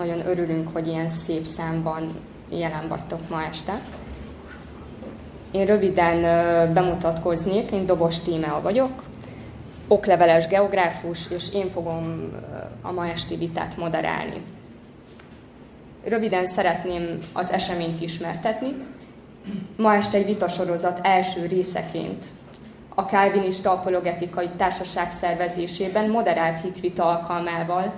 Nagyon örülünk, hogy ilyen szép számban jelen vagytok ma este. Én röviden bemutatkoznék, én Dobos Tímea vagyok, okleveles geográfus, és én fogom a ma esti vitát moderálni. Röviden szeretném az eseményt ismertetni. Ma este egy vitasorozat első részeként a Calvinista apologetikai társaság szervezésében moderált hitvita alkalmával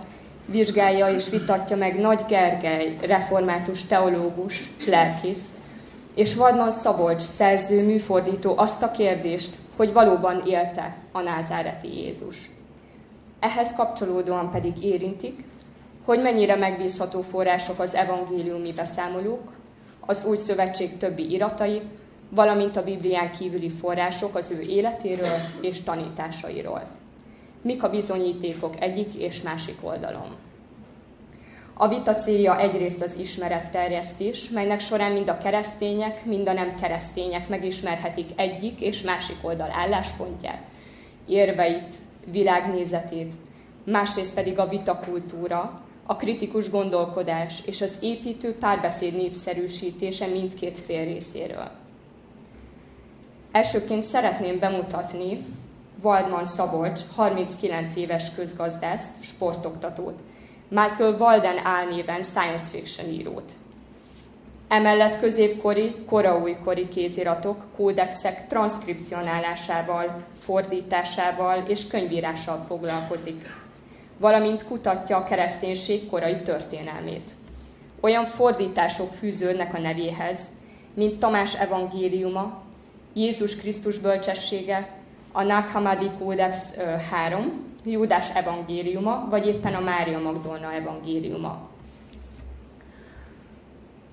vizsgálja és vitatja meg Nagy Gergely, református teológus, lelkész, és Vadman Szabolcs szerző, műfordító azt a kérdést, hogy valóban élte a názáreti Jézus. Ehhez kapcsolódóan pedig érintik, hogy mennyire megbízható források az evangéliumi beszámolók, az új szövetség többi iratai, valamint a Biblián kívüli források az ő életéről és tanításairól mik a bizonyítékok egyik és másik oldalon. A vita célja egyrészt az ismeretterjesztés, melynek során mind a keresztények, mind a nem keresztények megismerhetik egyik és másik oldal álláspontját, érveit, világnézetét, másrészt pedig a vitakultúra, a kritikus gondolkodás és az építő párbeszéd népszerűsítése mindkét fél részéről. Elsőként szeretném bemutatni Waldman Szabolcs, 39 éves közgazdászt, sportoktatót, Michael Walden álnéven science fiction írót. Emellett középkori, koraújkori kéziratok, kódexek transzkripcionálásával, fordításával és könyvírással foglalkozik, valamint kutatja a kereszténység korai történelmét. Olyan fordítások fűződnek a nevéhez, mint Tamás evangéliuma, Jézus Krisztus bölcsessége, a Nag Hammadi Kódex 3, Júdás evangéliuma, vagy éppen a Mária Magdolna evangéliuma.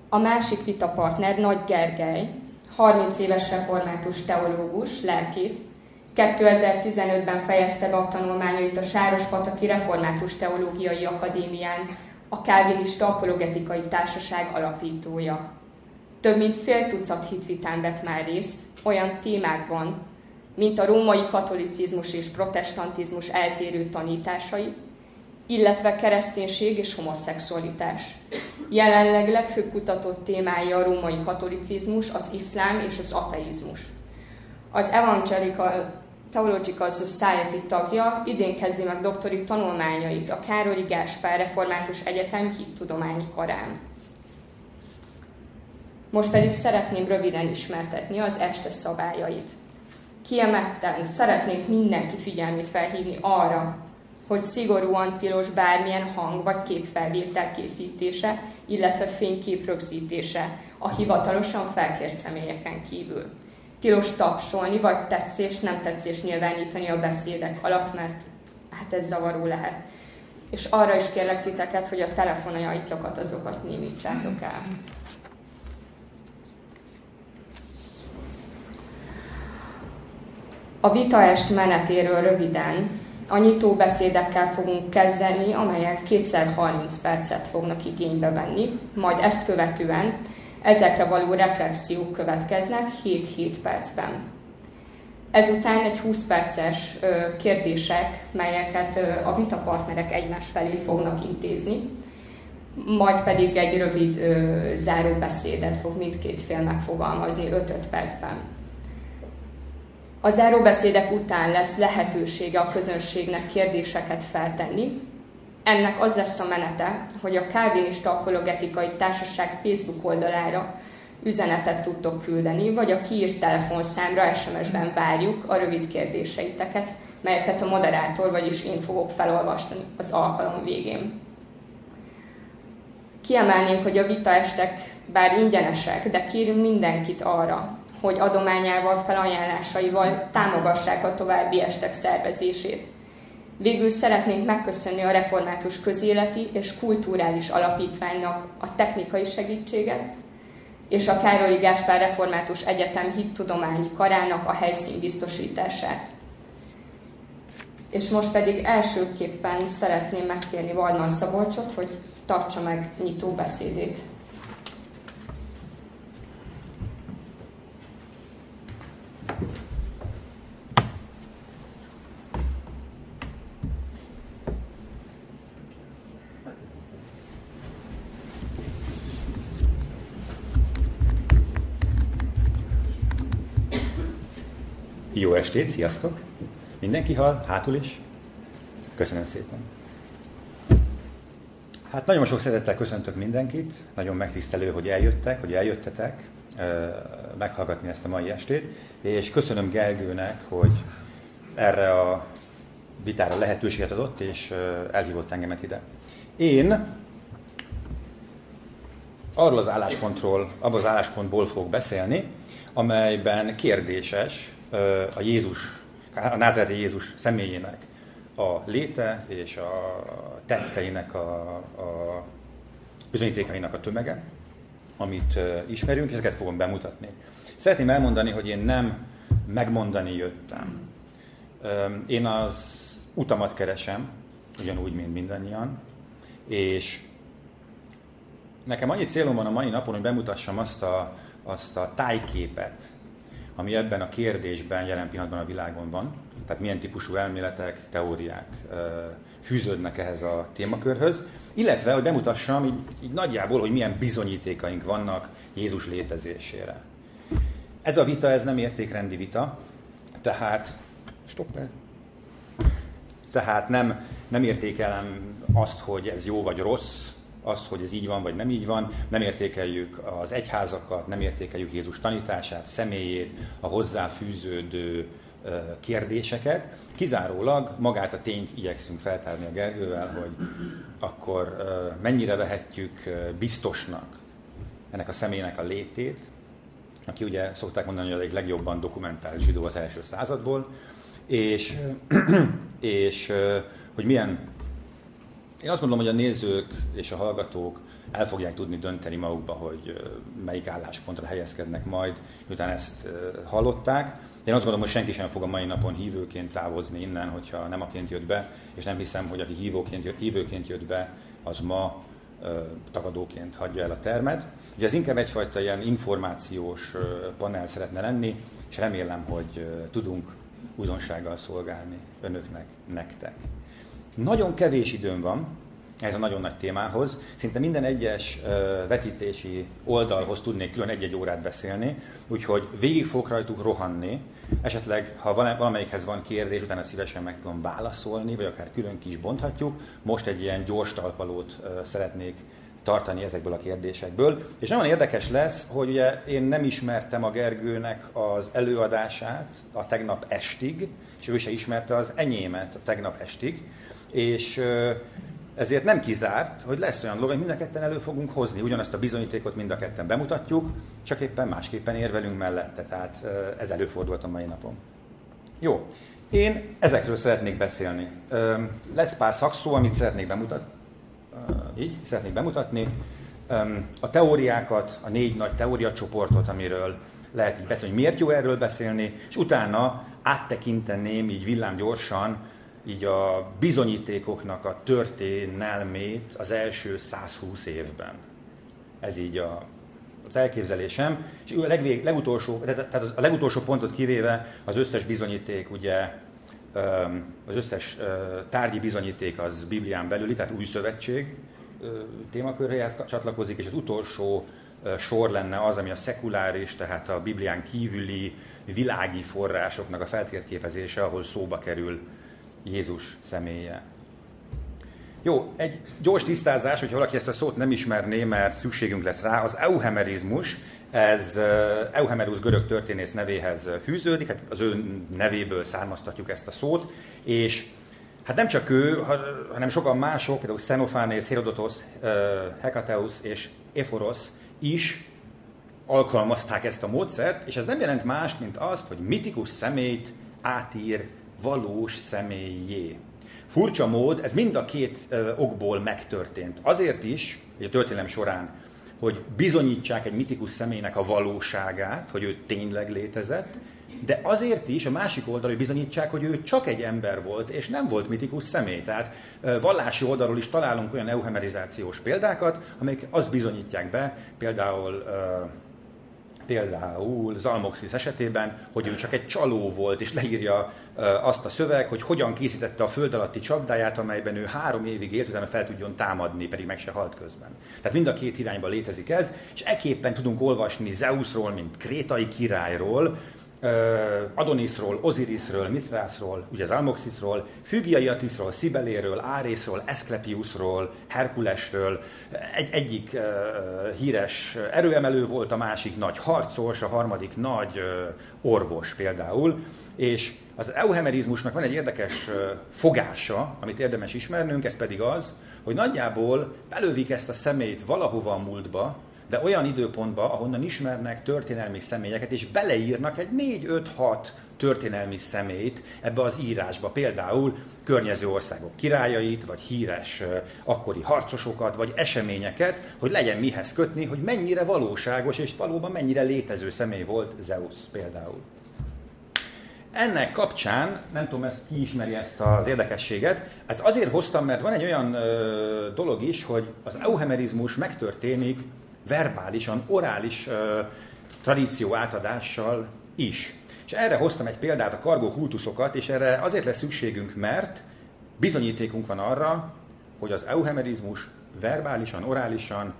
A másik vitapartner Nagy Gergely, 30 éves református teológus, lelkész, 2015-ben fejezte be a tanulmányait a Sárospataki Református Teológiai Akadémián, a Kálvinista Apologetikai Társaság alapítója. Több mint fél tucat hitvitán vett már részt, olyan témákban, mint a római katolicizmus és protestantizmus eltérő tanításai, illetve kereszténység és homoszexualitás. Jelenleg legfőbb kutatott témája a római katolicizmus, az iszlám és az ateizmus. Az Evangelical Theological Society tagja, idén kezdi meg doktori tanulmányait a Károli Gáspár Református Egyetem hittudományi karán. Most pedig szeretném röviden ismertetni az este szabályait. Kiemetten szeretnék mindenki figyelmét felhívni arra, hogy szigorúan tilos bármilyen hang vagy képfelvétel készítése, illetve fénykép rögzítése a hivatalosan felkért személyeken kívül. Tilos tapsolni vagy tetszés, nem tetszés nyilvánítani a beszédek alatt, mert hát ez zavaró lehet. És arra is kérlek titeket, hogy a telefonjaitokat azokat némítsátok el. A vitaest menetéről röviden a nyitó beszédekkel fogunk kezdeni, amelyek kétszer 30 percet fognak igénybe venni, majd ezt követően ezekre való reflexiók következnek 7-7 percben. Ezután egy 20 perces kérdések, melyeket a vitapartnerek egymás felé fognak intézni, majd pedig egy rövid záróbeszédet fog mindkét fél megfogalmazni 5-5 percben. A záróbeszédek után lesz lehetősége a közönségnek kérdéseket feltenni. Ennek az lesz a menete, hogy a Calvinista Apologetikai Társaság Facebook oldalára üzenetet tudtok küldeni, vagy a kiírt telefonszámra SMS-ben várjuk a rövid kérdéseiteket, melyeket a moderátor, vagyis én fogok felolvasni az alkalom végén. Kiemelnénk, hogy a vitaestek bár ingyenesek, de kérünk mindenkit arra, hogy adományával, felajánlásaival támogassák a további estek szervezését. Végül szeretnénk megköszönni a Református Közéleti és Kulturális Alapítványnak a technikai segítséget, és a Károli Gáspár Református Egyetem hittudományi karának a helyszín biztosítását. És most pedig elsőképpen szeretném megkérni Valdman Szabolcsot, hogy tartsa meg nyitó beszédét. Jó estét, sziasztok! Mindenki hall? Hátul is? Köszönöm szépen! Hát nagyon sok szeretettel köszöntök mindenkit, nagyon megtisztelő, hogy eljöttek, hogy eljöttetek meghallgatni ezt a mai estét, és köszönöm Gergőnek, hogy erre a vitára lehetőséget adott, és elhívott engemet ide. Én arról az álláspontról, abban az álláspontból fogok beszélni, amelyben kérdéses a Jézus, a názereti Jézus személyének a léte és a tetteinek a, a bizonyítékainak a tömege, amit ismerünk, ezeket fogom bemutatni. Szeretném elmondani, hogy én nem megmondani jöttem. Én az utamat keresem, ugyanúgy, mint mindannyian, és nekem annyi célom van a mai napon, hogy bemutassam azt a, azt a tájképet, ami ebben a kérdésben jelen pillanatban a világon van. Tehát milyen típusú elméletek, teóriák fűződnek ehhez a témakörhöz, illetve, hogy bemutassam így, így nagyjából, hogy milyen bizonyítékaink vannak Jézus létezésére. Ez a vita, ez nem értékrendi vita, tehát, stopp tehát nem, nem értékelem azt, hogy ez jó vagy rossz, azt, hogy ez így van, vagy nem így van, nem értékeljük az egyházakat, nem értékeljük Jézus tanítását, személyét, a hozzáfűződő kérdéseket. Kizárólag magát a tényt igyekszünk feltárni a Gergővel, hogy akkor mennyire vehetjük biztosnak ennek a személynek a létét, aki ugye szokták mondani, hogy a legjobban dokumentált zsidó az első századból, és, és hogy milyen én azt gondolom, hogy a nézők és a hallgatók el fogják tudni dönteni magukba, hogy melyik álláspontra helyezkednek majd, miután ezt hallották. Én azt gondolom, hogy senki sem fog a mai napon hívőként távozni innen, hogyha nem aként jött be, és nem hiszem, hogy aki hívóként, hívőként jött be, az ma tagadóként hagyja el a termet. Ugye ez inkább egyfajta ilyen információs panel szeretne lenni, és remélem, hogy tudunk újdonsággal szolgálni önöknek, nektek. Nagyon kevés időm van ez a nagyon nagy témához. Szinte minden egyes vetítési oldalhoz tudnék külön egy-egy órát beszélni, úgyhogy végig fogok rajtuk rohanni. Esetleg, ha valamelyikhez van kérdés, utána szívesen meg tudom válaszolni, vagy akár külön ki is bonthatjuk. Most egy ilyen gyors talpalót szeretnék tartani ezekből a kérdésekből. És nagyon érdekes lesz, hogy ugye én nem ismertem a Gergőnek az előadását a tegnap estig, és ő se ismerte az enyémet a tegnap estig és ezért nem kizárt, hogy lesz olyan dolog, hogy mind a ketten elő fogunk hozni. Ugyanazt a bizonyítékot mind a ketten bemutatjuk, csak éppen másképpen érvelünk mellette. Tehát ez előfordult a mai napon. Jó, én ezekről szeretnék beszélni. Lesz pár szakszó, amit szeretnék bemutatni. Így, szeretnék bemutatni. A teóriákat, a négy nagy teóriacsoportot, amiről lehet így beszélni, hogy miért jó erről beszélni, és utána áttekinteném így villámgyorsan így a bizonyítékoknak a történelmét az első 120 évben. Ez így a, az elképzelésem. És a legvég, legutolsó, tehát a legutolsó pontot kivéve az összes bizonyíték, ugye az összes tárgyi bizonyíték az Biblián belüli, tehát új szövetség témaköréhez csatlakozik, és az utolsó sor lenne az, ami a szekuláris, tehát a Biblián kívüli világi forrásoknak a feltérképezése, ahol szóba kerül Jézus személye. Jó, egy gyors tisztázás, hogyha valaki ezt a szót nem ismerné, mert szükségünk lesz rá, az euhemerizmus, ez Euhemerus görög történész nevéhez fűződik, hát az ő nevéből származtatjuk ezt a szót, és hát nem csak ő, hanem sokan mások, például Xenophanes, Herodotos, Hekateus és Ephoros is alkalmazták ezt a módszert, és ez nem jelent más, mint azt, hogy mitikus személyt átír valós személyé. Furcsa mód, ez mind a két okból megtörtént. Azért is, hogy a történelem során, hogy bizonyítsák egy mitikus személynek a valóságát, hogy ő tényleg létezett, de azért is a másik oldalról bizonyítsák, hogy ő csak egy ember volt, és nem volt mitikus személy. Tehát vallási oldalról is találunk olyan euhemerizációs példákat, amelyek azt bizonyítják be, például például Zalmoxis esetében, hogy ő csak egy csaló volt, és leírja azt a szöveg, hogy hogyan készítette a föld alatti csapdáját, amelyben ő három évig élt, utána fel tudjon támadni, pedig meg se halt közben. Tehát mind a két irányban létezik ez, és eképpen tudunk olvasni Zeusról, mint krétai királyról, Adonisról, Osirisről, Mithrászról, ugye az Almoxisról, Fügiaiatisról, Szibeléről, Árészról, Eszklepiusról, Herkulesről. Egy, egyik uh, híres erőemelő volt, a másik nagy harcos, a harmadik nagy uh, orvos például. És az euhemerizmusnak van egy érdekes fogása, amit érdemes ismernünk, ez pedig az, hogy nagyjából belővik ezt a szemét valahova a múltba, de olyan időpontba, ahonnan ismernek történelmi személyeket, és beleírnak egy 4-5-6 történelmi szemét ebbe az írásba. Például környező országok királyait, vagy híres akkori harcosokat, vagy eseményeket, hogy legyen mihez kötni, hogy mennyire valóságos, és valóban mennyire létező személy volt Zeus például. Ennek kapcsán, nem tudom, ezt ki ismeri ezt az érdekességet, ezt azért hoztam, mert van egy olyan ö, dolog is, hogy az euhemerizmus megtörténik verbálisan, orális ö, tradíció átadással is. És erre hoztam egy példát, a kargó kultuszokat, és erre azért lesz szükségünk, mert bizonyítékunk van arra, hogy az euhemerizmus verbálisan, orálisan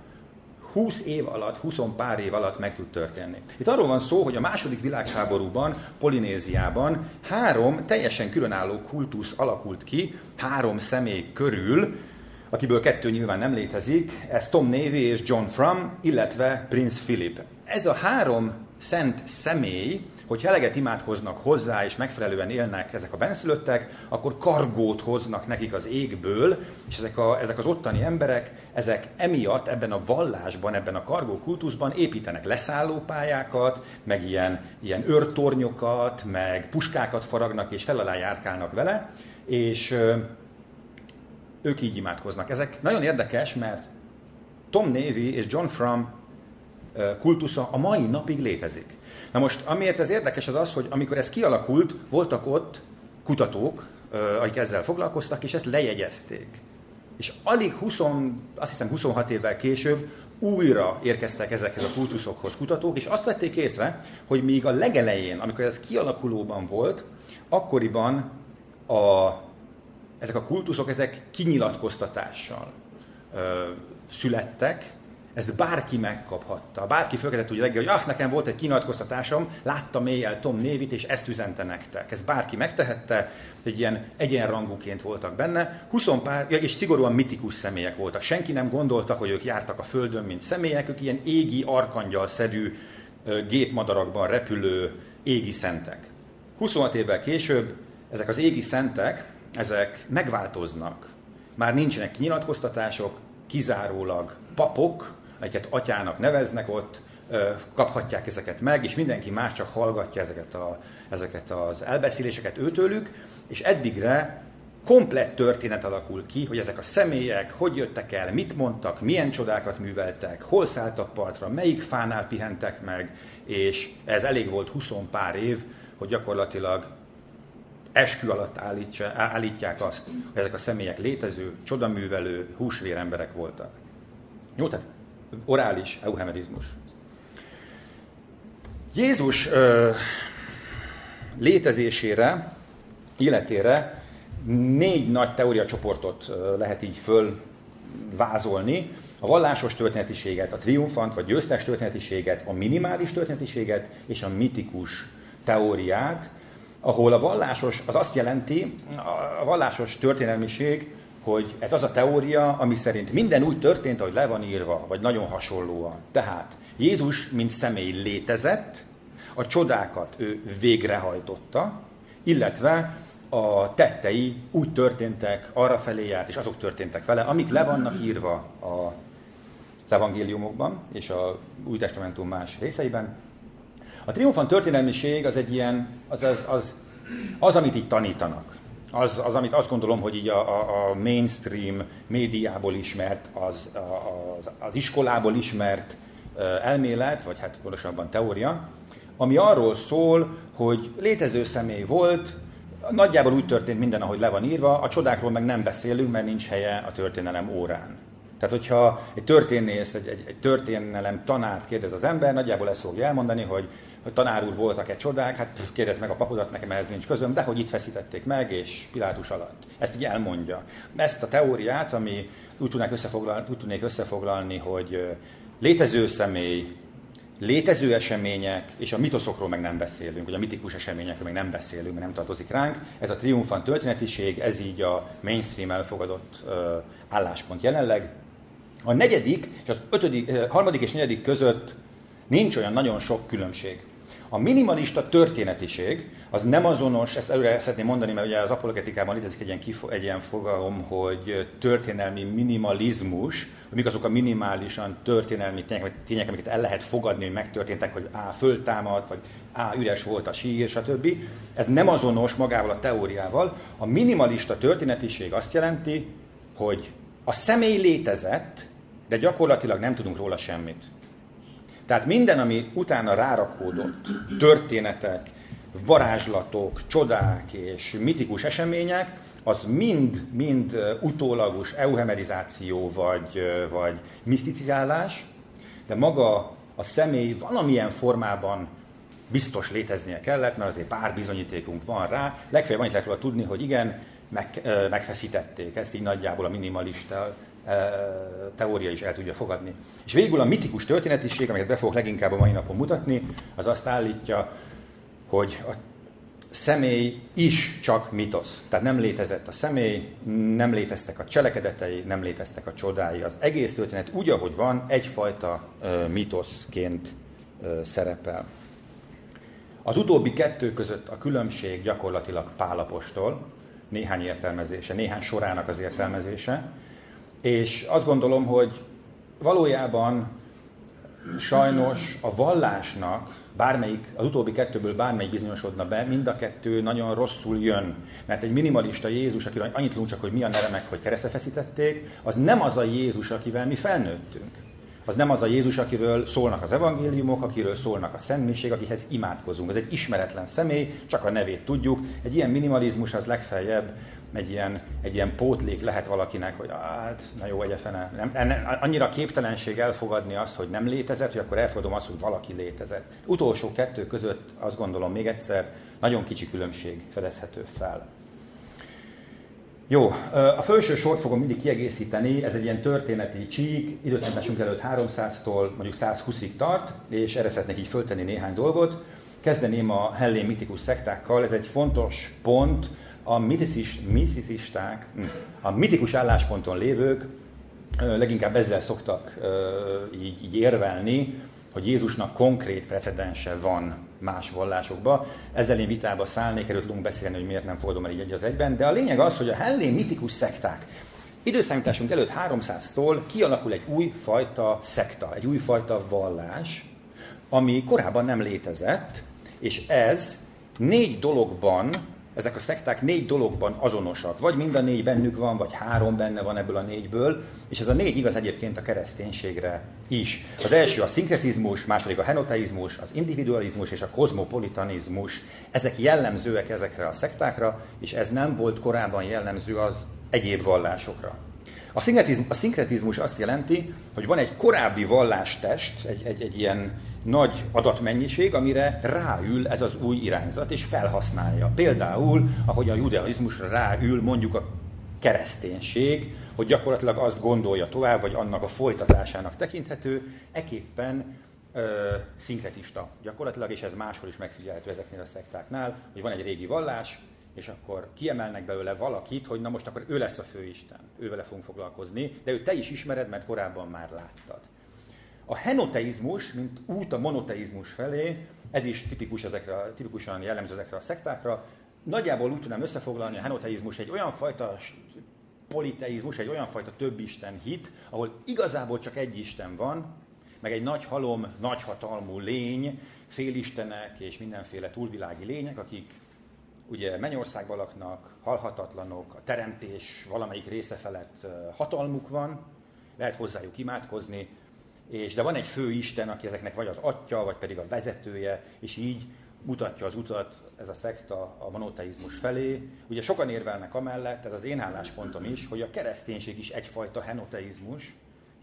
20 év alatt, 20 pár év alatt meg tud történni. Itt arról van szó, hogy a második világháborúban, Polinéziában három teljesen különálló kultusz alakult ki, három személy körül, akiből kettő nyilván nem létezik, ez Tom Navy és John Frum, illetve Prince Philip. Ez a három szent személy, hogy eleget imádkoznak hozzá, és megfelelően élnek ezek a benszülöttek, akkor kargót hoznak nekik az égből, és ezek, a, ezek az ottani emberek, ezek emiatt ebben a vallásban, ebben a kargó kultuszban építenek leszállópályákat, meg ilyen, ilyen őrtornyokat, meg puskákat faragnak, és fel alá járkálnak vele, és ők így imádkoznak. Ezek nagyon érdekes, mert Tom Navy és John Frum kultusza a mai napig létezik. Na most, amiért ez érdekes az az, hogy amikor ez kialakult, voltak ott kutatók, akik ezzel foglalkoztak, és ezt lejegyezték. És alig 20, azt hiszem 26 évvel később újra érkeztek ezekhez a kultuszokhoz kutatók, és azt vették észre, hogy míg a legelején, amikor ez kialakulóban volt, akkoriban a ezek a kultuszok, ezek kinyilatkoztatással ö, születtek, ezt bárki megkaphatta. Bárki fölkedett úgy reggel, hogy ah, nekem volt egy kinyilatkoztatásom, láttam éjjel Tom Névit, és ezt üzente nektek. Ezt bárki megtehette, egy ilyen egyenrangúként voltak benne. 20 pár, és szigorúan mitikus személyek voltak. Senki nem gondolta, hogy ők jártak a Földön, mint személyek, ők ilyen égi, arkangyal-szerű gépmadarakban repülő égi szentek. 26 évvel később ezek az égi szentek ezek megváltoznak. Már nincsenek kinyilatkoztatások, kizárólag papok, akiket atyának neveznek ott, kaphatják ezeket meg, és mindenki más csak hallgatja ezeket, a, ezeket az elbeszéléseket őtőlük, és eddigre komplett történet alakul ki, hogy ezek a személyek hogy jöttek el, mit mondtak, milyen csodákat műveltek, hol szálltak partra, melyik fánál pihentek meg, és ez elég volt 20 pár év, hogy gyakorlatilag eskü alatt állítja, állítják azt, hogy ezek a személyek létező, csodaművelő, húsvér emberek voltak. Jó, tehát orális euhemerizmus. Jézus ö, létezésére, életére négy nagy teóriacsoportot lehet így fölvázolni. A vallásos történetiséget, a triumfant vagy győztes történetiséget, a minimális történetiséget és a mitikus teóriát, ahol a vallásos, az azt jelenti, a vallásos történelmiség, hogy ez az a teória, ami szerint minden úgy történt, ahogy le van írva, vagy nagyon hasonlóan. Tehát Jézus, mint személy létezett, a csodákat ő végrehajtotta, illetve a tettei úgy történtek, arra felé járt, és azok történtek vele, amik le vannak írva a az evangéliumokban és a Új Testamentum más részeiben, a triumfant történelmiség az egy ilyen, az, az, az, az amit itt tanítanak. Az, az, amit azt gondolom, hogy így a, a, a mainstream médiából ismert, az, az, az iskolából ismert elmélet, vagy hát pontosabban teória, ami arról szól, hogy létező személy volt, nagyjából úgy történt minden, ahogy le van írva, a csodákról meg nem beszélünk, mert nincs helye a történelem órán. Tehát, hogyha egy történész, egy, egy, egy történelem tanárt kérdez az ember, nagyjából ezt fogja elmondani, hogy hogy tanár úr voltak-e csodák, hát kérdezd meg a papodat, nekem ehhez nincs közöm, de hogy itt feszítették meg, és Pilátus alatt. Ezt így elmondja. Ezt a teóriát, ami úgy tudnék összefoglalni, úgy tudnék összefoglalni hogy létező személy, létező események, és a mitoszokról meg nem beszélünk, vagy a mitikus eseményekről meg nem beszélünk, mert nem tartozik ránk. Ez a triumfant történetiség, ez így a mainstream elfogadott álláspont jelenleg. A negyedik, és az ötödik, harmadik és negyedik között nincs olyan nagyon sok különbség. A minimalista történetiség az nem azonos, ezt előre szeretném mondani, mert ugye az apologetikában létezik egy ilyen, kifo, egy ilyen fogalom, hogy történelmi minimalizmus, mik azok a minimálisan történelmi tények, tények, amiket el lehet fogadni, hogy megtörténtek, hogy A föltámadt, vagy A üres volt a sír, stb. Ez nem azonos magával a teóriával. A minimalista történetiség azt jelenti, hogy a személy létezett, de gyakorlatilag nem tudunk róla semmit. Tehát minden, ami utána rárakódott, történetek, varázslatok, csodák és mitikus események, az mind, mind utólagos euhemerizáció vagy, vagy miszticizálás, de maga a személy valamilyen formában biztos léteznie kellett, mert azért pár bizonyítékunk van rá. Legfeljebb annyit lehet róla tudni, hogy igen, meg, megfeszítették. Ezt így nagyjából a minimalista teória is el tudja fogadni. És végül a mitikus történetiség, amiket be fogok leginkább a mai napon mutatni, az azt állítja, hogy a személy is csak mitosz. Tehát nem létezett a személy, nem léteztek a cselekedetei, nem léteztek a csodái. Az egész történet úgy, ahogy van, egyfajta mitoszként szerepel. Az utóbbi kettő között a különbség gyakorlatilag Pálapostól, néhány értelmezése, néhány sorának az értelmezése, és azt gondolom, hogy valójában sajnos a vallásnak bármelyik, az utóbbi kettőből bármelyik bizonyosodna be, mind a kettő nagyon rosszul jön. Mert egy minimalista Jézus, akiről annyit tudunk csak, hogy mi a neve hogy keresztre feszítették, az nem az a Jézus, akivel mi felnőttünk. Az nem az a Jézus, akiről szólnak az evangéliumok, akiről szólnak a szentség, akihez imádkozunk. Ez egy ismeretlen személy, csak a nevét tudjuk. Egy ilyen minimalizmus az legfeljebb egy ilyen, egy ilyen pótlék lehet valakinek, hogy hát, na jó, egy fene. Nem, enne, annyira képtelenség elfogadni azt, hogy nem létezett, hogy akkor elfogadom azt, hogy valaki létezett. Utolsó kettő között azt gondolom még egyszer, nagyon kicsi különbség fedezhető fel. Jó, a felső sort fogom mindig kiegészíteni, ez egy ilyen történeti csík, időszámításunk előtt 300-tól mondjuk 120-ig tart, és erre szeretnék így föltenni néhány dolgot. Kezdeném a hellén mitikus szektákkal, ez egy fontos pont, a miticisták, hm, a mitikus állásponton lévők leginkább ezzel szoktak így, így érvelni, hogy Jézusnak konkrét precedense van más vallásokban. Ezzel én vitába szállnék, erről tudunk beszélni, hogy miért nem fordulom el így egy az egyben, de a lényeg az, hogy a hellén mitikus szekták időszámításunk előtt 300-tól kialakul egy új fajta szekta, egy új fajta vallás, ami korábban nem létezett, és ez négy dologban ezek a szekták négy dologban azonosak. Vagy mind a négy bennük van, vagy három benne van ebből a négyből, és ez a négy igaz egyébként a kereszténységre is. Az első a szinkretizmus, második a henoteizmus, az individualizmus és a kozmopolitanizmus. Ezek jellemzőek ezekre a szektákra, és ez nem volt korábban jellemző az egyéb vallásokra. A szinkretizmus, a szinkretizmus azt jelenti, hogy van egy korábbi vallástest, egy, egy, egy ilyen nagy adatmennyiség, amire ráül ez az új irányzat, és felhasználja. Például, ahogy a judaizmusra ráül mondjuk a kereszténység, hogy gyakorlatilag azt gondolja tovább, vagy annak a folytatásának tekinthető, eképpen ö, szinkretista gyakorlatilag, és ez máshol is megfigyelhető ezeknél a szektáknál, hogy van egy régi vallás, és akkor kiemelnek belőle valakit, hogy na most akkor ő lesz a főisten, ővele fogunk foglalkozni, de ő te is ismered, mert korábban már láttad. A henoteizmus, mint út a monoteizmus felé, ez is tipikus ezekre, tipikusan jellemző ezekre a szektákra. Nagyjából úgy tudnám összefoglalni, a henoteizmus egy olyan fajta politeizmus, egy olyan fajta többisten hit, ahol igazából csak egy Isten van, meg egy nagy halom, nagy hatalmú lény, félistenek és mindenféle túlvilági lények, akik ugye mennyországban laknak, halhatatlanok, a teremtés valamelyik része felett hatalmuk van, lehet hozzájuk imádkozni, és de van egy fő Isten, aki ezeknek vagy az atya, vagy pedig a vezetője, és így mutatja az utat ez a szekta a monoteizmus felé. Ugye sokan érvelnek amellett, ez az én álláspontom is, hogy a kereszténység is egyfajta henoteizmus,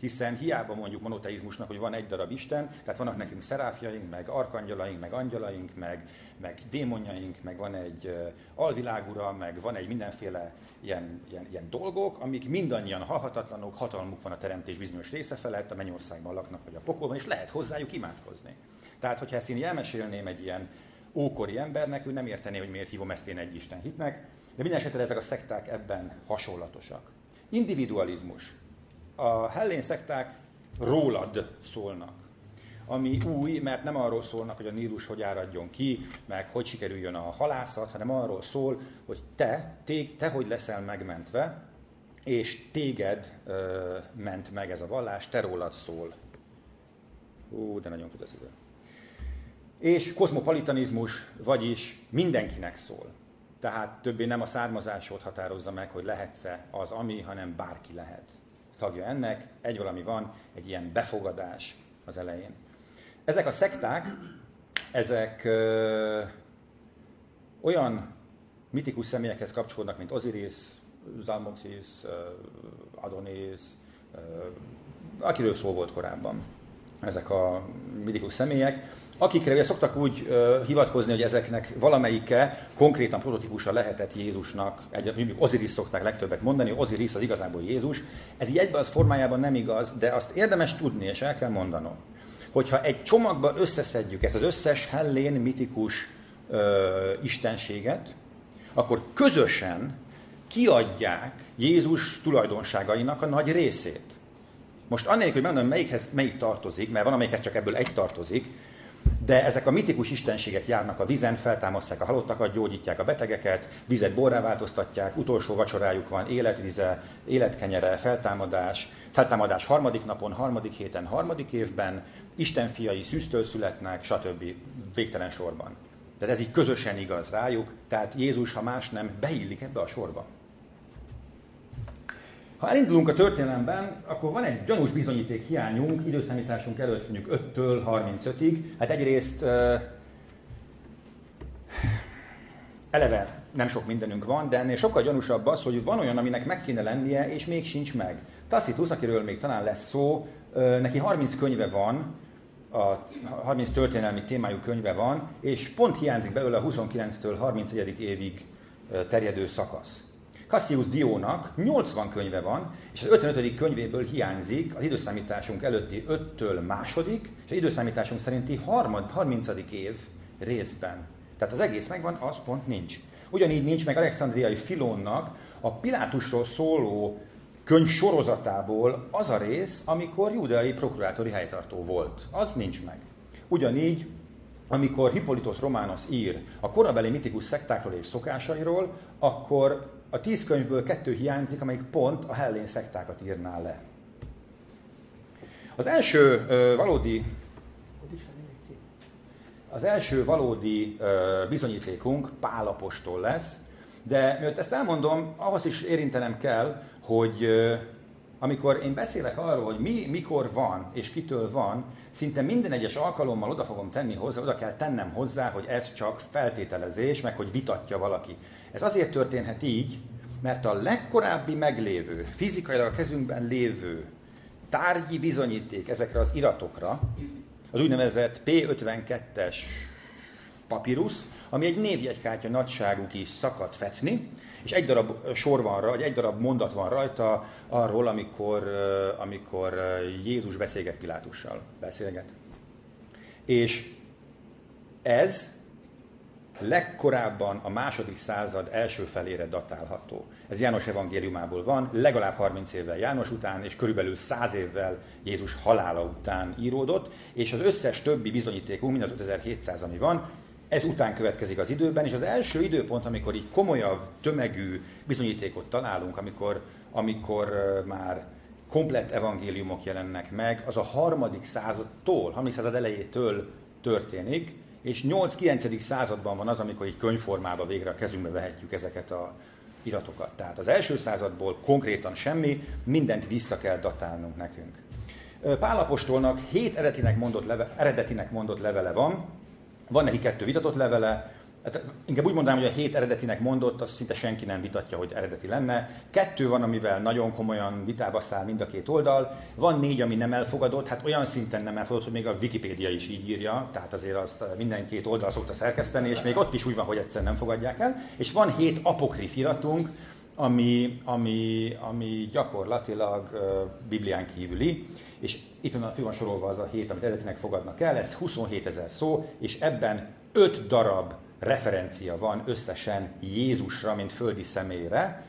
hiszen hiába mondjuk monoteizmusnak, hogy van egy darab Isten, tehát vannak nekünk szeráfjaink, meg arkangyalaink, meg angyalaink, meg, meg démonjaink, meg van egy alvilágura, meg van egy mindenféle ilyen, ilyen, ilyen dolgok, amik mindannyian halhatatlanok, hatalmuk van a teremtés bizonyos része felett, a mennyországban laknak, vagy a pokolban, és lehet hozzájuk imádkozni. Tehát, hogyha ezt én elmesélném egy ilyen ókori embernek, ő nem értené, hogy miért hívom ezt én egy Isten hitnek, de minden esetre ezek a szekták ebben hasonlatosak. Individualizmus. A hellén szekták rólad szólnak. Ami új, mert nem arról szólnak, hogy a Nílus hogy áradjon ki, meg hogy sikerüljön a halászat, hanem arról szól, hogy te, te, te hogy leszel megmentve, és téged ö, ment meg ez a vallás, te rólad szól. Ú, de nagyon fut az idő. És kozmopolitanizmus, vagyis mindenkinek szól. Tehát többé nem a származásod határozza meg, hogy lehetsz-e az ami, hanem bárki lehet tagja ennek. Egy valami van, egy ilyen befogadás az elején. Ezek a szekták, ezek ö, olyan mitikus személyekhez kapcsolódnak, mint Osiris, Zalmoxis, Adonis, akiről szó volt korábban. Ezek a mitikus személyek, akikre szoktak úgy uh, hivatkozni, hogy ezeknek valamelyike konkrétan prototípusa lehetett Jézusnak, egy, mondjuk Osiris szokták legtöbbet mondani, Osiris az igazából Jézus. Ez így egyben az formájában nem igaz, de azt érdemes tudni, és el kell mondanom, hogyha egy csomagba összeszedjük ezt az összes hellén mitikus uh, istenséget, akkor közösen kiadják Jézus tulajdonságainak a nagy részét. Most annélkül, hogy megmondom, melyikhez melyik tartozik, mert van, amelyikhez csak ebből egy tartozik, de ezek a mitikus istenségek járnak a vizen, feltámasztják a halottakat, gyógyítják a betegeket, vizet borrá változtatják, utolsó vacsorájuk van, életvize, életkenyere, feltámadás, feltámadás harmadik napon, harmadik héten, harmadik évben, Isten fiai szűztől születnek, stb. végtelen sorban. Tehát ez így közösen igaz rájuk, tehát Jézus, ha más nem, beillik ebbe a sorba. Ha elindulunk a történelemben, akkor van egy gyanús bizonyíték hiányunk, időszámításunk előtt mondjuk 5-től 35-ig. Hát egyrészt eleve nem sok mindenünk van, de ennél sokkal gyanúsabb az, hogy van olyan, aminek meg kéne lennie, és még sincs meg. Tacitus, akiről még talán lesz szó, neki 30 könyve van, a 30 történelmi témájú könyve van, és pont hiányzik belőle a 29-től 31. évig terjedő szakasz. Cassius Diónak 80 könyve van, és az 55. könyvéből hiányzik az időszámításunk előtti 5-től második, és az időszámításunk szerinti 30. év részben. Tehát az egész megvan, az pont nincs. Ugyanígy nincs meg Alexandriai Filónnak a Pilátusról szóló könyv sorozatából az a rész, amikor judeai prokurátori helytartó volt. Az nincs meg. Ugyanígy, amikor Hippolytos Romános ír a korabeli mitikus szektákról és szokásairól, akkor a tíz könyvből kettő hiányzik, amelyik pont a hellén szektákat írná le. Az első ö, valódi az első valódi ö, bizonyítékunk Pálapostól lesz, de mielőtt ezt elmondom, ahhoz is érintenem kell, hogy ö, amikor én beszélek arról, hogy mi mikor van és kitől van, szinte minden egyes alkalommal oda fogom tenni hozzá, oda kell tennem hozzá, hogy ez csak feltételezés, meg hogy vitatja valaki. Ez azért történhet így, mert a legkorábbi meglévő, fizikailag a kezünkben lévő tárgyi bizonyíték ezekre az iratokra, az úgynevezett P52-es papírus, ami egy névjegykártya nagyságú kis szakadt fecni, és egy darab sor van rajta, egy darab mondat van rajta arról, amikor, amikor Jézus beszélget Pilátussal. Beszélget. És ez legkorábban a második század első felére datálható. Ez János evangéliumából van, legalább 30 évvel János után, és körülbelül 100 évvel Jézus halála után íródott, és az összes többi bizonyítékunk, mind az 5700, ami van, ez után következik az időben, és az első időpont, amikor így komolyabb, tömegű bizonyítékot találunk, amikor, amikor már komplett evangéliumok jelennek meg, az a harmadik századtól, harmadik század elejétől történik, és 8-9. században van az, amikor így könyvformába végre a kezünkbe vehetjük ezeket a iratokat. Tehát az első századból konkrétan semmi, mindent vissza kell datálnunk nekünk. Pálapostolnak hét eredetinek mondott, leve, eredetinek mondott levele van, van neki kettő vitatott levele, hát inkább úgy mondanám, hogy a hét eredetinek mondott, azt szinte senki nem vitatja, hogy eredeti lenne. Kettő van, amivel nagyon komolyan vitába száll mind a két oldal. Van négy, ami nem elfogadott, hát olyan szinten nem elfogadott, hogy még a Wikipédia is így írja, tehát azért azt minden két oldal szokta szerkeszteni, és még ott is úgy van, hogy egyszer nem fogadják el. És van hét apokrif iratunk, ami, ami, ami gyakorlatilag uh, Biblián kívüli, és itt van, van sorolva az a hét, amit eredetinek fogadnak el, ez 27 ezer szó, és ebben öt darab referencia van összesen Jézusra, mint földi személyre.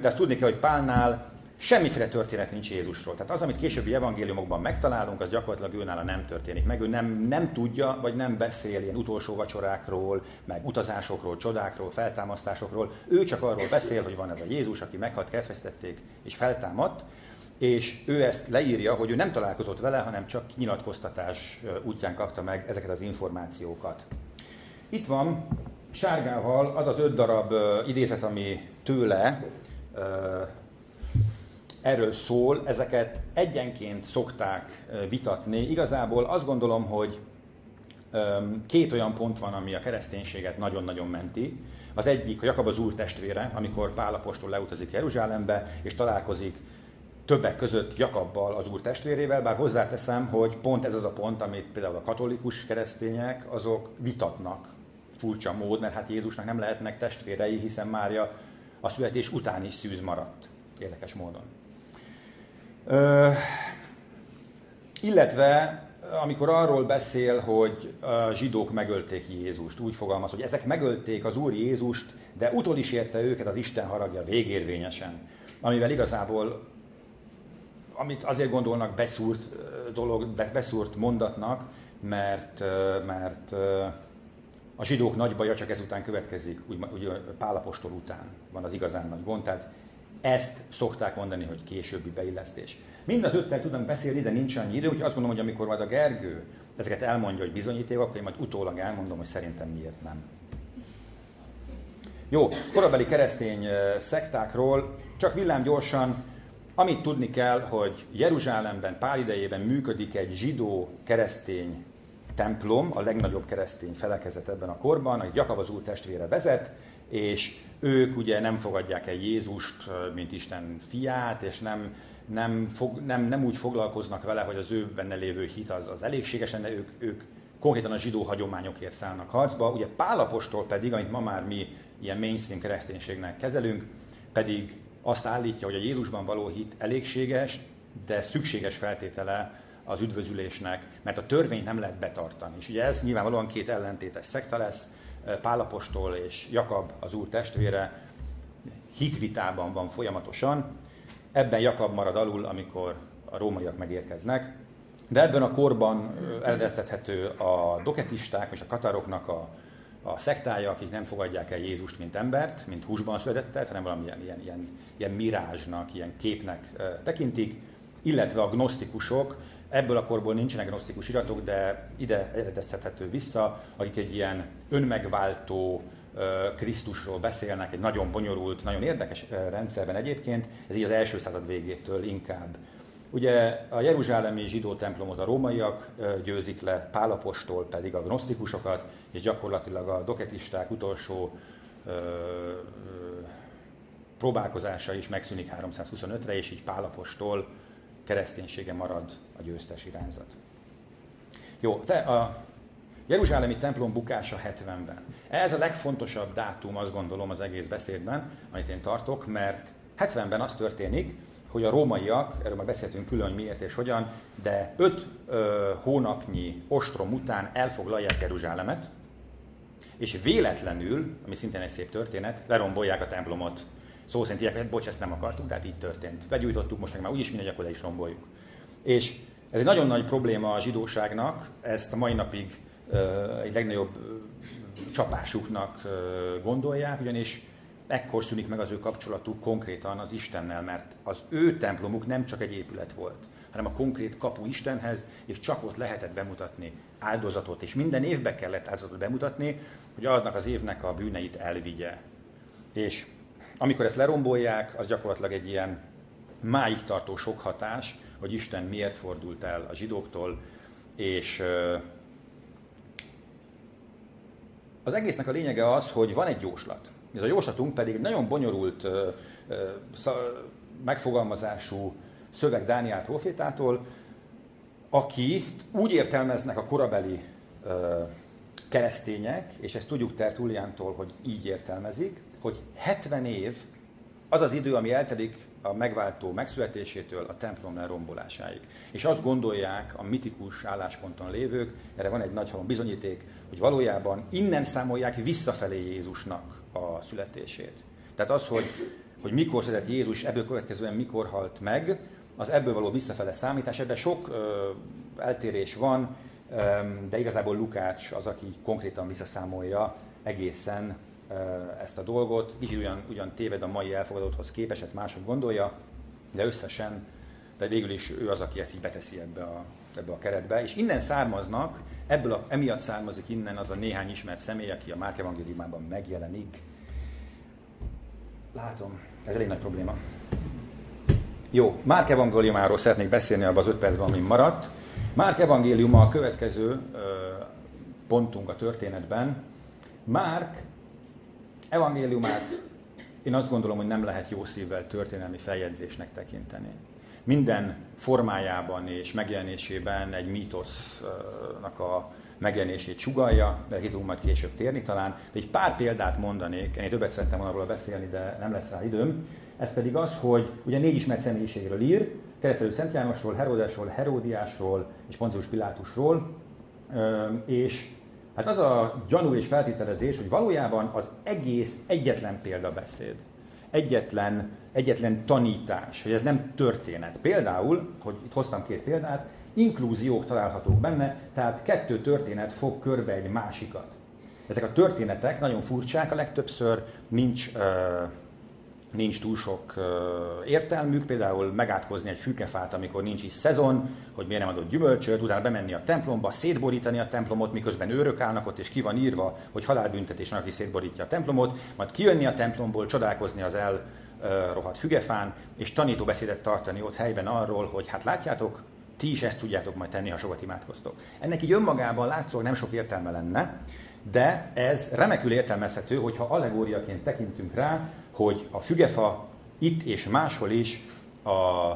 De azt tudni kell, hogy Pálnál semmiféle történet nincs Jézusról. Tehát az, amit későbbi evangéliumokban megtalálunk, az gyakorlatilag őnála nem történik meg. Ő nem, nem tudja, vagy nem beszél ilyen utolsó vacsorákról, meg utazásokról, csodákról, feltámasztásokról. Ő csak arról beszél, hogy van ez a Jézus, aki meghalt, kezdvesztették és feltámadt, és ő ezt leírja, hogy ő nem találkozott vele, hanem csak nyilatkoztatás útján kapta meg ezeket az információkat. Itt van sárgával az az öt darab idézet, ami tőle erről szól, ezeket egyenként szokták vitatni. Igazából azt gondolom, hogy két olyan pont van, ami a kereszténységet nagyon-nagyon menti. Az egyik a Jakab az úr testvére, amikor Pál apostol leutazik Jeruzsálembe, és találkozik többek között Jakabbal, az úr testvérével, bár hozzáteszem, hogy pont ez az a pont, amit például a katolikus keresztények, azok vitatnak furcsa mód, mert hát Jézusnak nem lehetnek testvérei, hiszen Mária a születés után is szűz maradt. Érdekes módon. Ö, illetve amikor arról beszél, hogy a zsidók megölték Jézust, úgy fogalmaz, hogy ezek megölték az Úr Jézust, de utol is érte őket az Isten haragja végérvényesen. Amivel igazából, amit azért gondolnak beszúrt dolog, beszúrt mondatnak, mert, mert a zsidók nagy baja csak ezután következik, úgy, úgy Pálapostól után van az igazán nagy gond, tehát ezt szokták mondani, hogy későbbi beillesztés. Mind az öttel tudnak beszélni, de nincs annyi idő, úgyhogy azt gondolom, hogy amikor majd a Gergő ezeket elmondja, hogy bizonyíték, akkor én majd utólag elmondom, hogy szerintem miért nem. Jó, korabeli keresztény szektákról, csak villám gyorsan, amit tudni kell, hogy Jeruzsálemben, Pál idejében működik egy zsidó keresztény templom, a legnagyobb keresztény felekezet ebben a korban, a Jakab az úr testvére vezet, és ők ugye nem fogadják el Jézust, mint Isten fiát, és nem, nem, fog, nem, nem úgy foglalkoznak vele, hogy az ő benne lévő hit az, az elégséges de ők, ők konkrétan a zsidó hagyományokért szállnak harcba. Ugye Pálapostól pedig, amit ma már mi ilyen mainstream kereszténységnek kezelünk, pedig azt állítja, hogy a Jézusban való hit elégséges, de szükséges feltétele az üdvözülésnek, mert a törvényt nem lehet betartani. És ugye ez nyilvánvalóan két ellentétes szekta lesz, Pálapostól és Jakab, az úr testvére, hitvitában van folyamatosan. Ebben Jakab marad alul, amikor a rómaiak megérkeznek. De ebben a korban eredeztethető a doketisták és a kataroknak a, a szektája, akik nem fogadják el Jézust, mint embert, mint húsban születettet, hanem valamilyen ilyen, ilyen, ilyen mirázsnak, ilyen képnek tekintik, illetve a gnosztikusok, Ebből a korból nincsenek gnosztikus iratok, de ide eredeztethető vissza, akik egy ilyen önmegváltó Krisztusról beszélnek, egy nagyon bonyolult, nagyon érdekes rendszerben egyébként, ez így az első század végétől inkább. Ugye a jeruzsálemi zsidó templomot a rómaiak győzik le, Pálapostól pedig a gnosztikusokat, és gyakorlatilag a doketisták utolsó ö, ö, próbálkozása is megszűnik 325-re, és így Pálapostól kereszténysége marad a győztes irányzat. Jó, te a Jeruzsálemi templom bukása 70-ben. Ez a legfontosabb dátum, azt gondolom, az egész beszédben, amit én tartok, mert 70-ben az történik, hogy a rómaiak, erről már beszéltünk külön, miért és hogyan, de öt hónapnyi ostrom után elfoglalják Jeruzsálemet, és véletlenül, ami szintén egy szép történet, lerombolják a templomot. Szó szerint ilyet, bocs, ezt nem akartuk, tehát így történt. Begyújtottuk, most meg már úgyis mindegy, akkor le is romboljuk. És ez egy nagyon nagy probléma a zsidóságnak, ezt a mai napig egy legnagyobb csapásuknak gondolják, ugyanis ekkor szűnik meg az ő kapcsolatuk konkrétan az Istennel, mert az ő templomuk nem csak egy épület volt, hanem a konkrét kapu Istenhez, és csak ott lehetett bemutatni áldozatot, és minden évben kellett áldozatot bemutatni, hogy annak az évnek a bűneit elvigye. És amikor ezt lerombolják, az gyakorlatilag egy ilyen máig tartó sok hatás, hogy Isten miért fordult el a zsidóktól, és az egésznek a lényege az, hogy van egy jóslat. Ez a jóslatunk pedig nagyon bonyolult megfogalmazású szöveg Dániel profétától, aki úgy értelmeznek a korabeli keresztények, és ezt tudjuk Tertulliántól, hogy így értelmezik, hogy 70 év az az idő, ami eltelik a megváltó megszületésétől a templom lerombolásáig. És azt gondolják a mitikus állásponton lévők, erre van egy nagy halom bizonyíték, hogy valójában innen számolják visszafelé Jézusnak a születését. Tehát az, hogy, hogy mikor született Jézus, ebből következően mikor halt meg, az ebből való visszafele számítás, ebben sok ö, eltérés van, ö, de igazából Lukács az, aki konkrétan visszaszámolja egészen ezt a dolgot, kicsit ugyan, ugyan téved a mai elfogadotthoz képeset, mások gondolja, de összesen, de végül is ő az, aki ezt így beteszi ebbe a, ebbe a keretbe, és innen származnak, ebből a, emiatt származik innen az a néhány ismert személy, aki a Márk evangéliumában megjelenik. Látom, ez elég nagy probléma. Jó, Márk evangéliumáról szeretnék beszélni abban az öt percben, ami maradt. Márk evangéliuma a következő ö, pontunk a történetben. Márk evangéliumát én azt gondolom, hogy nem lehet jó szívvel történelmi feljegyzésnek tekinteni. Minden formájában és megjelenésében egy mítosznak a megjelenését sugalja, de ki tudunk majd később térni talán. De egy pár példát mondanék, én többet szerettem volna róla beszélni, de nem lesz rá időm. Ez pedig az, hogy ugye négy ismert személyiségről ír, keresztelő Szent Jánosról, Herodesról, Heródiásról és Pontius Pilátusról, és Hát az a gyanú és feltételezés, hogy valójában az egész egyetlen példabeszéd, egyetlen, egyetlen tanítás, hogy ez nem történet. Például, hogy itt hoztam két példát, inklúziók találhatók benne, tehát kettő történet fog körbe egy másikat. Ezek a történetek nagyon furcsák a legtöbbször, nincs uh, nincs túl sok értelmük, például megátkozni egy fűkefát, amikor nincs is szezon, hogy miért nem adott gyümölcsöt, utána bemenni a templomba, szétborítani a templomot, miközben őrök állnak ott, és ki van írva, hogy halálbüntetés aki szétborítja a templomot, majd kijönni a templomból, csodálkozni az el rohadt fügefán, és tanító beszédet tartani ott helyben arról, hogy hát látjátok, ti is ezt tudjátok majd tenni, ha sokat imádkoztok. Ennek így önmagában látszólag nem sok értelme lenne, de ez remekül értelmezhető, hogyha allegóriaként tekintünk rá, hogy a fügefa itt és máshol is a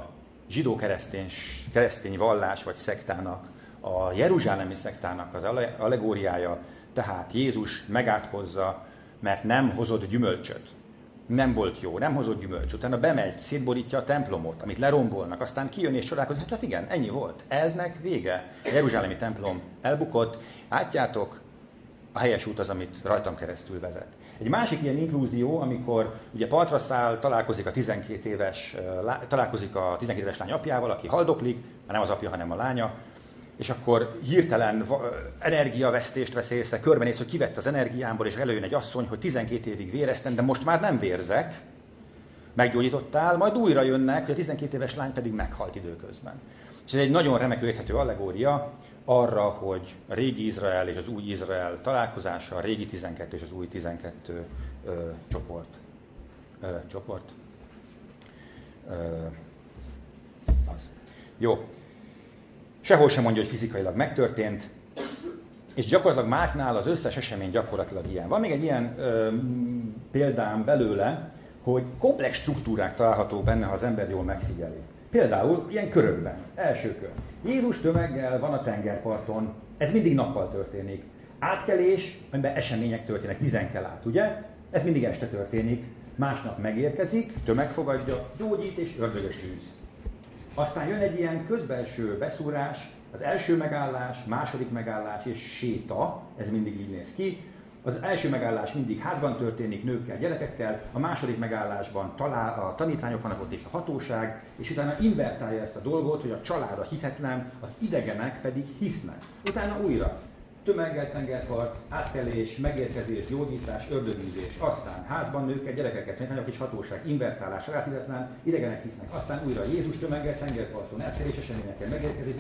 zsidó keresztény, keresztény vallás vagy szektának, a jeruzsálemi szektának az allegóriája, tehát Jézus megátkozza, mert nem hozott gyümölcsöt. Nem volt jó, nem hozott gyümölcs. Utána bemegy, szétborítja a templomot, amit lerombolnak, aztán kijön és csodálkozik, hát igen, ennyi volt. Eznek vége. A jeruzsálemi templom elbukott, látjátok, a helyes út az, amit rajtam keresztül vezet. Egy másik ilyen inklúzió, amikor ugye partra száll, találkozik a 12 éves, találkozik a 12 éves lány apjával, aki haldoklik, nem az apja, hanem a lánya, és akkor hirtelen energiavesztést vesz észre, körbenéz, hogy kivett az energiámból, és előjön egy asszony, hogy 12 évig véreztem, de most már nem vérzek, meggyógyítottál, majd újra jönnek, hogy a 12 éves lány pedig meghalt időközben. És ez egy nagyon remekül érthető allegória, arra, hogy a régi Izrael és az új Izrael találkozása, a régi 12 és az új 12 ö, csoport. Ö, csoport. Ö, az. Jó. Sehol sem mondja, hogy fizikailag megtörtént, és gyakorlatilag Márknál az összes esemény gyakorlatilag ilyen. Van még egy ilyen ö, példám belőle, hogy komplex struktúrák találhatók benne, ha az ember jól megfigyeli. Például ilyen körökben. Első kör. Jézus tömeggel van a tengerparton, ez mindig nappal történik. Átkelés, amiben események történnek, vizen kell át, ugye? Ez mindig este történik. Másnap megérkezik, tömeg fogadja, gyógyít és ördögöt tűz. Aztán jön egy ilyen közbelső beszúrás, az első megállás, második megállás és séta, ez mindig így néz ki. Az első megállás mindig házban történik, nőkkel, gyerekekkel, a második megállásban talál, a tanítványok vannak ott és a hatóság, és utána invertálja ezt a dolgot, hogy a család a hitetlen, az idegenek pedig hisznek. Utána újra tömeggel tengerpart, átkelés, megérkezés, gyógyítás, ördögűzés, aztán házban nőkkel, gyerekeket, tanítványok és hatóság, invertálás, hitetlen, idegenek hisznek, aztán újra Jézus tömeggel tengerparton, átkelés eseményekkel, megérkezés,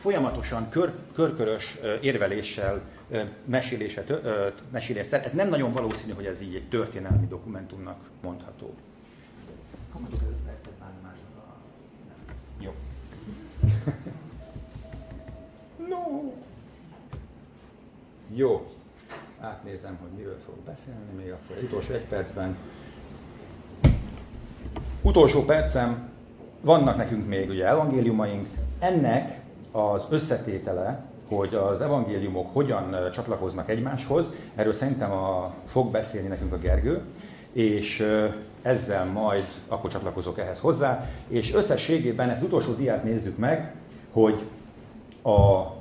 folyamatosan kör, körkörös érveléssel mesélése, meséléssel. Ez nem nagyon valószínű, hogy ez így egy történelmi dokumentumnak mondható. Jó. no. Jó. átnézem, hogy miről fogok beszélni, még akkor utolsó egy percben. Utolsó percem, vannak nekünk még ugye evangéliumaink, ennek az összetétele, hogy az evangéliumok hogyan csatlakoznak egymáshoz, erről szerintem a, fog beszélni nekünk a Gergő, és ezzel majd akkor csatlakozok ehhez hozzá, és összességében ezt utolsó diát nézzük meg, hogy a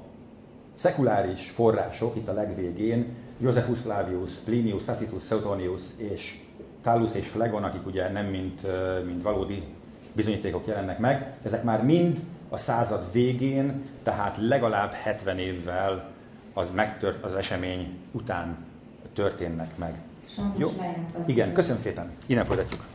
szekuláris források itt a legvégén, Josephus Flavius, Plinius, Tacitus, Suetonius és Talus és Flegon, akik ugye nem mint, mint valódi bizonyítékok jelennek meg, ezek már mind a század végén, tehát legalább 70 évvel az, megtört, az esemény után történnek meg. Jó? Igen, köszönöm szépen. Innen folytatjuk.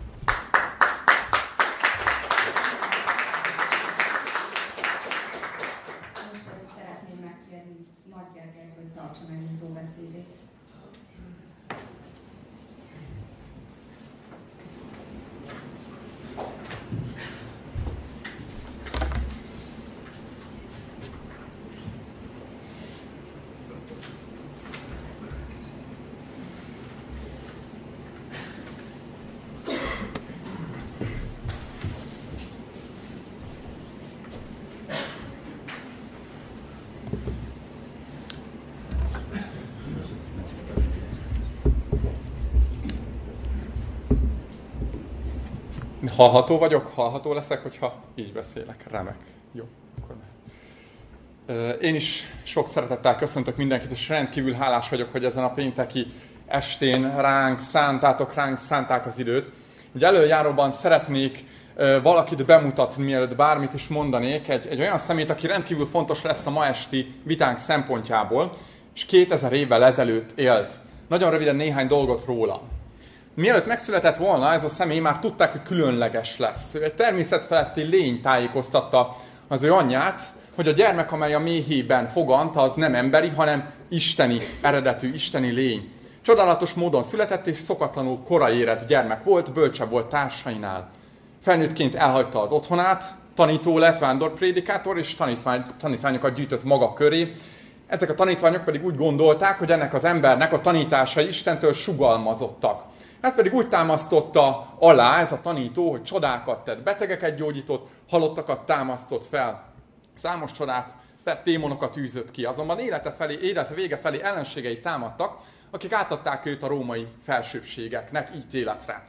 Hallható vagyok? Hallható leszek, hogyha így beszélek. Remek. Jó. Akkor én is sok szeretettel köszöntök mindenkit, és rendkívül hálás vagyok, hogy ezen a pénteki estén ránk szántátok, ránk szánták az időt. Ugye előjáróban szeretnék valakit bemutatni, mielőtt bármit is mondanék, egy, egy olyan szemét, aki rendkívül fontos lesz a ma esti vitánk szempontjából, és 2000 évvel ezelőtt élt. Nagyon röviden néhány dolgot róla. Mielőtt megszületett volna, ez a személy már tudták, hogy különleges lesz. Ő egy természetfeletti lény tájékoztatta az ő anyját, hogy a gyermek, amely a méhében fogant, az nem emberi, hanem isteni, eredetű isteni lény. Csodálatos módon született és szokatlanul kora érett gyermek volt, bölcsebb volt társainál. Felnőttként elhagyta az otthonát, tanító lett, vándorprédikátor, és tanítvány, tanítványokat gyűjtött maga köré. Ezek a tanítványok pedig úgy gondolták, hogy ennek az embernek a tanításai Istentől sugalmazottak. Ezt pedig úgy támasztotta alá ez a tanító, hogy csodákat tett, betegeket gyógyított, halottakat támasztott fel. Számos csodát tett, démonokat űzött ki. Azonban élete, felé, élete vége felé ellenségei támadtak, akik átadták őt a római felsőbségeknek ítéletre.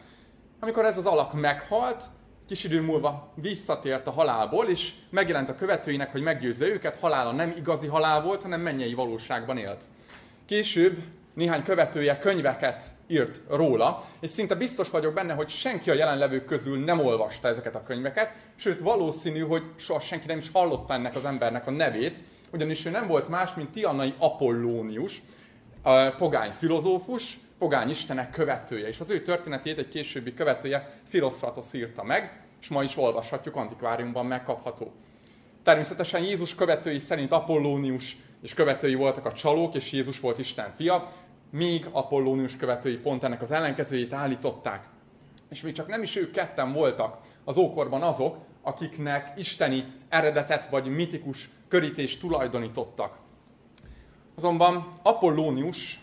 Amikor ez az alak meghalt, kis idő múlva visszatért a halálból, és megjelent a követőinek, hogy meggyőzze őket, halála nem igazi halál volt, hanem mennyei valóságban élt. Később néhány követője könyveket írt róla, és szinte biztos vagyok benne, hogy senki a jelenlevők közül nem olvasta ezeket a könyveket, sőt valószínű, hogy soha senki nem is hallotta ennek az embernek a nevét, ugyanis ő nem volt más, mint Tiannai Apollónius, pogány filozófus, pogány istenek követője, és az ő történetét egy későbbi követője Philostratos írta meg, és ma is olvashatjuk, antikváriumban megkapható. Természetesen Jézus követői szerint Apollónius és követői voltak a csalók, és Jézus volt Isten fia, míg Apollónius követői pont ennek az ellenkezőjét állították. És még csak nem is ők ketten voltak az ókorban azok, akiknek isteni eredetet vagy mitikus körítést tulajdonítottak. Azonban Apollónius,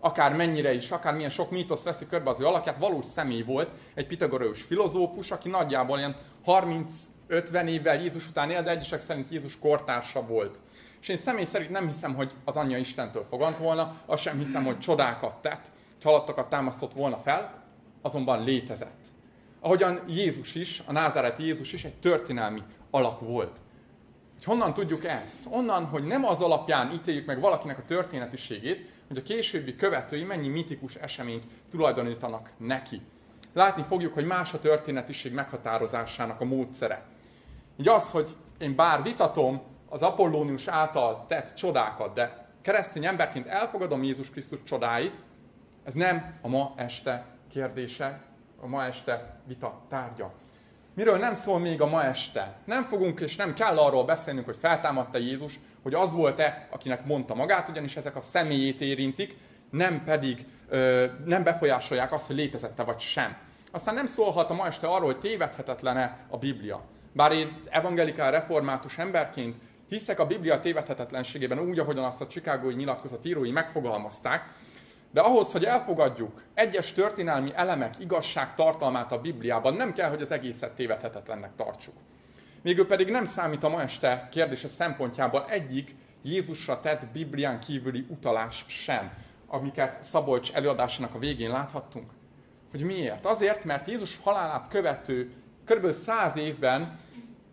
akár mennyire is, akár milyen sok mítosz veszi körbe az ő alakját, valós személy volt, egy pitagoreus filozófus, aki nagyjából ilyen 30-50 évvel Jézus után élt, de egyesek szerint Jézus kortársa volt. És én személy szerint nem hiszem, hogy az anyja Istentől fogant volna, azt sem hiszem, hogy csodákat tett, hogy támasztott volna fel, azonban létezett. Ahogyan Jézus is, a názáreti Jézus is egy történelmi alak volt. Hogy honnan tudjuk ezt? Onnan, hogy nem az alapján ítéljük meg valakinek a történetiségét, hogy a későbbi követői mennyi mitikus eseményt tulajdonítanak neki. Látni fogjuk, hogy más a történetiség meghatározásának a módszere. Így az, hogy én bár vitatom az Apollónius által tett csodákat, de keresztény emberként elfogadom Jézus Krisztus csodáit, ez nem a ma este kérdése, a ma este vita tárgya. Miről nem szól még a ma este? Nem fogunk és nem kell arról beszélnünk, hogy feltámadta Jézus, hogy az volt-e, akinek mondta magát, ugyanis ezek a személyét érintik, nem pedig ö, nem befolyásolják azt, hogy létezette vagy sem. Aztán nem szólhat a ma este arról, hogy tévedhetetlen-e a Biblia. Bár én evangelikál református emberként Hiszek a Biblia tévedhetetlenségében úgy, ahogyan azt a Chicagói nyilatkozat írói megfogalmazták, De ahhoz, hogy elfogadjuk egyes történelmi elemek igazság tartalmát a Bibliában, nem kell, hogy az egészet tévedhetetlennek tartsuk. Végül pedig nem számít a ma este kérdése szempontjából egyik Jézusra tett Biblián kívüli utalás sem, amiket Szabolcs előadásának a végén láthattunk. Hogy miért? Azért, mert Jézus halálát követő kb. száz évben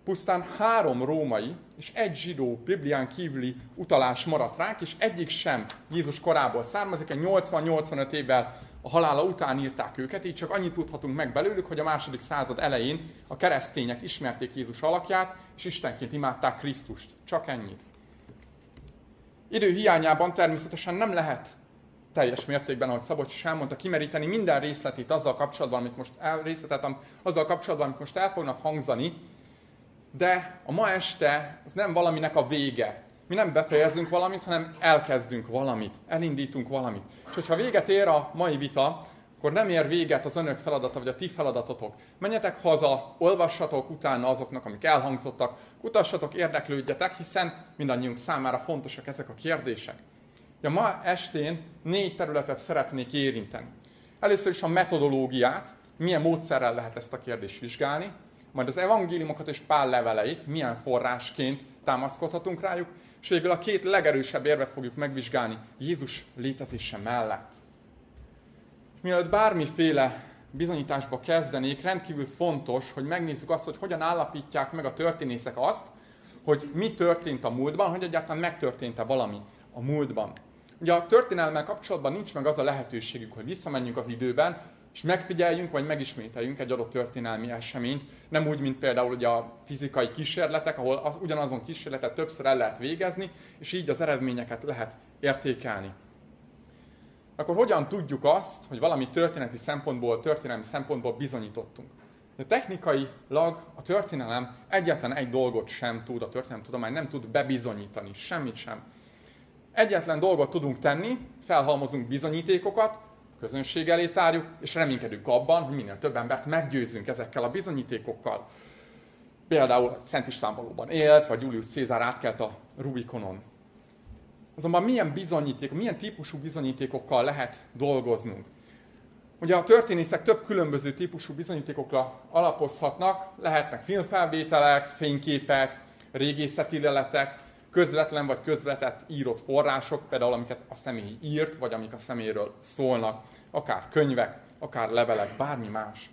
pusztán három római és egy zsidó Biblián kívüli utalás maradt ránk, és egyik sem Jézus korából származik, egy 80-85 évvel a halála után írták őket, így csak annyit tudhatunk meg belőlük, hogy a második század elején a keresztények ismerték Jézus alakját, és Istenként imádták Krisztust. Csak ennyit. Idő hiányában természetesen nem lehet teljes mértékben, ahogy Szabocs is elmondta, kimeríteni minden részletét azzal kapcsolatban, amit most el, részletet, azzal kapcsolatban, amit most el fognak hangzani, de a ma este ez nem valaminek a vége. Mi nem befejezünk valamit, hanem elkezdünk valamit, elindítunk valamit. És hogyha véget ér a mai vita, akkor nem ér véget az önök feladata, vagy a ti feladatotok. Menjetek haza, olvassatok utána azoknak, amik elhangzottak, kutassatok, érdeklődjetek, hiszen mindannyiunk számára fontosak ezek a kérdések. Ja, ma estén négy területet szeretnék érinteni. Először is a metodológiát, milyen módszerrel lehet ezt a kérdést vizsgálni, majd az evangéliumokat és Pál leveleit milyen forrásként támaszkodhatunk rájuk, és végül a két legerősebb érvet fogjuk megvizsgálni Jézus létezése mellett. Mielőtt bármiféle bizonyításba kezdenék, rendkívül fontos, hogy megnézzük azt, hogy hogyan állapítják meg a történészek azt, hogy mi történt a múltban, hogy egyáltalán megtörtént-e valami a múltban. Ugye a történelmmel kapcsolatban nincs meg az a lehetőségük, hogy visszamenjünk az időben, és megfigyeljünk, vagy megismételjünk egy adott történelmi eseményt, nem úgy, mint például ugye a fizikai kísérletek, ahol az, ugyanazon kísérletet többször el lehet végezni, és így az eredményeket lehet értékelni. Akkor hogyan tudjuk azt, hogy valami történeti szempontból, történelmi szempontból bizonyítottunk? De technikailag a történelem egyetlen egy dolgot sem tud, a történelem tudomány nem tud bebizonyítani, semmit sem. Egyetlen dolgot tudunk tenni, felhalmozunk bizonyítékokat, közönség elé tárjuk, és reménykedünk abban, hogy minél több embert meggyőzünk ezekkel a bizonyítékokkal. Például Szent István valóban élt, vagy Julius Cézár átkelt a Rubikonon. Azonban milyen bizonyíték, milyen típusú bizonyítékokkal lehet dolgoznunk? Ugye a történészek több különböző típusú bizonyítékokra alapozhatnak, lehetnek filmfelvételek, fényképek, régészeti leletek, közvetlen vagy közvetett írott források, például amiket a személy írt, vagy amik a személyről szólnak, akár könyvek, akár levelek, bármi más.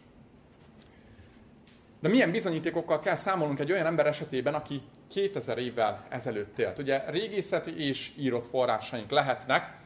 De milyen bizonyítékokkal kell számolnunk egy olyan ember esetében, aki 2000 évvel ezelőtt élt? Ugye régészeti és írott forrásaink lehetnek,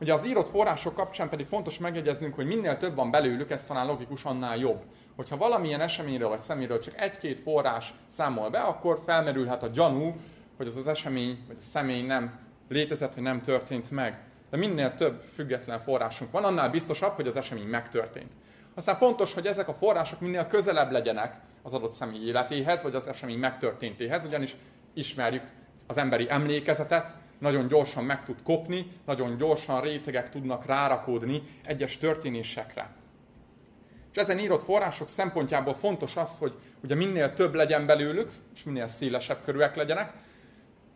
Ugye az írott források kapcsán pedig fontos megjegyeznünk, hogy minél több van belőlük, ez talán logikus, annál jobb. Hogyha valamilyen eseményről vagy szeméről csak egy-két forrás számol be, akkor felmerülhet a gyanú, hogy az az esemény vagy a személy nem létezett, hogy nem történt meg. De minél több független forrásunk van, annál biztosabb, hogy az esemény megtörtént. Aztán fontos, hogy ezek a források minél közelebb legyenek az adott személy életéhez, vagy az esemény megtörténtéhez, ugyanis ismerjük az emberi emlékezetet, nagyon gyorsan meg tud kopni, nagyon gyorsan rétegek tudnak rárakódni egyes történésekre. És ezen írott források szempontjából fontos az, hogy ugye minél több legyen belőlük, és minél szélesebb körűek legyenek,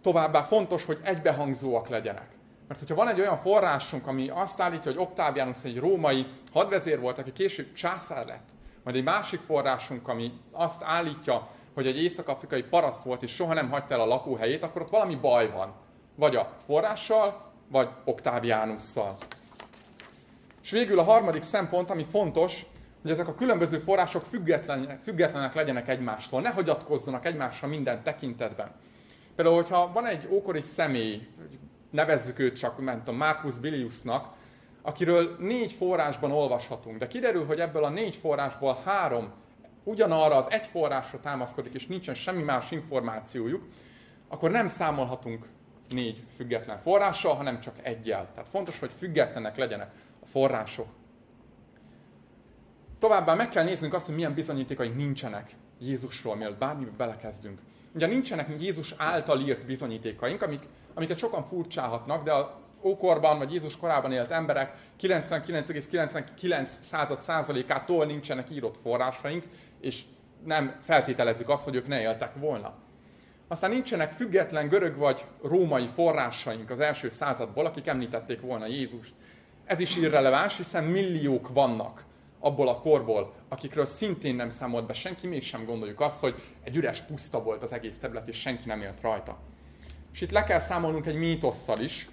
Továbbá fontos, hogy egybehangzóak legyenek. Mert hogyha van egy olyan forrásunk, ami azt állítja, hogy Octavianus egy római hadvezér volt, aki később császár lett, majd egy másik forrásunk, ami azt állítja, hogy egy észak-afrikai paraszt volt, és soha nem hagyta el a lakóhelyét, akkor ott valami baj van. Vagy a forrással, vagy Octavianusszal. És végül a harmadik szempont, ami fontos, hogy ezek a különböző források független, függetlenek legyenek egymástól, ne hagyatkozzanak egymásra minden tekintetben. Például, hogyha van egy ókori személy, nevezzük őt csak, ment a Marcus Biliusnak, akiről négy forrásban olvashatunk, de kiderül, hogy ebből a négy forrásból három ugyanarra az egy forrásra támaszkodik, és nincsen semmi más információjuk, akkor nem számolhatunk négy független forrással, hanem csak egyel. Tehát fontos, hogy függetlenek legyenek a források. Továbbá meg kell néznünk azt, hogy milyen bizonyítékaink nincsenek Jézusról, mielőtt bármibe belekezdünk. Ugye nincsenek Jézus által írt bizonyítékaink, amik, amiket sokan furcsálhatnak, de a ókorban vagy Jézus korában élt emberek 99,99 század százalékától nincsenek írott forrásaink, és nem feltételezzük azt, hogy ők ne éltek volna. Aztán nincsenek független görög vagy római forrásaink az első századból, akik említették volna Jézust. Ez is irreleváns, hiszen milliók vannak abból a korból, akikről szintén nem számolt be senki, mégsem gondoljuk azt, hogy egy üres puszta volt az egész terület, és senki nem élt rajta. És itt le kell számolnunk egy mítosszal is.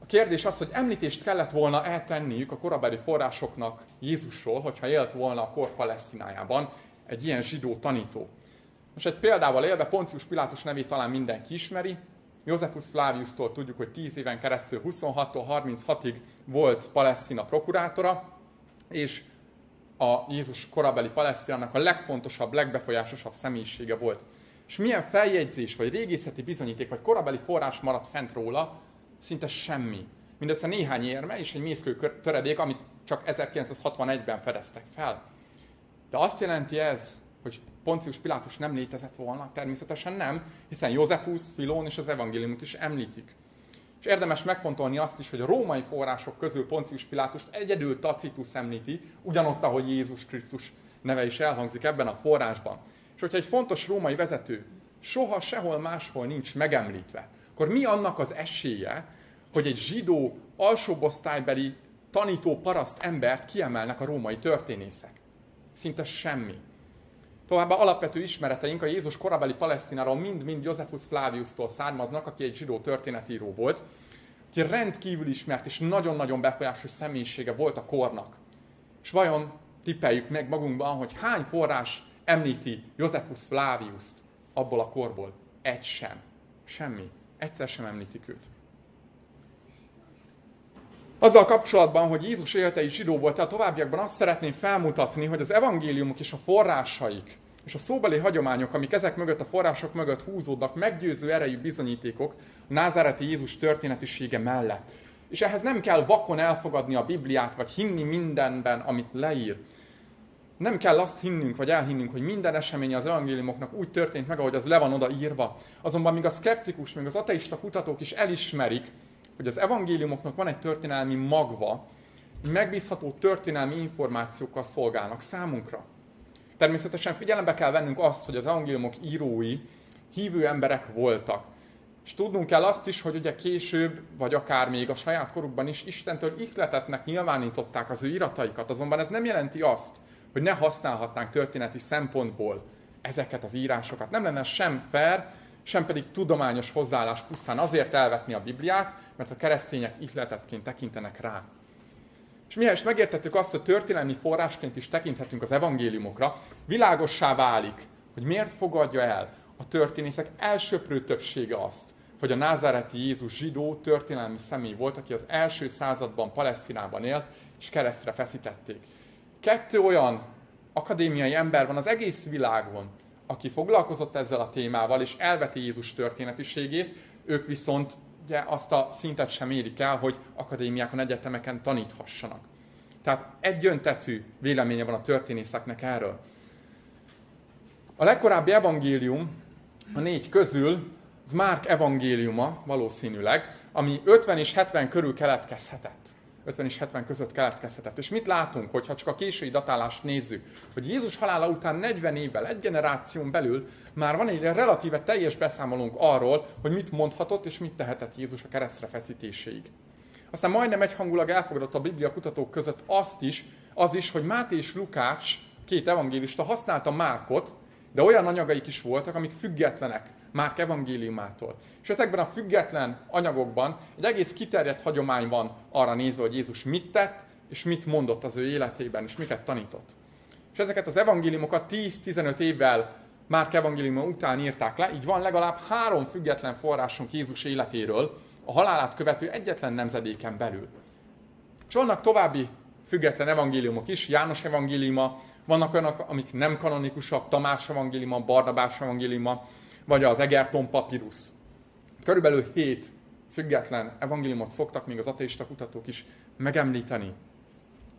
A kérdés az, hogy említést kellett volna eltenniük a korabeli forrásoknak Jézusról, hogyha élt volna a kor Palesztinájában egy ilyen zsidó tanító. Most egy példával élve Poncius Pilátus nevét talán mindenki ismeri. Josephus Flavius-tól tudjuk, hogy 10 éven keresztül 26-tól 36-ig volt Palesztina prokurátora, és a Jézus korabeli Palesztinának a legfontosabb, legbefolyásosabb személyisége volt. És milyen feljegyzés, vagy régészeti bizonyíték, vagy korabeli forrás maradt fent róla? Szinte semmi. Mindössze néhány érme és egy mészkő töredék, amit csak 1961-ben fedeztek fel. De azt jelenti ez, hogy Poncius Pilátus nem létezett volna? Természetesen nem, hiszen Józefus, Filón és az evangéliumok is említik. És érdemes megfontolni azt is, hogy a római források közül Poncius Pilátust egyedül Tacitus említi, ugyanott, ahogy Jézus Krisztus neve is elhangzik ebben a forrásban. És hogyha egy fontos római vezető soha sehol máshol nincs megemlítve, akkor mi annak az esélye, hogy egy zsidó alsóbosztálybeli tanító paraszt embert kiemelnek a római történészek? Szinte semmi. Továbbá alapvető ismereteink a Jézus korabeli Palesztináról mind-mind Josephus Flavius-tól származnak, aki egy zsidó történetíró volt, aki rendkívül ismert és nagyon-nagyon befolyásos személyisége volt a kornak. És vajon tippeljük meg magunkban, hogy hány forrás említi Josephus Flavius-t abból a korból? Egy sem. Semmi. Egyszer sem említik őt. Azzal kapcsolatban, hogy Jézus élte is zsidó volt, a továbbiakban azt szeretném felmutatni, hogy az evangéliumok és a forrásaik, és a szóbeli hagyományok, amik ezek mögött a források mögött húzódnak, meggyőző erejű bizonyítékok a názáreti Jézus történetisége mellett. És ehhez nem kell vakon elfogadni a Bibliát, vagy hinni mindenben, amit leír. Nem kell azt hinnünk, vagy elhinnünk, hogy minden esemény az evangéliumoknak úgy történt meg, ahogy az le van oda írva. Azonban még a szkeptikus, még az ateista kutatók is elismerik, hogy az evangéliumoknak van egy történelmi magva, megbízható történelmi információkkal szolgálnak számunkra. Természetesen figyelembe kell vennünk azt, hogy az evangéliumok írói hívő emberek voltak. És tudnunk kell azt is, hogy ugye később, vagy akár még a saját korukban is Istentől ihletetnek nyilvánították az ő irataikat. Azonban ez nem jelenti azt, hogy ne használhatnánk történeti szempontból ezeket az írásokat. Nem lenne sem fair, sem pedig tudományos hozzáállás pusztán azért elvetni a Bibliát, mert a keresztények ihletetként tekintenek rá. És mihez megértettük azt, hogy történelmi forrásként is tekinthetünk az evangéliumokra, világossá válik, hogy miért fogadja el a történészek elsőprő többsége azt, hogy a názáreti Jézus zsidó történelmi személy volt, aki az első században Palesztinában élt, és keresztre feszítették. Kettő olyan akadémiai ember van az egész világon, aki foglalkozott ezzel a témával, és elveti Jézus történetiségét, ők viszont ugye azt a szintet sem érik el, hogy akadémiákon, egyetemeken taníthassanak. Tehát egyöntetű véleménye van a történészeknek erről. A legkorábbi evangélium, a négy közül, az Márk evangéliuma valószínűleg, ami 50 és 70 körül keletkezhetett. 50 és 70 között keletkezhetett. És mit látunk, hogyha csak a késői datálást nézzük, hogy Jézus halála után 40 évvel, egy generáción belül már van egy relatíve teljes beszámolónk arról, hogy mit mondhatott és mit tehetett Jézus a keresztre feszítéséig. Aztán majdnem egyhangulag elfogadott a Biblia kutatók között azt is, az is, hogy Máté és Lukács, két evangélista használta Márkot, de olyan anyagaik is voltak, amik függetlenek Márk evangéliumától. És ezekben a független anyagokban egy egész kiterjedt hagyomány van arra nézve, hogy Jézus mit tett, és mit mondott az ő életében, és miket tanított. És ezeket az evangéliumokat 10-15 évvel Márk evangéliuma után írták le, így van legalább három független forrásunk Jézus életéről, a halálát követő egyetlen nemzedéken belül. És vannak további független evangéliumok is, János evangéliuma, vannak olyanok, amik nem kanonikusak, Tamás evangéliuma, Barnabás evangéliuma, vagy az Egerton papírus. Körülbelül hét független evangéliumot szoktak még az ateista kutatók is megemlíteni.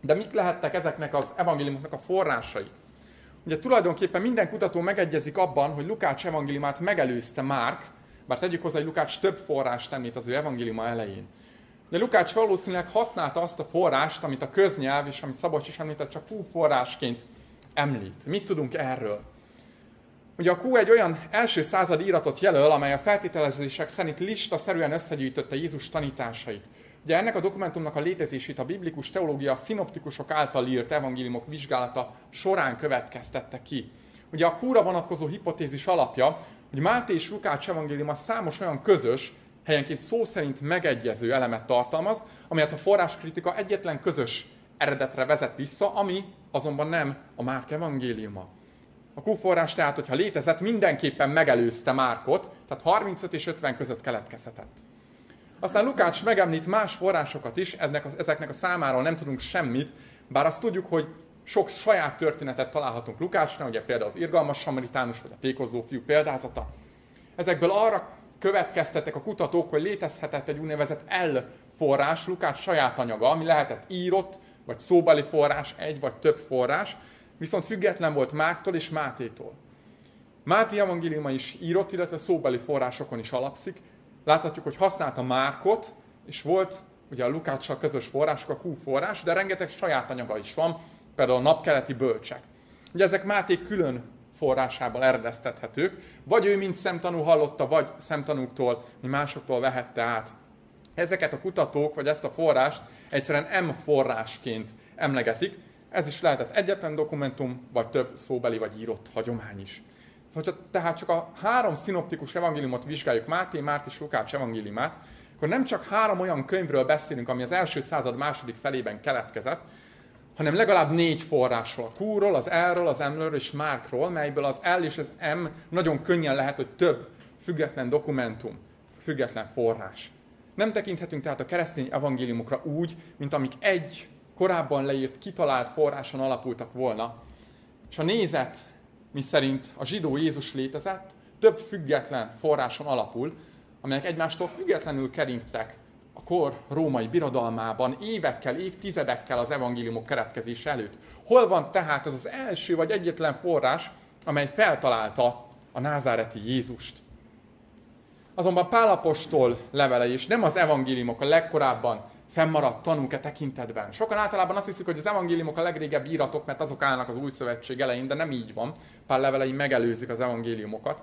De mik lehettek ezeknek az evangéliumoknak a forrásai? Ugye tulajdonképpen minden kutató megegyezik abban, hogy Lukács evangéliumát megelőzte Márk, bár tegyük hozzá, hogy Lukács több forrást említ az ő evangéliuma elején. De Lukács valószínűleg használta azt a forrást, amit a köznyelv és amit Szabolcs is említett, csak hú forrásként említ. Mit tudunk erről? Ugye a Q egy olyan első századi iratot jelöl, amely a feltételezések szerint lista szerűen összegyűjtötte Jézus tanításait. Ugye ennek a dokumentumnak a létezését a biblikus teológia a szinoptikusok által írt evangéliumok vizsgálata során következtette ki. Ugye a kúra vonatkozó hipotézis alapja, hogy Máté és Lukács evangéliuma számos olyan közös, helyenként szó szerint megegyező elemet tartalmaz, amelyet a forráskritika egyetlen közös eredetre vezet vissza, ami azonban nem a Márk evangéliuma. A Q-forrás tehát, hogyha létezett, mindenképpen megelőzte Márkot, tehát 35 és 50 között keletkezhetett. Aztán Lukács megemlít más forrásokat is, eznek a, ezeknek a számáról nem tudunk semmit, bár azt tudjuk, hogy sok saját történetet találhatunk Lukácsnál, ugye például az irgalmas samaritánus, vagy a tékozó fiú példázata. Ezekből arra következtettek a kutatók, hogy létezhetett egy úgynevezett L forrás, Lukács saját anyaga, ami lehetett írott, vagy szóbeli forrás, egy vagy több forrás, viszont független volt Máktól és Mátétól. Máté evangéliuma is írott, illetve szóbeli forrásokon is alapszik. Láthatjuk, hogy használta Márkot, és volt ugye a Lukácssal közös források, a Q forrás, de rengeteg saját anyaga is van, például a napkeleti bölcsek. Ugye ezek Máté külön forrásából eredeztethetők, vagy ő mint szemtanú hallotta, vagy szemtanúktól, mi másoktól vehette át. Ezeket a kutatók, vagy ezt a forrást egyszerűen M forrásként emlegetik, ez is lehetett egyetlen dokumentum, vagy több szóbeli vagy írott hagyomány is. Hogyha tehát csak a három szinoptikus evangéliumot vizsgáljuk, Máté, Márk és Lukács evangéliumát, akkor nem csak három olyan könyvről beszélünk, ami az első század második felében keletkezett, hanem legalább négy forrásról. A Q-ról, az L-ről, az M-ről és Márkról, melyből az L és az M nagyon könnyen lehet, hogy több független dokumentum, független forrás. Nem tekinthetünk tehát a keresztény evangéliumokra úgy, mint amik egy korábban leírt, kitalált forráson alapultak volna. És a nézet, mi szerint a zsidó Jézus létezett, több független forráson alapul, amelyek egymástól függetlenül keringtek a kor római birodalmában évekkel, évtizedekkel az evangéliumok keretkezése előtt. Hol van tehát az az első vagy egyetlen forrás, amely feltalálta a názáreti Jézust? Azonban Pálapostól levele és nem az evangéliumok a legkorábban fennmaradt tanúk e tekintetben. Sokan általában azt hiszik, hogy az evangéliumok a legrégebb íratok, mert azok állnak az új szövetség elején, de nem így van. Pál levelei megelőzik az evangéliumokat.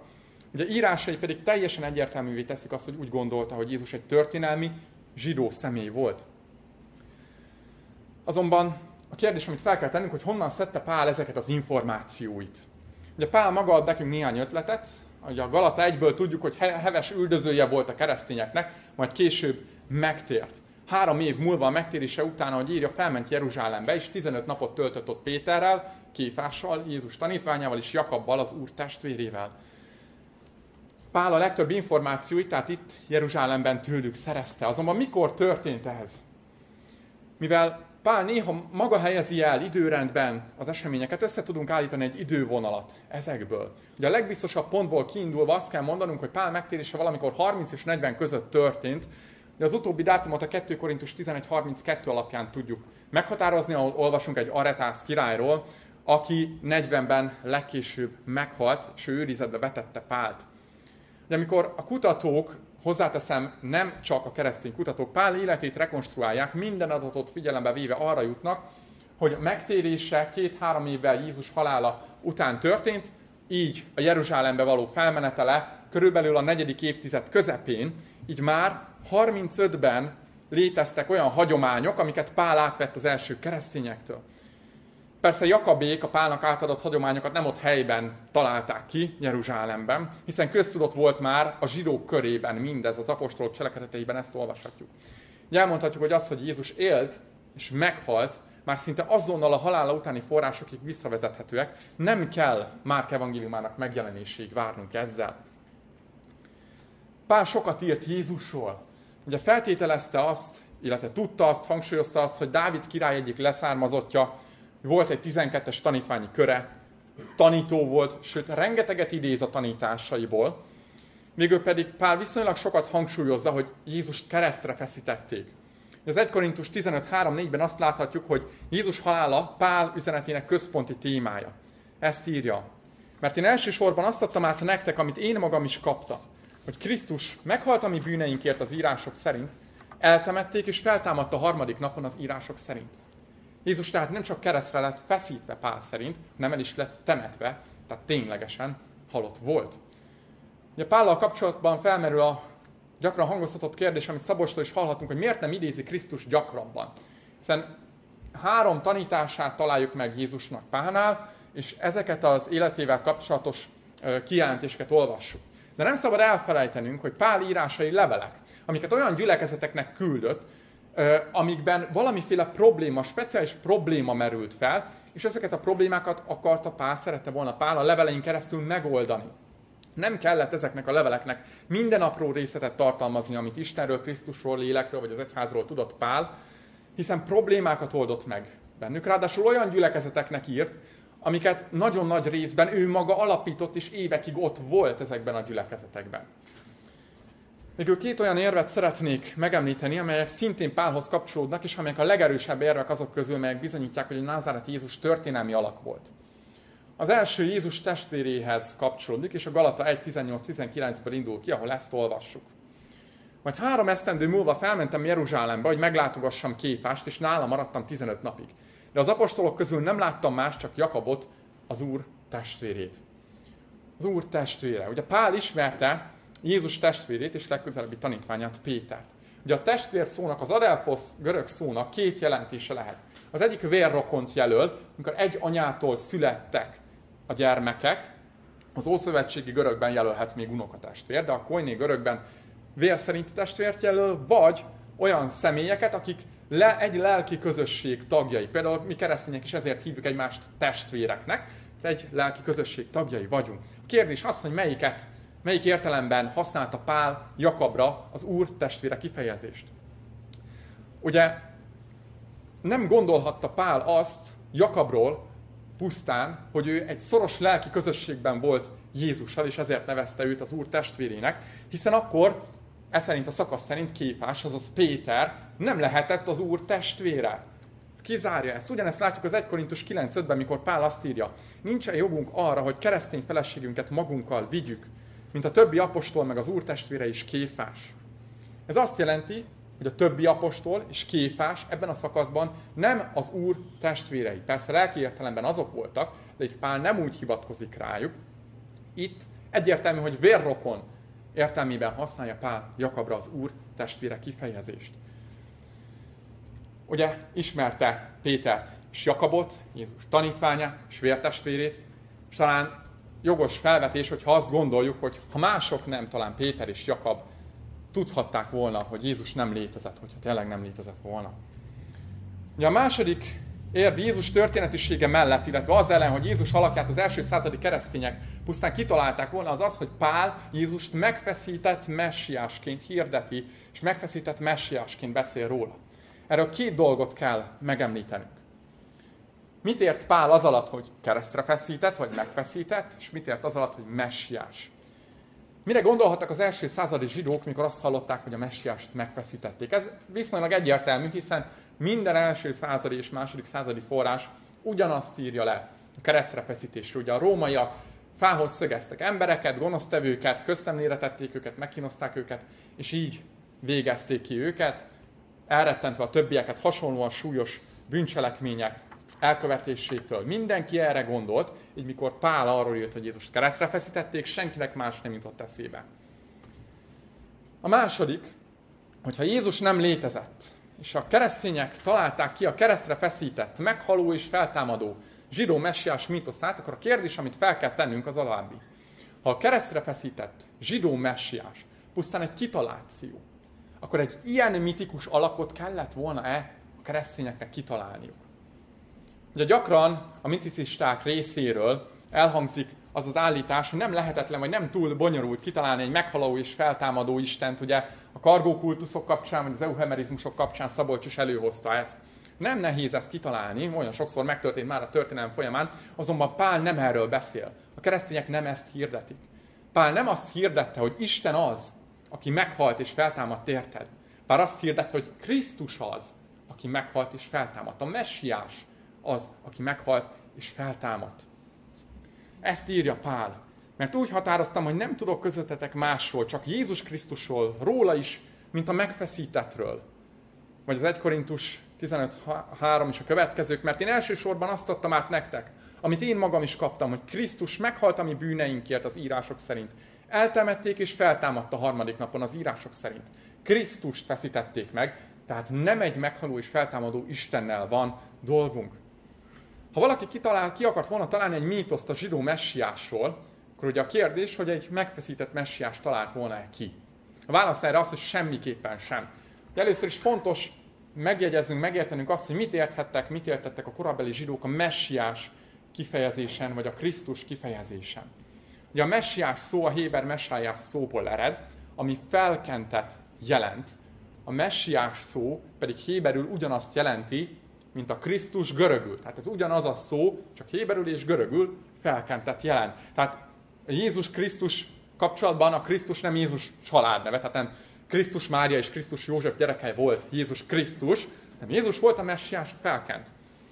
Ugye írásai pedig teljesen egyértelművé teszik azt, hogy úgy gondolta, hogy Jézus egy történelmi, zsidó személy volt. Azonban a kérdés, amit fel kell tennünk, hogy honnan szedte Pál ezeket az információit. Ugye Pál maga ad nekünk néhány ötletet, hogy a Galata egyből tudjuk, hogy heves üldözője volt a keresztényeknek, majd később megtért. Három év múlva a megtérése után, ahogy írja, felment Jeruzsálembe, és 15 napot töltött ott Péterrel, Kéfással, Jézus tanítványával és Jakabbal, az Úr testvérével. Pál a legtöbb információit, tehát itt Jeruzsálemben tőlük szerezte. Azonban mikor történt ez? Mivel Pál néha maga helyezi el időrendben az eseményeket, össze tudunk állítani egy idővonalat ezekből. Ugye a legbiztosabb pontból kiindulva azt kell mondanunk, hogy Pál megtérése valamikor 30 és 40 között történt, de az utóbbi dátumot a 2 Korintus 11.32 alapján tudjuk meghatározni, ahol olvasunk egy Aretász királyról, aki 40-ben legkésőbb meghalt, és ő őrizetbe vetette Pált. De amikor a kutatók, hozzáteszem, nem csak a keresztény kutatók, Pál életét rekonstruálják, minden adatot figyelembe véve arra jutnak, hogy megtérése két-három évvel Jézus halála után történt, így a Jeruzsálembe való felmenetele körülbelül a negyedik évtized közepén, így már 35-ben léteztek olyan hagyományok, amiket Pál átvett az első keresztényektől. Persze Jakabék a Pálnak átadott hagyományokat nem ott helyben találták ki, Jeruzsálemben, hiszen köztudott volt már a zsidók körében mindez, az apostolok cselekedeteiben ezt olvashatjuk. Elmondhatjuk, hogy az, hogy Jézus élt és meghalt, már szinte azonnal a halála utáni forrásokig visszavezethetőek, nem kell Márk evangéliumának megjelenéséig várnunk ezzel. Pál sokat írt Jézusról. Ugye feltételezte azt, illetve tudta azt, hangsúlyozta azt, hogy Dávid király egyik leszármazottja, volt egy 12-es tanítványi köre, tanító volt, sőt, rengeteget idéz a tanításaiból, még ő pedig Pál viszonylag sokat hangsúlyozza, hogy Jézus keresztre feszítették. Az 1 Korintus 15.3.4-ben azt láthatjuk, hogy Jézus halála Pál üzenetének központi témája. Ezt írja. Mert én elsősorban azt adtam át nektek, amit én magam is kaptam. Hogy Krisztus meghalt a mi bűneinkért az írások szerint, eltemették és feltámadt a harmadik napon az írások szerint. Jézus tehát nem csak keresztre lett feszítve Pál szerint, nem el is lett temetve, tehát ténylegesen halott volt. Ugye Pállal kapcsolatban felmerül a gyakran hangoztatott kérdés, amit Szabostól is hallhatunk, hogy miért nem idézi Krisztus gyakrabban. Hiszen három tanítását találjuk meg Jézusnak Pálnál, és ezeket az életével kapcsolatos kijelentéseket olvassuk. De nem szabad elfelejtenünk, hogy Pál írásai levelek, amiket olyan gyülekezeteknek küldött, amikben valamiféle probléma, speciális probléma merült fel, és ezeket a problémákat akarta Pál, szerette volna Pál a levelein keresztül megoldani. Nem kellett ezeknek a leveleknek minden apró részletet tartalmazni, amit Istenről, Krisztusról, lélekről vagy az egyházról tudott Pál, hiszen problémákat oldott meg bennük. Ráadásul olyan gyülekezeteknek írt, amiket nagyon nagy részben ő maga alapított, és évekig ott volt ezekben a gyülekezetekben. Még két olyan érvet szeretnék megemlíteni, amelyek szintén Pálhoz kapcsolódnak, és amelyek a legerősebb érvek azok közül, melyek bizonyítják, hogy a Názáreti Jézus történelmi alak volt. Az első Jézus testvéréhez kapcsolódik, és a Galata 1.18-19-ből indul ki, ahol ezt olvassuk. Majd három esztendő múlva felmentem Jeruzsálembe, hogy meglátogassam Kéfást, és nála maradtam 15 napig. De az apostolok közül nem láttam más, csak Jakabot, az Úr testvérét. Az Úr testvére. Ugye Pál ismerte Jézus testvérét és legközelebbi tanítványát, Pétert. Ugye a testvér szónak, az adelfosz görög szónak két jelentése lehet. Az egyik vérrokont jelöl, amikor egy anyától születtek a gyermekek, az Ószövetségi görögben jelölhet még unokatestvér, de a koiné görögben vér szerint testvért jelöl, vagy olyan személyeket, akik le, egy lelki közösség tagjai. Például mi keresztények is ezért hívjuk egymást testvéreknek, egy lelki közösség tagjai vagyunk. A kérdés az, hogy melyiket, melyik értelemben használta Pál Jakabra az Úr testvére kifejezést. Ugye nem gondolhatta Pál azt Jakabról pusztán, hogy ő egy szoros lelki közösségben volt Jézussal, és ezért nevezte őt az Úr testvérének, hiszen akkor ez szerint a szakasz szerint Kéfás, azaz Péter nem lehetett az Úr testvére. Kizárja ezt. Ugyanezt látjuk az 1 Korintus 9.5-ben, mikor Pál azt írja, nincsen jogunk arra, hogy keresztény feleségünket magunkkal vigyük, mint a többi apostol meg az Úr testvére is Kéfás. Ez azt jelenti, hogy a többi apostol és Kéfás ebben a szakaszban nem az Úr testvérei. Persze lelki értelemben azok voltak, de egy Pál nem úgy hivatkozik rájuk. Itt egyértelmű, hogy vérrokon értelmében használja Pál Jakabra az Úr testvére kifejezést. Ugye ismerte Pétert és Jakabot, Jézus tanítványát és vértestvérét, és talán jogos felvetés, hogyha azt gondoljuk, hogy ha mások nem, talán Péter és Jakab tudhatták volna, hogy Jézus nem létezett, hogyha tényleg nem létezett volna. Ugye a második érv Jézus történetisége mellett, illetve az ellen, hogy Jézus alakját az első századi keresztények pusztán kitalálták volna, az az, hogy Pál Jézust megfeszített messiásként hirdeti, és megfeszített messiásként beszél róla. Erről két dolgot kell megemlítenünk. Mit ért Pál az alatt, hogy keresztre feszített, vagy megfeszített, és mit ért az alatt, hogy messiás? Mire gondolhattak az első századi zsidók, mikor azt hallották, hogy a messiást megfeszítették? Ez viszonylag egyértelmű, hiszen minden első századi és második századi forrás ugyanazt írja le a keresztre feszítésről. Ugye a rómaiak fához szögeztek embereket, gonosztevőket, közszemlére tették őket, megkínozták őket, és így végezték ki őket, elrettentve a többieket hasonlóan súlyos bűncselekmények elkövetésétől. Mindenki erre gondolt, így mikor Pál arról jött, hogy Jézust keresztre feszítették, senkinek más nem jutott eszébe. A második, hogyha Jézus nem létezett, és a keresztények találták ki a keresztre feszített, meghaló és feltámadó zsidó messiás mítoszát, akkor a kérdés, amit fel kell tennünk, az alábbi. Ha a keresztre feszített zsidó messiás pusztán egy kitaláció, akkor egy ilyen mitikus alakot kellett volna-e a keresztényeknek kitalálniuk? Ugye gyakran a miticisták részéről elhangzik az az állítás, hogy nem lehetetlen, vagy nem túl bonyolult kitalálni egy meghaló és feltámadó Istent. Ugye a kargókultuszok kapcsán, vagy az euhemerizmusok kapcsán Szabolcs is előhozta ezt. Nem nehéz ezt kitalálni, olyan sokszor megtörtént már a történelem folyamán, azonban Pál nem erről beszél. A keresztények nem ezt hirdetik. Pál nem azt hirdette, hogy Isten az, aki meghalt és feltámadt érted. Pál azt hirdet, hogy Krisztus az, aki meghalt és feltámadt. A messiás az, aki meghalt és feltámadt. Ezt írja Pál. Mert úgy határoztam, hogy nem tudok közöttetek másról, csak Jézus Krisztusról, róla is, mint a megfeszítetről. Vagy az 1 Korintus 15.3 és a következők, mert én elsősorban azt adtam át nektek, amit én magam is kaptam, hogy Krisztus meghalt a mi bűneinkért az írások szerint. eltemették és feltámadta a harmadik napon az írások szerint. Krisztust feszítették meg, tehát nem egy meghaló és feltámadó Istennel van dolgunk. Ha valaki kitalál, ki akart volna találni egy mítoszt a zsidó messiásról, akkor ugye a kérdés, hogy egy megfeszített messiás talált volna-e ki. A válasz erre az, hogy semmiképpen sem. De először is fontos megjegyeznünk, megértenünk azt, hogy mit érthettek, mit értettek a korabeli zsidók a messiás kifejezésen, vagy a Krisztus kifejezésen. Ugye a messiás szó a Héber messájás szóból ered, ami felkentet jelent. A messiás szó pedig héberül ugyanazt jelenti, mint a Krisztus görögül. Tehát ez ugyanaz a szó, csak héberül és görögül felkentet jelent. Tehát Jézus Krisztus kapcsolatban a Krisztus nem Jézus családneve, tehát nem Krisztus Mária és Krisztus József gyereke volt Jézus Krisztus, nem Jézus volt a messiás felkent.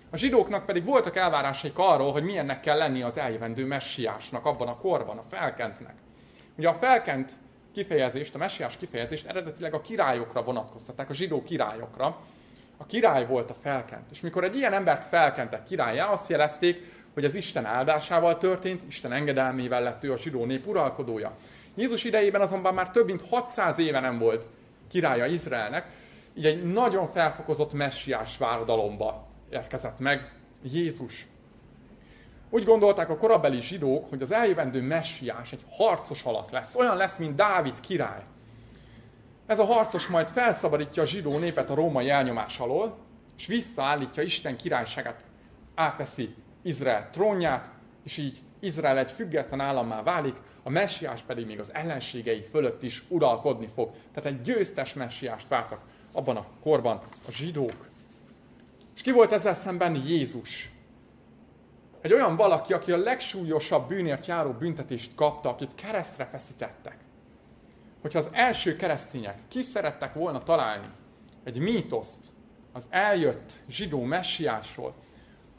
A zsidóknak pedig voltak elvárásaik arról, hogy milyennek kell lenni az eljövendő messiásnak abban a korban, a felkentnek. Ugye a felkent kifejezést, a messiás kifejezést eredetileg a királyokra vonatkoztatták, a zsidó királyokra. A király volt a felkent. És mikor egy ilyen embert felkentek királyá, azt jelezték, hogy az Isten áldásával történt, Isten engedelmével lett ő a zsidó nép uralkodója. Jézus idejében azonban már több mint 600 éve nem volt királya Izraelnek, így egy nagyon felfokozott messiás váradalomba érkezett meg Jézus. Úgy gondolták a korabeli zsidók, hogy az eljövendő messiás egy harcos alak lesz, olyan lesz, mint Dávid király. Ez a harcos majd felszabadítja a zsidó népet a római elnyomás alól, és visszaállítja Isten királyságát, átveszi Izrael trónját, és így Izrael egy független állammá válik, a messiás pedig még az ellenségei fölött is uralkodni fog. Tehát egy győztes messiást vártak abban a korban a zsidók. És ki volt ezzel szemben Jézus? Egy olyan valaki, aki a legsúlyosabb bűnért járó büntetést kapta, akit keresztre feszítettek. Hogyha az első keresztények ki szerettek volna találni egy mítoszt az eljött zsidó messiásról,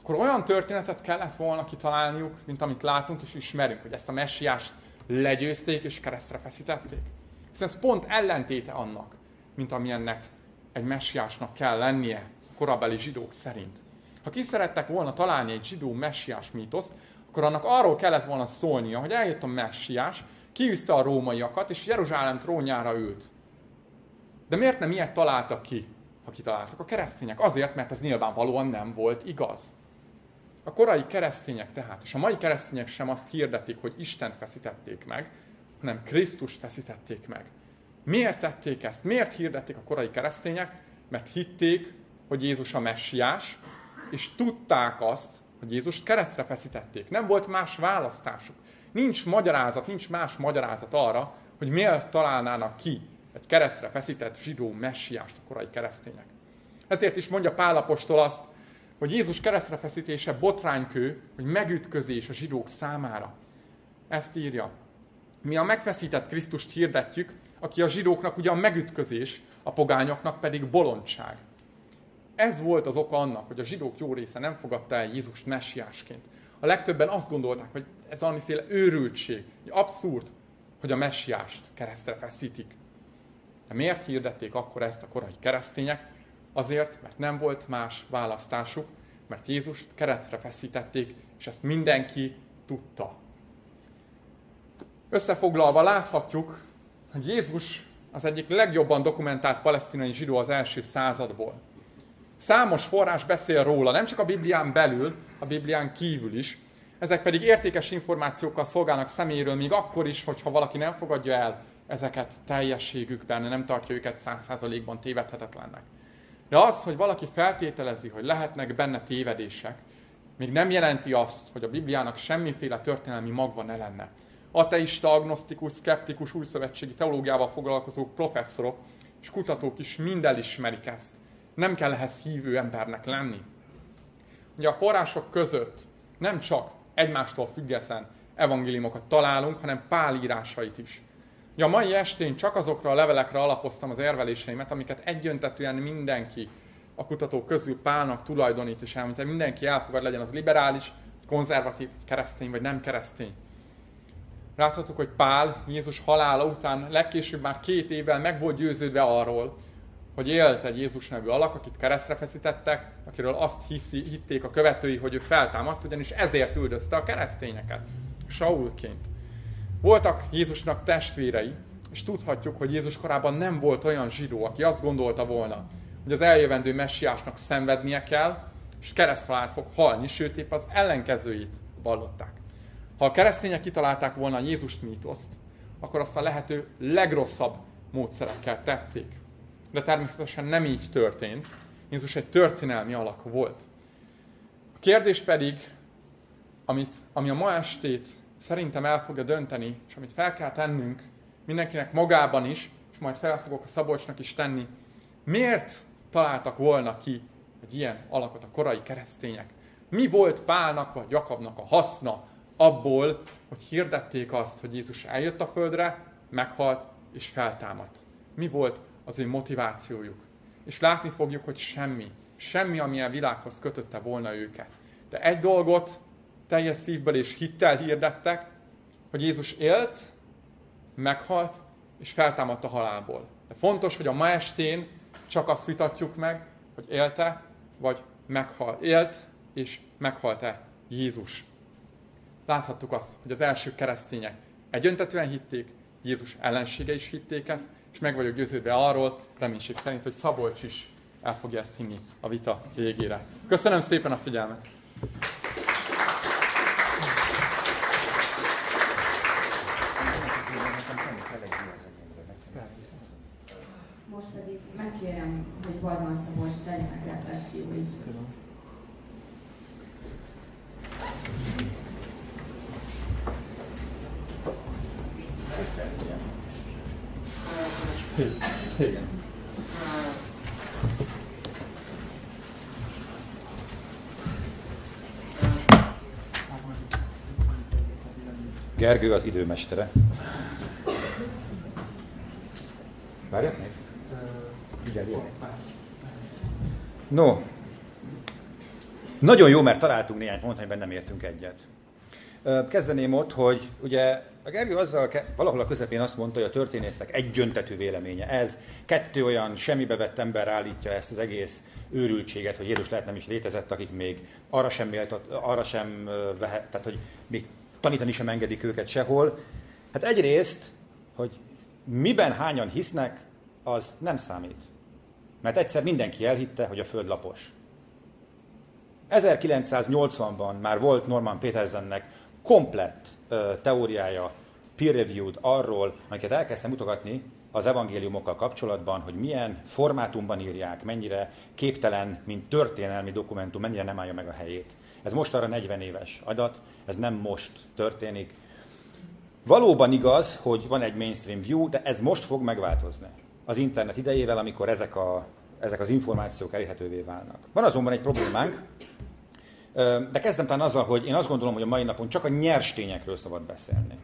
akkor olyan történetet kellett volna kitalálniuk, mint amit látunk és ismerünk, hogy ezt a messiást legyőzték és keresztre feszítették. Hiszen ez pont ellentéte annak, mint amilyennek egy messiásnak kell lennie a korabeli zsidók szerint. Ha ki szerettek volna találni egy zsidó messiás mítoszt, akkor annak arról kellett volna szólnia, hogy eljött a messiás, kiűzte a rómaiakat, és Jeruzsálem trónjára ült. De miért nem ilyet találtak ki, ha kitaláltak a keresztények? Azért, mert ez nyilvánvalóan nem volt igaz. A korai keresztények tehát, és a mai keresztények sem azt hirdetik, hogy Isten feszítették meg, hanem Krisztust feszítették meg. Miért tették ezt? Miért hirdették a korai keresztények? Mert hitték, hogy Jézus a messiás, és tudták azt, hogy Jézust keresztre feszítették. Nem volt más választásuk. Nincs magyarázat, nincs más magyarázat arra, hogy miért találnának ki egy keresztre feszített zsidó messiást a korai keresztények. Ezért is mondja Pálapostól azt, hogy Jézus keresztre feszítése botránykő, hogy megütközés a zsidók számára. Ezt írja. Mi a megfeszített Krisztust hirdetjük, aki a zsidóknak ugyan megütközés, a pogányoknak pedig bolondság. Ez volt az oka annak, hogy a zsidók jó része nem fogadta el Jézust messiásként. A legtöbben azt gondolták, hogy ez valamiféle őrültség, abszurd, hogy a messiást keresztre feszítik. De miért hirdették akkor ezt a korai keresztények? Azért, mert nem volt más választásuk, mert Jézust keresztre feszítették, és ezt mindenki tudta. Összefoglalva láthatjuk, hogy Jézus az egyik legjobban dokumentált palesztinai zsidó az első századból. Számos forrás beszél róla, nem csak a Biblián belül, a Biblián kívül is, ezek pedig értékes információkkal szolgálnak személyről, még akkor is, hogyha valaki nem fogadja el ezeket teljességükben, nem tartja őket száz százalékban tévedhetetlennek. De az, hogy valaki feltételezi, hogy lehetnek benne tévedések, még nem jelenti azt, hogy a Bibliának semmiféle történelmi magva ne lenne. Ateista, agnosztikus, szkeptikus, újszövetségi teológiával foglalkozó professzorok és kutatók is mind elismerik ezt. Nem kell ehhez hívő embernek lenni. Ugye a források között nem csak egymástól független evangéliumokat találunk, hanem Pál írásait is. Ja, mai estén csak azokra a levelekre alapoztam az érveléseimet, amiket egyöntetően mindenki a kutatók közül Pálnak tulajdonít, és elmondta, mindenki elfogad, legyen az liberális, konzervatív, keresztény vagy nem keresztény. Láthatok, hogy Pál Jézus halála után legkésőbb már két évvel meg volt győződve arról, hogy élt egy Jézus nevű alak, akit keresztre feszítettek, akiről azt hiszi, hitték a követői, hogy ő feltámadt, ugyanis ezért üldözte a keresztényeket, Saulként. Voltak Jézusnak testvérei, és tudhatjuk, hogy Jézus korában nem volt olyan zsidó, aki azt gondolta volna, hogy az eljövendő messiásnak szenvednie kell, és kereszthalált fog halni, sőt épp az ellenkezőit vallották. Ha a keresztények kitalálták volna a Jézus mítoszt, akkor azt a lehető legrosszabb módszerekkel tették. De természetesen nem így történt. Jézus egy történelmi alak volt. A kérdés pedig, amit, ami a ma estét szerintem el fogja dönteni, és amit fel kell tennünk mindenkinek magában is, és majd fel fogok a Szabolcsnak is tenni, miért találtak volna ki egy ilyen alakot a korai keresztények? Mi volt Pálnak vagy Jakabnak a haszna abból, hogy hirdették azt, hogy Jézus eljött a földre, meghalt és feltámadt? Mi volt az ő motivációjuk? És látni fogjuk, hogy semmi. Semmi, ami a világhoz kötötte volna őket. De egy dolgot teljes szívből és hittel hirdettek, hogy Jézus élt, meghalt, és feltámadt a halálból. De fontos, hogy a ma estén csak azt vitatjuk meg, hogy élte, vagy meghalt. Élt, és meghalt-e Jézus. Láthattuk azt, hogy az első keresztények egyöntetően hitték, Jézus ellensége is hitték ezt, és meg vagyok győződve arról, reménység szerint, hogy Szabolcs is el fogja ezt hinni a vita végére. Köszönöm szépen a figyelmet! Most pedig megkérem, hogy Valdman Szabolcs tegyenek reflexióit. Igen. Gergő az időmestere. Várjak még? No, nagyon jó, mert találtunk néhány pontot, amiben nem értünk egyet. Kezdeném ott, hogy ugye a Gergő azzal valahol a közepén azt mondta, hogy a történészek egyöntetű véleménye ez. Kettő olyan semmibe vett ember állítja ezt az egész őrültséget, hogy Jézus lehet nem is létezett, akik még arra sem, méltat, arra sem vehet, tehát hogy még tanítani sem engedik őket sehol. Hát egyrészt, hogy miben hányan hisznek, az nem számít. Mert egyszer mindenki elhitte, hogy a Föld lapos. 1980-ban már volt Norman Petersennek komplett ö, teóriája, peer-reviewed arról, amiket elkezdtem mutogatni az evangéliumokkal kapcsolatban, hogy milyen formátumban írják, mennyire képtelen, mint történelmi dokumentum, mennyire nem állja meg a helyét. Ez most arra 40 éves adat, ez nem most történik. Valóban igaz, hogy van egy mainstream view, de ez most fog megváltozni az internet idejével, amikor ezek, a, ezek az információk elérhetővé válnak. Van azonban egy problémánk, de kezdem talán azzal, hogy én azt gondolom, hogy a mai napon csak a nyers tényekről szabad beszélni.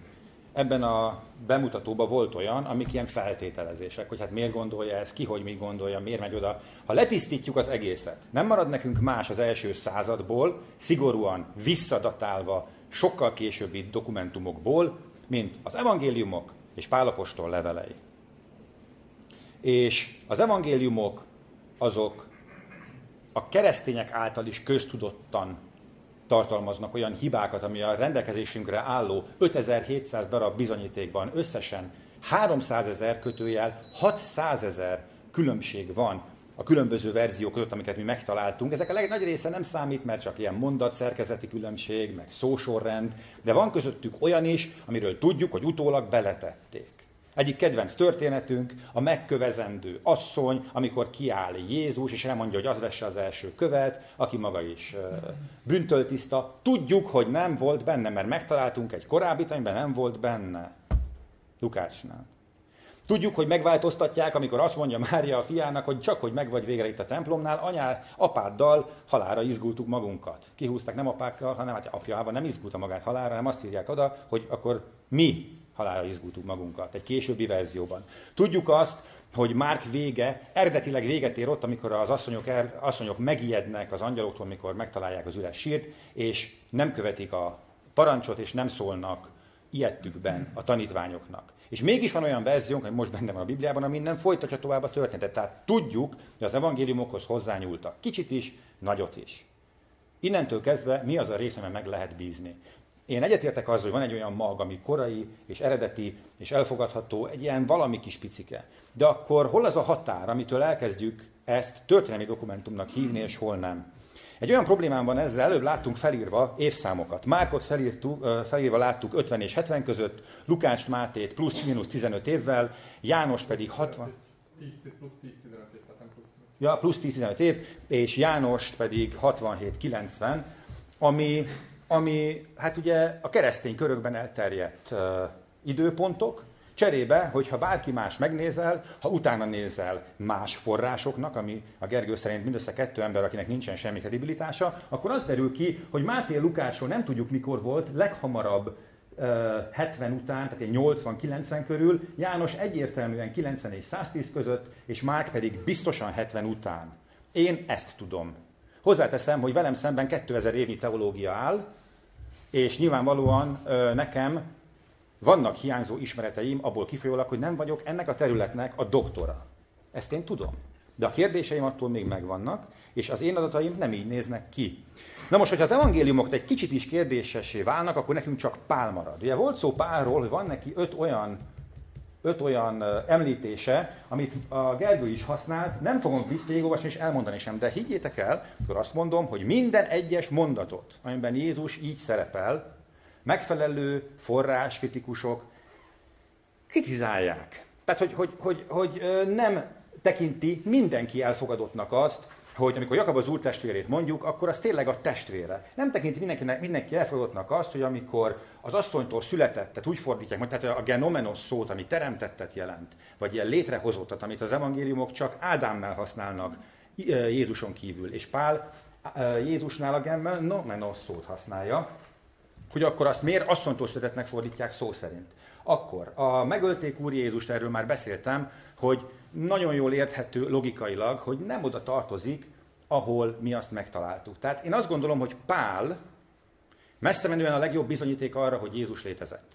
Ebben a bemutatóban volt olyan, amik ilyen feltételezések, hogy hát miért gondolja ez, ki hogy mit gondolja, miért megy oda. Ha letisztítjuk az egészet, nem marad nekünk más az első századból, szigorúan visszadatálva sokkal későbbi dokumentumokból, mint az evangéliumok és Pálapostól levelei. És az evangéliumok azok a keresztények által is köztudottan tartalmaznak olyan hibákat, ami a rendelkezésünkre álló 5700 darab bizonyítékban összesen 300 ezer kötőjel 600 ezer különbség van a különböző verziók között, amiket mi megtaláltunk. Ezek a nagy része nem számít, mert csak ilyen mondat, szerkezeti különbség, meg szósorrend, de van közöttük olyan is, amiről tudjuk, hogy utólag beletették. Egyik kedvenc történetünk, a megkövezendő asszony, amikor kiáll Jézus, és elmondja, hogy az vesse az első követ, aki maga is büntöltiszta. Tudjuk, hogy nem volt benne, mert megtaláltunk egy korábbit, amiben nem volt benne. Lukácsnál. Tudjuk, hogy megváltoztatják, amikor azt mondja Mária a fiának, hogy csak hogy meg vagy végre itt a templomnál, anyá, apáddal halára izgultuk magunkat. Kihúzták nem apákkal, hanem hát apjával nem izgulta magát halára, hanem azt írják oda, hogy akkor mi halálra izgultuk magunkat, egy későbbi verzióban. Tudjuk azt, hogy Márk vége eredetileg véget ér ott, amikor az asszonyok, el, asszonyok megijednek az angyaloktól, amikor megtalálják az üres sírt, és nem követik a parancsot, és nem szólnak ilyettükben a tanítványoknak. És mégis van olyan verziónk, hogy most benne van a Bibliában, ami nem folytatja tovább a történetet. Tehát tudjuk, hogy az evangéliumokhoz hozzányúltak. Kicsit is, nagyot is. Innentől kezdve mi az a rész, amiben meg lehet bízni? Én egyetértek azzal, hogy van egy olyan mag, ami korai és eredeti és elfogadható, egy ilyen valami kis picike. De akkor hol az a határ, amitől elkezdjük ezt történelmi dokumentumnak hívni, és hol nem? Egy olyan problémám van ezzel, előbb láttunk felírva évszámokat. Márkot felírtuk, felírva láttuk 50 és 70 között, Lukács Mátét plusz-minusz 15 évvel, János pedig 60... 10 plusz 10-15 év, tehát nem plusz. Ja, plusz 10-15 év, és Jánost pedig 67-90, ami, ami hát ugye a keresztény körökben elterjedt időpontok, Cserébe, hogyha bárki más megnézel, ha utána nézel más forrásoknak, ami a Gergő szerint mindössze kettő ember, akinek nincsen semmi kredibilitása, akkor az derül ki, hogy Máté Lukásról nem tudjuk mikor volt, leghamarabb 70 után, tehát 80-90 körül, János egyértelműen 90 és 110 között, és Márk pedig biztosan 70 után. Én ezt tudom. Hozzáteszem, hogy velem szemben 2000 évnyi teológia áll, és nyilvánvalóan nekem vannak hiányzó ismereteim, abból kifolyólag, hogy nem vagyok ennek a területnek a doktora. Ezt én tudom. De a kérdéseim attól még megvannak, és az én adataim nem így néznek ki. Na most, hogyha az evangéliumok egy kicsit is kérdésessé válnak, akkor nekünk csak Pál marad. Ugye volt szó Pálról, hogy van neki öt olyan, öt olyan említése, amit a Gergő is használt, nem fogom végigolvasni és elmondani sem, de higgyétek el, akkor azt mondom, hogy minden egyes mondatot, amiben Jézus így szerepel, megfelelő forráskritikusok kritizálják. Tehát, hogy, hogy, hogy, hogy nem tekinti mindenki elfogadottnak azt, hogy amikor Jakab az úr testvérét mondjuk, akkor az tényleg a testvére. Nem tekinti mindenki, mindenki elfogadottnak azt, hogy amikor az asszonytól született, tehát úgy fordítják, hogy tehát a genomenos szót, ami teremtettet jelent, vagy ilyen létrehozottat, amit az evangéliumok csak Ádámnál használnak Jézuson kívül. És Pál Jézusnál a genomenos szót használja, hogy akkor azt miért asszonytól születettnek fordítják szó szerint. Akkor a megölték Úr Jézust, erről már beszéltem, hogy nagyon jól érthető logikailag, hogy nem oda tartozik, ahol mi azt megtaláltuk. Tehát én azt gondolom, hogy Pál messze menően a legjobb bizonyíték arra, hogy Jézus létezett.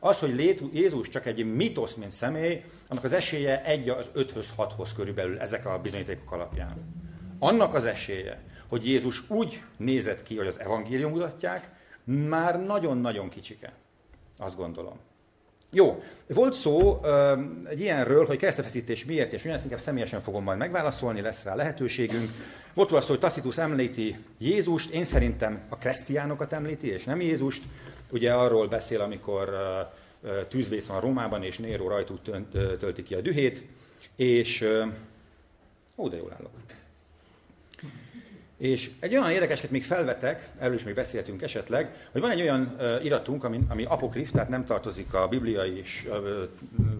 Az, hogy Jézus csak egy mitosz, mint személy, annak az esélye egy az öthöz, hathoz körülbelül ezek a bizonyítékok alapján. Annak az esélye, hogy Jézus úgy nézett ki, hogy az evangélium mutatják, már nagyon-nagyon kicsike. Azt gondolom. Jó, volt szó ö, egy ilyenről, hogy keresztefeszítés miért, és olyan inkább személyesen fogom majd megválaszolni, lesz rá lehetőségünk. Volt szó, hogy Tacitus említi Jézust, én szerintem a kresztiánokat említi, és nem Jézust. Ugye arról beszél, amikor ö, tűzvész van Rómában, és Nero rajtuk tölti ki a dühét, és ó, de jól állok. És egy olyan érdekesket még felvetek, erről is még beszéltünk esetleg, hogy van egy olyan iratunk, ami, ami apokrif, tehát nem tartozik a bibliai és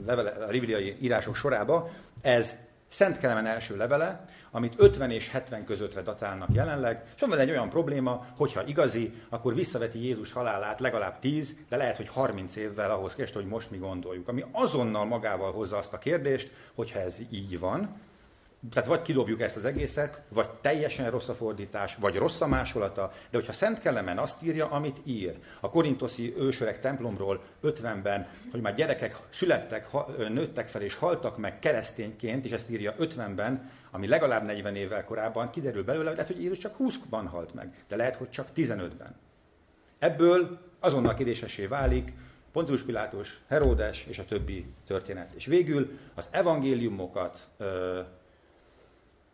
levele, a bibliai írások sorába. Ez Szent Kelemen első levele, amit 50 és 70 közöttre datálnak jelenleg, és van egy olyan probléma, hogyha igazi, akkor visszaveti Jézus halálát legalább 10, de lehet, hogy 30 évvel ahhoz képest, hogy most mi gondoljuk. Ami azonnal magával hozza azt a kérdést, hogyha ez így van, tehát vagy kidobjuk ezt az egészet, vagy teljesen rossz a fordítás, vagy rossz a másolata, de hogyha Szent Kelemen azt írja, amit ír, a korintoszi ősöreg templomról 50-ben, hogy már gyerekek születtek, nőttek fel és haltak meg keresztényként, és ezt írja 50-ben, ami legalább 40 évvel korábban kiderül belőle, lehet, hogy Jézus csak 20-ban halt meg, de lehet, hogy csak 15-ben. Ebből azonnal kérdésesé válik Pontius Pilátus, Heródes és a többi történet. És végül az evangéliumokat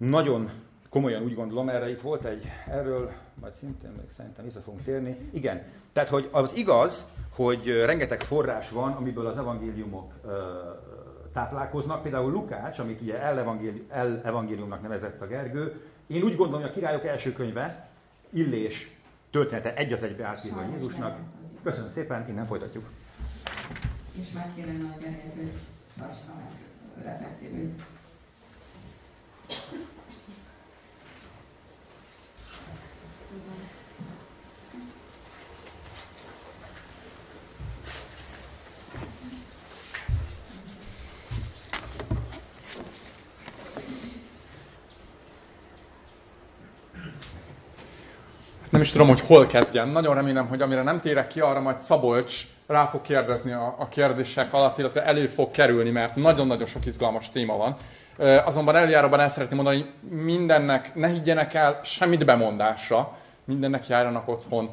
nagyon komolyan úgy gondolom, erre itt volt egy, erről majd szintén még szerintem vissza fogunk térni. Igen, tehát hogy az igaz, hogy rengeteg forrás van, amiből az evangéliumok táplálkoznak. Például Lukács, amit ugye el-evangéliumnak nevezett a Gergő, én úgy gondolom, hogy a királyok első könyve, Illés története egy az egybe átírva Jézusnak. Köszönöm szépen, innen folytatjuk. És megkérem a Gergőt, tartsa meg. Nem is tudom, hogy hol kezdjem. Nagyon remélem, hogy amire nem térek ki, arra majd Szabolcs rá fog kérdezni a, a kérdések alatt, illetve elő fog kerülni, mert nagyon-nagyon sok izgalmas téma van. Azonban eljáróban el szeretném mondani, hogy mindennek ne higgyenek el semmit bemondásra, mindennek járjanak otthon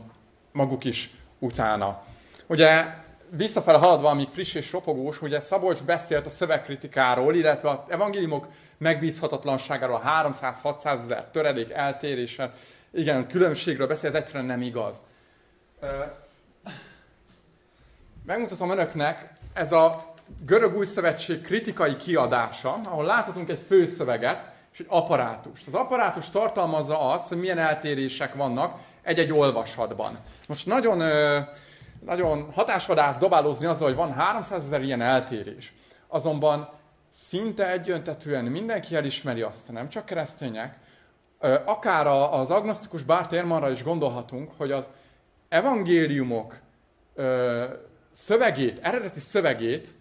maguk is utána. Ugye visszafele haladva, amíg friss és ropogós, ugye Szabolcs beszélt a szövegkritikáról, illetve az evangéliumok megbízhatatlanságáról, a 300-600 ezer töredék eltérése, igen, különbségről beszél, ez egyszerűen nem igaz. Megmutatom önöknek, ez a görög új szövetség kritikai kiadása, ahol láthatunk egy főszöveget és egy apparátust. Az apparátus tartalmazza azt, hogy milyen eltérések vannak egy-egy olvasatban. Most nagyon, nagyon hatásvadász dobálózni azzal, hogy van 300 ezer ilyen eltérés. Azonban szinte egyöntetően mindenki elismeri azt, nem csak keresztények, akár az agnosztikus Bárt Érmanra is gondolhatunk, hogy az evangéliumok szövegét, eredeti szövegét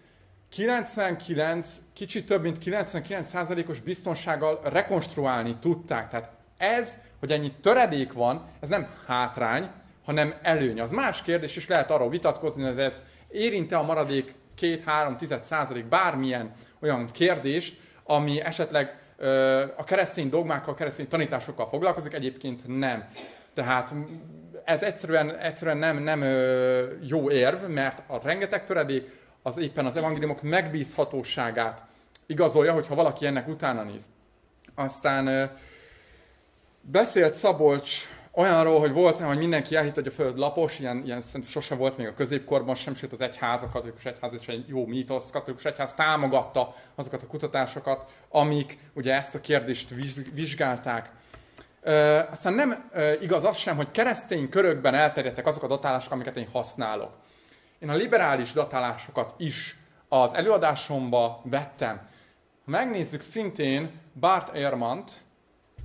99, kicsit több mint 99%-os biztonsággal rekonstruálni tudták. Tehát ez, hogy ennyi töredék van, ez nem hátrány, hanem előny. Az más kérdés, és lehet arról vitatkozni, hogy ez érinte a maradék 2-3 százalék bármilyen olyan kérdés, ami esetleg ö, a keresztény dogmákkal, a keresztény tanításokkal foglalkozik, egyébként nem. Tehát ez egyszerűen, egyszerűen nem, nem ö, jó érv, mert a rengeteg töredék az éppen az evangéliumok megbízhatóságát igazolja, hogyha valaki ennek utána néz. Aztán beszélt Szabolcs olyanról, hogy volt, hogy mindenki elhitt, hogy a Föld lapos, ilyen, ilyen szerintem sose volt még a középkorban sem, sőt az egyház, a katolikus egyház is egy jó mítosz, katolikus egyház támogatta azokat a kutatásokat, amik ugye ezt a kérdést vizsgálták. Aztán nem igaz az sem, hogy keresztény körökben elterjedtek azok a datálások, amiket én használok. Én a liberális datálásokat is az előadásomba vettem. Ha megnézzük szintén Bart Ehrmant,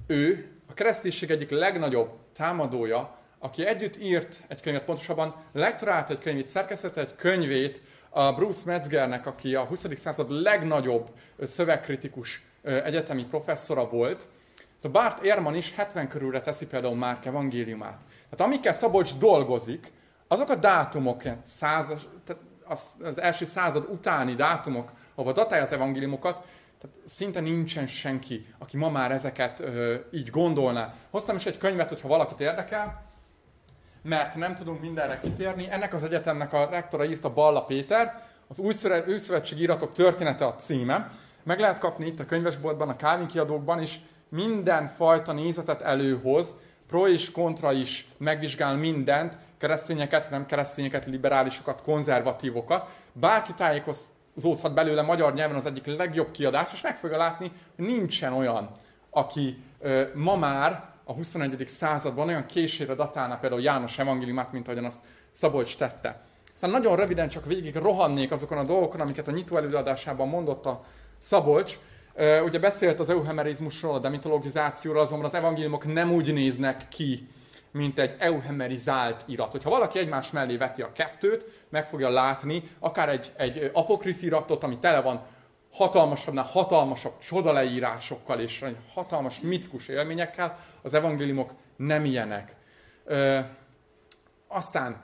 ő a kereszténység egyik legnagyobb támadója, aki együtt írt egy könyvet, pontosabban lektorált egy könyvét, szerkesztett egy könyvét a Bruce Metzgernek, aki a 20. század legnagyobb szövegkritikus egyetemi professzora volt. A Bart Ehrman is 70 körülre teszi például Márk evangéliumát. Tehát amikkel Szabolcs dolgozik, azok a dátumok, százas, tehát az, az első század utáni dátumok, ahol datálja az evangéliumokat, tehát szinte nincsen senki, aki ma már ezeket ö, így gondolná. Hoztam is egy könyvet, hogyha valakit érdekel, mert nem tudunk mindenre kitérni. Ennek az egyetemnek a rektora írta Balla Péter, az új, íratok története a címe. Meg lehet kapni itt a könyvesboltban, a Kávin kiadókban is minden fajta nézetet előhoz, pro és kontra is megvizsgál mindent, keresztényeket, nem keresztényeket, liberálisokat, konzervatívokat. Bárki tájékozódhat belőle magyar nyelven az egyik legjobb kiadás, és meg fogja látni, hogy nincsen olyan, aki ö, ma már a 21. században olyan későre datálna például János evangéliumát, mint ahogyan azt Szabolcs tette. Aztán nagyon röviden csak végig rohannék azokon a dolgokon, amiket a nyitó előadásában mondott a Szabolcs. Ugye beszélt az euhemerizmusról, a demitologizációról, azonban az evangéliumok nem úgy néznek ki, mint egy euhemerizált irat. Hogyha valaki egymás mellé veti a kettőt, meg fogja látni akár egy, egy apokrif iratot, ami tele van hatalmasabbnál hatalmasabb csodaleírásokkal és hatalmas mitkus élményekkel, az evangéliumok nem ilyenek. Ö, aztán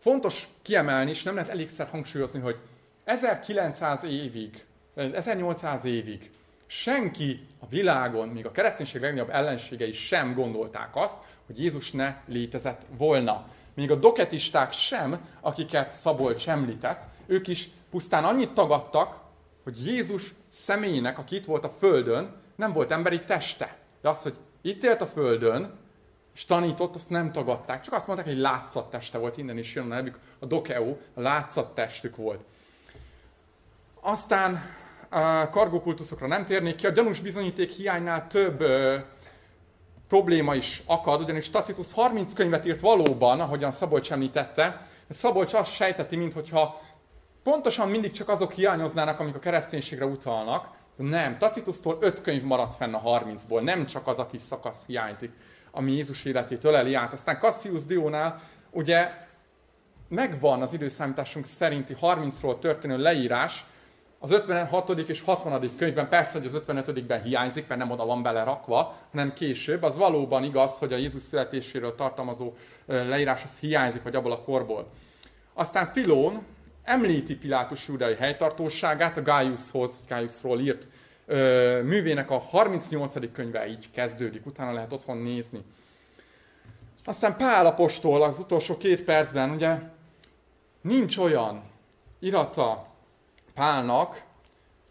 fontos kiemelni, és nem lehet elégszer hangsúlyozni, hogy 1900 évig, 1800 évig senki a világon, még a kereszténység legnagyobb ellenségei sem gondolták azt, hogy Jézus ne létezett volna. Még a doketisták sem, akiket Szabolcs említett, ők is pusztán annyit tagadtak, hogy Jézus személyének, aki itt volt a Földön, nem volt emberi teste. De az, hogy itt élt a Földön, és tanított, azt nem tagadták. Csak azt mondták, hogy látszat teste volt, innen is jön a nevük, a dokeo, a látszat testük volt. Aztán a kargókultuszokra nem térnék ki, a gyanús bizonyíték hiánynál több ö, probléma is akad, ugyanis Tacitus 30 könyvet írt valóban, ahogyan Szabolcs említette, Szabolcs azt sejteti, mintha pontosan mindig csak azok hiányoznának, amik a kereszténységre utalnak, nem, Tacitusztól öt könyv maradt fenn a 30-ból, nem csak az a kis szakasz hiányzik, ami Jézus életét öleli át. Aztán Cassius Dionál ugye megvan az időszámításunk szerinti 30-ról történő leírás, az 56. és 60. könyvben persze, hogy az 55-ben hiányzik, mert nem oda van belerakva, hanem később. Az valóban igaz, hogy a Jézus születéséről tartalmazó leírás az hiányzik, vagy abból a korból. Aztán Filón említi Pilátus judai helytartóságát, a Gaiushoz, Gaiusról írt művének a 38. könyve így kezdődik, utána lehet otthon nézni. Aztán Pál apostol az utolsó két percben, ugye, nincs olyan irata Pálnak,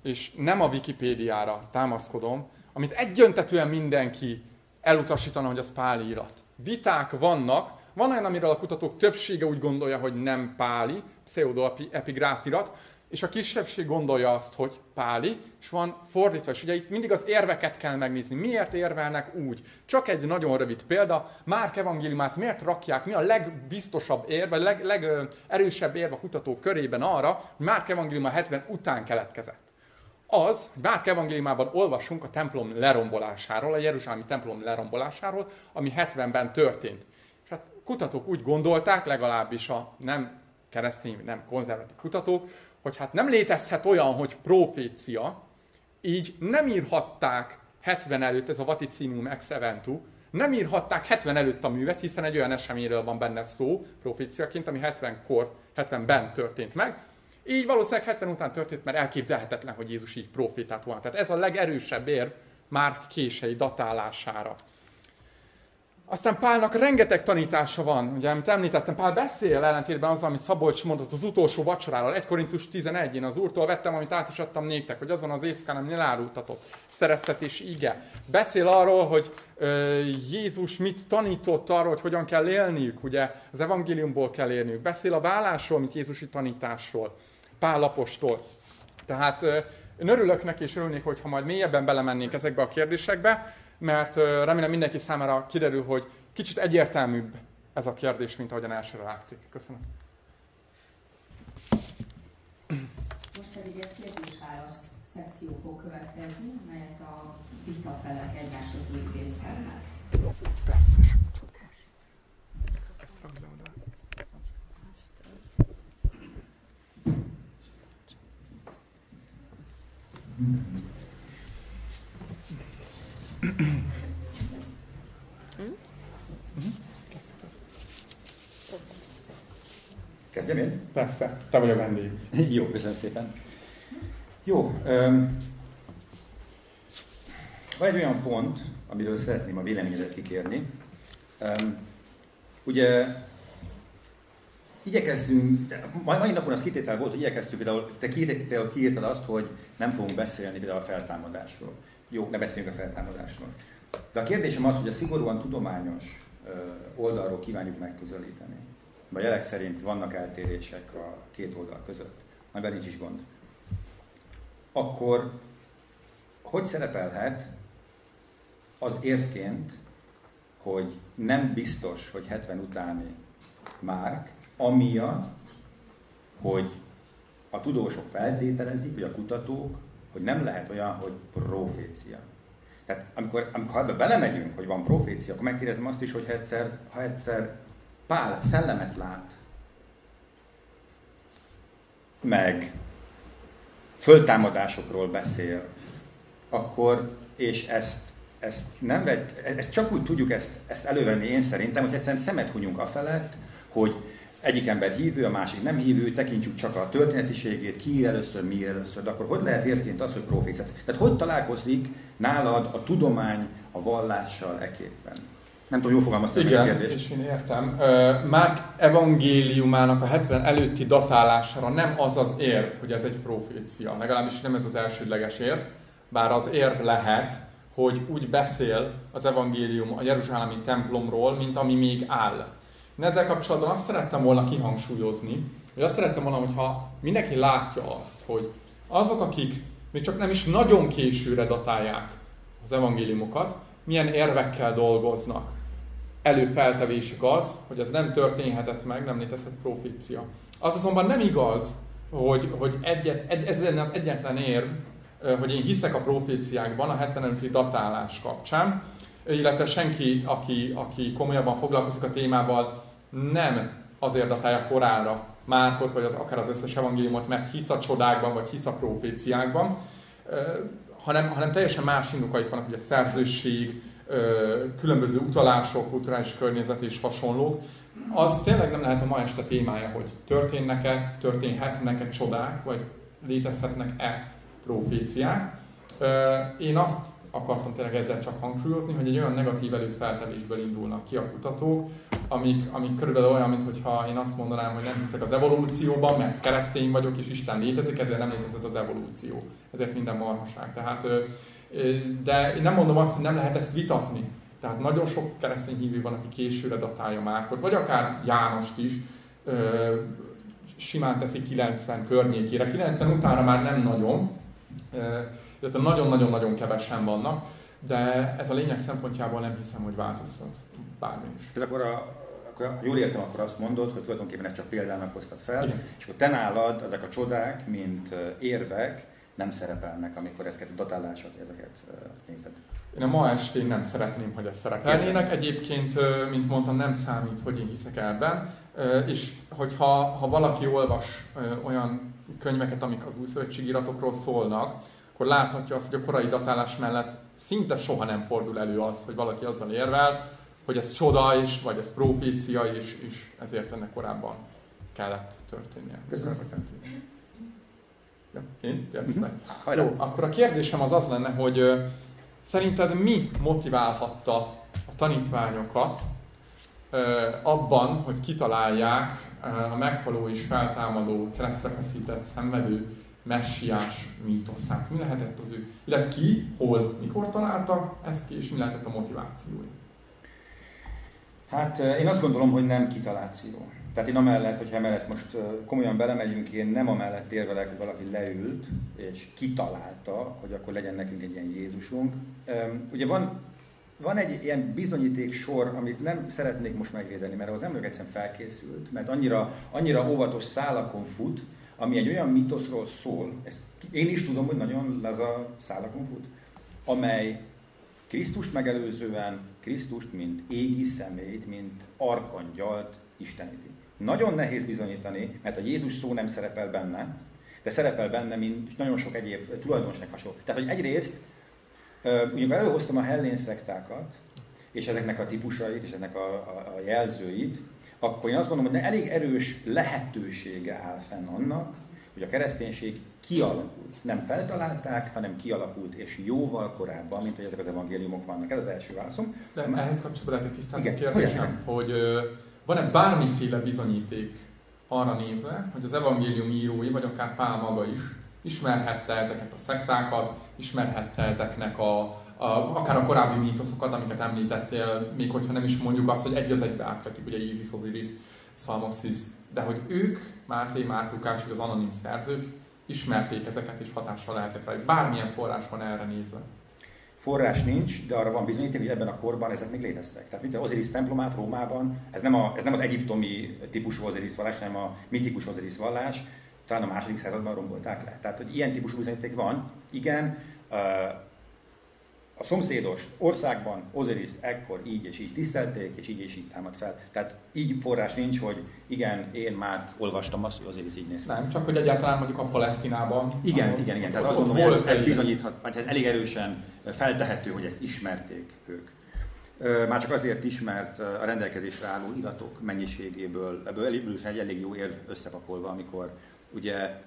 és nem a Wikipédiára támaszkodom, amit egyöntetően mindenki elutasítana, hogy az Pál írat. Viták vannak, van olyan, amiről a kutatók többsége úgy gondolja, hogy nem páli, pseudoepigráfirat, és a kisebbség gondolja azt, hogy páli, és van fordítva. És ugye itt mindig az érveket kell megnézni. Miért érvelnek úgy? Csak egy nagyon rövid példa. Márk evangéliumát miért rakják? Mi a legbiztosabb érve, leg, legerősebb érve a kutatók körében arra, hogy Márk evangéliuma 70 után keletkezett? Az, Márk evangéliumában olvasunk a templom lerombolásáról, a Jeruzsálemi templom lerombolásáról, ami 70-ben történt. És hát kutatók úgy gondolták, legalábbis a nem keresztény, nem konzervatív kutatók, hogy hát nem létezhet olyan, hogy profécia, így nem írhatták 70 előtt, ez a Vaticinum ex eventu, nem írhatták 70 előtt a művet, hiszen egy olyan eseményről van benne szó, proféciaként, ami 70-kor, 70-ben történt meg. Így valószínűleg 70 után történt, mert elképzelhetetlen, hogy Jézus így profétát volna. Tehát ez a legerősebb érv már kései datálására. Aztán Pálnak rengeteg tanítása van. Ugye, amit említettem, Pál beszél ellentétben azzal, amit Szabolcs mondott az utolsó vacsoráról. 1 Korintus 11, én az Úrtól vettem, amit át is adtam néktek, hogy azon az éjszakán, amin elárultatott, szeretetés ige. Beszél arról, hogy ö, Jézus mit tanított arról, hogy hogyan kell élniük, ugye az evangéliumból kell élniük. Beszél a vállásról, mint Jézusi tanításról, Pál apostól. Tehát ö, én örülök neki, és örülnék, hogyha majd mélyebben belemennénk ezekbe a kérdésekbe mert remélem mindenki számára kiderül, hogy kicsit egyértelműbb ez a kérdés, mint ahogyan elsőre látszik. Köszönöm. Most pedig egy kérdés-válasz szekció fog következni, melyet a vitafelek egymáshoz intézhetnek. Persze. Ezt rakd le oda. Mm-hmm. Kezdjem én? Persze, te vagy a vendég. Jó, köszönöm szépen. Jó, um, van egy olyan pont, amiről szeretném a véleményedet kikérni. Um, ugye igyekezzünk, mai napon az kitétel volt, hogy igyekeztünk, például te kiírtad azt, hogy nem fogunk beszélni például a feltámadásról. Jó, ne beszéljünk a feltámadásról. De a kérdésem az, hogy a szigorúan tudományos oldalról kívánjuk megközelíteni. A jelek szerint vannak eltérések a két oldal között, amiben nincs is gond. Akkor hogy szerepelhet az évként, hogy nem biztos, hogy 70 utáni Márk, amiatt, hogy a tudósok feltételezik, vagy a kutatók, hogy nem lehet olyan, hogy profécia. Tehát amikor, amikor ha ebbe belemegyünk, hogy van profécia, akkor megkérdezem azt is, hogy ha egyszer, ha egyszer Pál szellemet lát, meg föltámadásokról beszél, akkor, és ezt, ezt nem vett, ezt csak úgy tudjuk ezt, ezt elővenni én szerintem, hogy egyszerűen szemet hunyunk felett, hogy egyik ember hívő, a másik nem hívő, tekintsük csak a történetiségét, ki ír először, mi először, de akkor hogy lehet érként az, hogy profécia? Tehát hogy találkozik nálad a tudomány a vallással eképpen? Nem tudom, jól fogalmaztam Igen, a kérdést. és én értem. Márk evangéliumának a 70 előtti datálására nem az az érv, hogy ez egy profécia. Legalábbis nem ez az elsődleges érv, bár az érv lehet, hogy úgy beszél az evangélium a Jeruzsálemi templomról, mint ami még áll. Én ezzel kapcsolatban azt szerettem volna kihangsúlyozni, hogy azt szerettem volna, hogyha mindenki látja azt, hogy azok, akik még csak nem is nagyon későre datálják az evangéliumokat, milyen érvekkel dolgoznak. Előfeltevésük az, hogy ez nem történhetett meg, nem létezhet profécia. Az azonban nem igaz, hogy, hogy egyet, egy, ez lenne az egyetlen érv, hogy én hiszek a proféciákban a 75. datálás kapcsán, illetve senki, aki, aki komolyabban foglalkozik a témával, nem azért datálja korára Márkot, vagy az, akár az összes evangéliumot, mert hisz a csodákban, vagy hisz a proféciákban, hanem, hanem teljesen más indokaik vannak, ugye szerzőség, különböző utalások, kulturális környezet és hasonlók. Az tényleg nem lehet a ma este témája, hogy történnek-e, történhetnek-e csodák, vagy létezhetnek-e proféciák. Én azt akartam tényleg ezzel csak hangsúlyozni, hogy egy olyan negatív előfeltevésből indulnak ki a kutatók, amik, amik körülbelül olyan, mintha én azt mondanám, hogy nem hiszek az evolúcióban, mert keresztény vagyok, és Isten létezik, ezért nem létezett az evolúció. Ezért minden marhaság. Tehát, de én nem mondom azt, hogy nem lehet ezt vitatni. Tehát nagyon sok keresztény hívő van, aki későre datálja Márkot, vagy akár Jánost is, simán teszi 90 környékére. 90 utána már nem nagyon, illetve nagyon-nagyon-nagyon kevesen vannak, de ez a lényeg szempontjából nem hiszem, hogy változtat bármi is. Tehát akkor, a, akkor jól értem, akkor azt mondod, hogy tulajdonképpen ezt csak példának hoztad fel, Igen. és akkor te nálad ezek a csodák, mint érvek nem szerepelnek, amikor ezeket a datálások, ezeket nézed. Én a ma estén nem szeretném, hogy ez szerepelnének. Egyébként, mint mondtam, nem számít, hogy én hiszek ebben. És hogyha ha valaki olvas olyan könyveket, amik az új szövetségiratokról szólnak, akkor láthatja azt, hogy a korai datálás mellett szinte soha nem fordul elő az, hogy valaki azzal érvel, hogy ez csoda is, vagy ez profécia is, és ezért ennek korábban kellett történnie. Köszönöm. Ja, én kérdeztek? Mhm. Jó, akkor a kérdésem az az lenne, hogy szerinted mi motiválhatta a tanítványokat abban, hogy kitalálják a meghaló és feltámadó keresztre feszített szenvedő messiás mítoszát. Mi lehetett az ő, illetve ki, hol, mikor találtak ezt ki, és mi lehetett a motivációja? Hát én azt gondolom, hogy nem kitaláció. Tehát én amellett, hogyha emellett most komolyan belemegyünk, én nem amellett érvelek, hogy valaki leült és kitalálta, hogy akkor legyen nekünk egy ilyen Jézusunk. Ugye van, van egy ilyen bizonyíték sor, amit nem szeretnék most megvédeni, mert az nem vagyok egyszerűen felkészült, mert annyira, annyira óvatos szálakon fut, ami egy olyan mitoszról szól, ezt én is tudom, hogy nagyon laza szálakon fut, amely Krisztust megelőzően Krisztust, mint égi szemét, mint arkangyalt isteníti. Nagyon nehéz bizonyítani, mert a Jézus szó nem szerepel benne, de szerepel benne, mint nagyon sok egyéb tulajdonság hasonló. Tehát, hogy egyrészt, ugye előhoztam a hellén szektákat, és ezeknek a típusait, és ennek a, a, a jelzőit, akkor én azt gondolom, hogy elég erős lehetősége áll fenn annak, hogy a kereszténység kialakult. Nem feltalálták, hanem kialakult, és jóval korábban, mint hogy ezek az evangéliumok vannak. Ez az első válaszom. De ehhez kapcsolatban lehet egy tisztázni kérdésem, hogy van-e bármiféle bizonyíték arra nézve, hogy az evangélium írói, vagy akár Pál maga is ismerhette ezeket a szektákat, ismerhette ezeknek a, a, akár a korábbi mítoszokat, amiket említettél, még hogyha nem is mondjuk azt, hogy egy az egybe átvetik, ugye Isis, Osiris, Salmoxis, de hogy ők, Máté, Márk, Lukás, az anonim szerzők ismerték ezeket, és hatással lehetek rá. Bármilyen forrás van erre nézve forrás nincs, de arra van bizonyíték, hogy ebben a korban ezek még léteztek. Tehát mint az Osiris templomát Rómában, ez nem, a, ez nem az egyiptomi típusú Osiris vallás, hanem a mitikus Osiris vallás, talán a második században rombolták le. Tehát, hogy ilyen típusú bizonyíték van, igen, a szomszédos országban Osiriszt ekkor így és így tisztelték, és így és így támad fel. Tehát így forrás nincs, hogy igen, én már olvastam azt, hogy Osiris így néz Nem, csak hogy egyáltalán mondjuk a Palesztinában. Igen, ahol, igen, igen. Tehát azt gondolom, hogy ez, ez bizonyíthat, vagy hát elég erősen feltehető, hogy ezt ismerték ők. Már csak azért is, mert a rendelkezésre álló iratok mennyiségéből, ebből egy elég jó érv összepakolva, amikor ugye